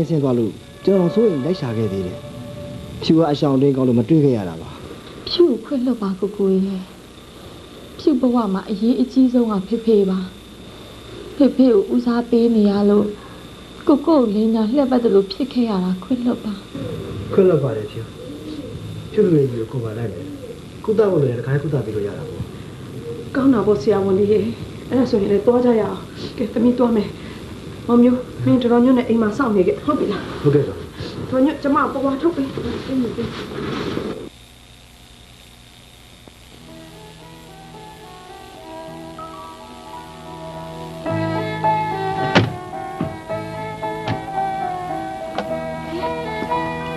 တ်ထိုးပြီးအတင်းဆင်းသွားလို့ကျွန်တော်စိုးရင်လိုက်ရှာခဲ့သေးတယ်ဖြူကအရှောင်တင်းကောင်းလို့မတွေ့ခဲ့ရတာပါဖြူခွင့်လွတ်ပါကိုကိုရဲ့ဖြူဘဝမှာအရေးအကြီးဆုံးကဖေဖေပါဖေဖေကိုဦးစားပေးနေရလို့ကိုကိုကိုလင်းညာလှက်ပတ်တယ်လို့ဖြစ်ခဲ့ရတာခွင့်လွတ်ပါခွင့်လွတ်ပါတယ်ဖြူဖြူလူကြီးကိုကိုပါလိုက်မယ်ကုသဖို့လည်းတခါကုသပြီးလို့ရတာပေါ့ကောင်းတာပေါ့ဆရာဝန်လေးရဲ့အဲ့ဒါဆိုရင်လည်းသွားကြရအောင်ကဲတမီးသွားမယ် မောင်မျိုးမင်းတော်ညွန့်နဲ့အိမ်မှာစောင့်နေခဲ့ဟုတ်ပြီလားဟုတ်ကဲ့ဆိုတော်ညွန့်ကျမပွားထုတ်ပေးအင်းကြီး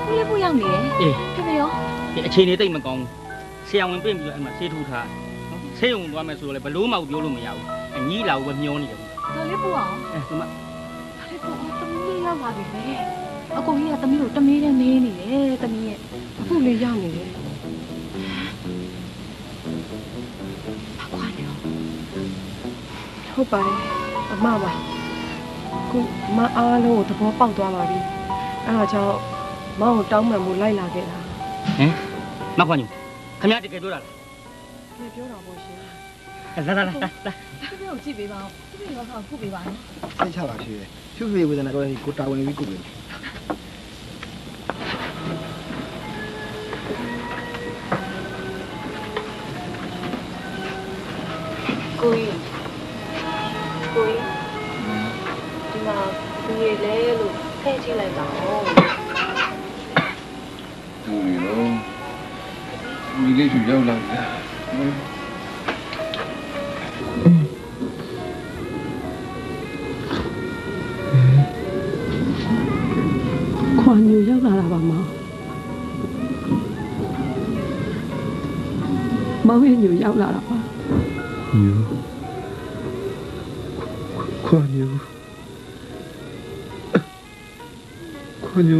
ဦးလေးဖို့ရောက်နေတယ်အေးဖေဖေရောဒီအချိန်လေးတိတ်မကောင်းဘူးဆရာဝန်ပြင်ပြီးတော့အဲ့မှာဆေးထိုးထားနော်ဆေးရုံသွားမယ်ဆိုတော့လေဘလို့မှပြောလို့မရဘူးအညီလာကိုပဲမျောနေတယ်တော်လေးဖို့အောင်အဲဒီမှာ တော်လေးဖို့အောင်တမီးလေးရောက်လာပြီလေအကိုကြီးကတမီးကိုတမီးနဲ့မေးနေတယ်တမီးရဲ့အခုလေးရောက်နေတယ်ဟုတ်ပါတယ်အမပါခုမအားလုံးကိုသဘောပေါက်သွားပါပြီအဲ့ဒါကြောင့်မောင်ကိုတောင်းပန်မှုလိုက်လာခဲ့တာဟင်မခွန်ညူခင်ဗျားတကယ်ပြောတာလားဖေပြောတာပေါ့ရှင်လာလာလာလာဖေဖေကိုကြည့်ပေးပါဦးဖေဖေရောခုပေးပါနဲ့စိတ်ချပါဖြေ ဖြူဖြူဝေဒနာတော့ကိုတာဝန်ပြီးကုပြီကိုကြီးကိုကြီးဒီမှာလူတွေလဲလို့ဖဲ့ကြည့်လို က်ပါဦးသူတွေတော့ဒီလေးဖြူရောက်လာပြီလားခွာညူရောက်လာတာပါမောင်မောင်ရဲ့ညူရောက်လာတာပါညူခွာညူခွာညူ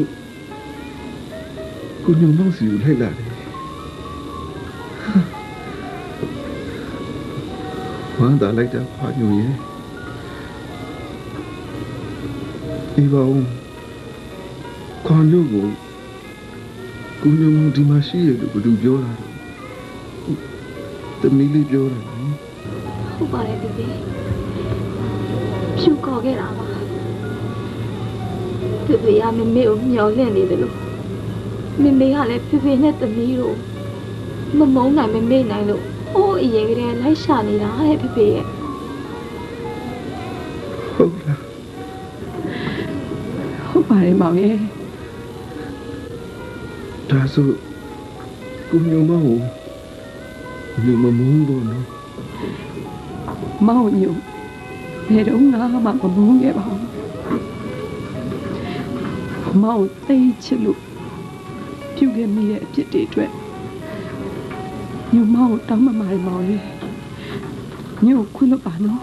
ကိုညူမောင်စီကိုလိုက်လာတယ်ဝမ်းသာလိုက်တာခွာညူရဲ့ဒီပါဦး ခွာညူကိုကိုညူမောင်ဒီမှာရှိရလို့ဘယ်သူပြောတာလဲတမီးလေးပြောတာနော်ဟုတ်ပါတယ်ဖေဖေဖြူခေါ်ခဲ့တာပါဖေဖေကမမေကိုမျောလင့်နေတယ်လို့မမေကလည်းဖေဖေနဲ့သမီးတို့မမုန်းနိုင်မမေ့နိုင်လို့ဟိုးအရင်ကတည်းကလိုက်ရှာနေတာတဲ့ဖေဖေရဲ့ဟုတ်လားဟုတ်ပါတယ်မောင်ရဲ့ဒါ ဆိုကိုညုံမဟုတ်ညုံမမုန်းတော့နော်မောင်ညူဘယ်တော့မှမမမုန်းခဲ့ပါဘူးမောင်သိချစ်လို့ပြုခဲ့မိတဲ့အဖြစ်တွေအတွက်ညူမောင်ကိုတောင်းပန်ပါတယ်မောင်ရဲ့ညူခွင့်လို့ပါနော်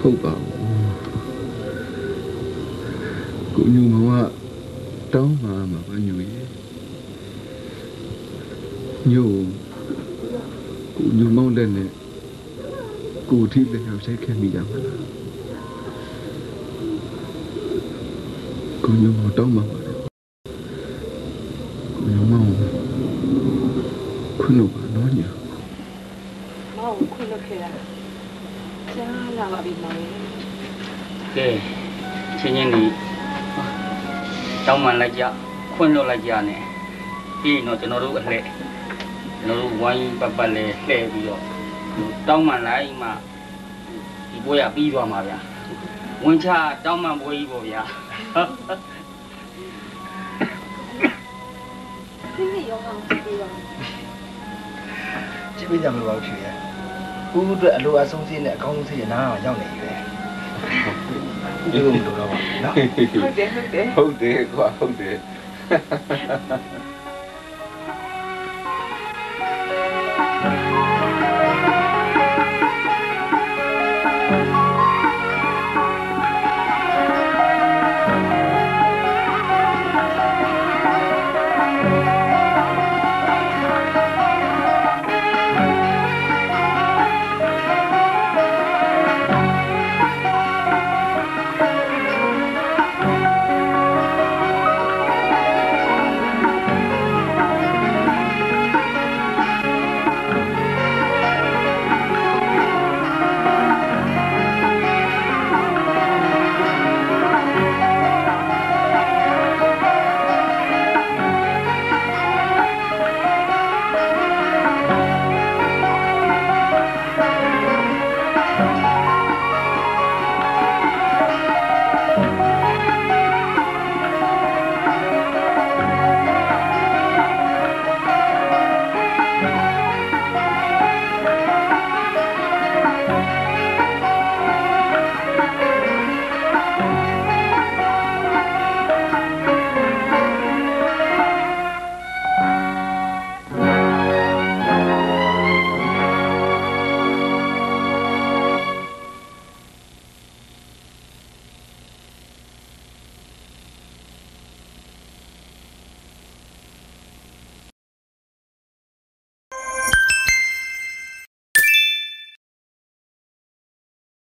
ဟုတ်ပါဘူးကိုညုံမကတောင်းမှာမှာပါညုံရဲ့ ညုံကိုညုံမောင်းလက်နဲ့ကိုထိလက်ရောက်ဆိုင်ခဲ့မိကြမှာလားကိုညုံမတောင်းမှာပါတယ်ကိုညုံမောင်းခွန်းလို့ပါနော်ညမောင်ကိုခွင့်လို့ခဲ့တာကြားလာပါပြီမောင်ရဲ့ကဲချင်းချင်းဒီတောင်းမှန်လိုက်ကြခွင့်လွတ်လိုက်ကြနဲ့ပြီးရင်တော့ကျွန်တော်တို့အလှည့် ကျွန်တော်တို့ဝိုင်းပတ်ပတ်လဲလှည့်ပြီးတော့တောင်းမှန်လိုက်မှဒီပွဲရပြီးသွားမှာဗျာဝင်ချတောင်းမှန်ပွဲကြီးပေါ့ဗျာဖေဖေရောအောင်ကြည့်ပေးပါဦးကြည့်ပေးကြမလို့ပါဖြေရဦးအတွက်အလိုအဆုံးစိနဲ့အကောင်းဆုံးစိရနားအောင်ရောက်နေပြီဒီလိုမလို့တော့ပါနော်ဟုတ်တယ်ဟုတ်တယ်ဟုတ်တယ်ကွာဟုတ်တယ်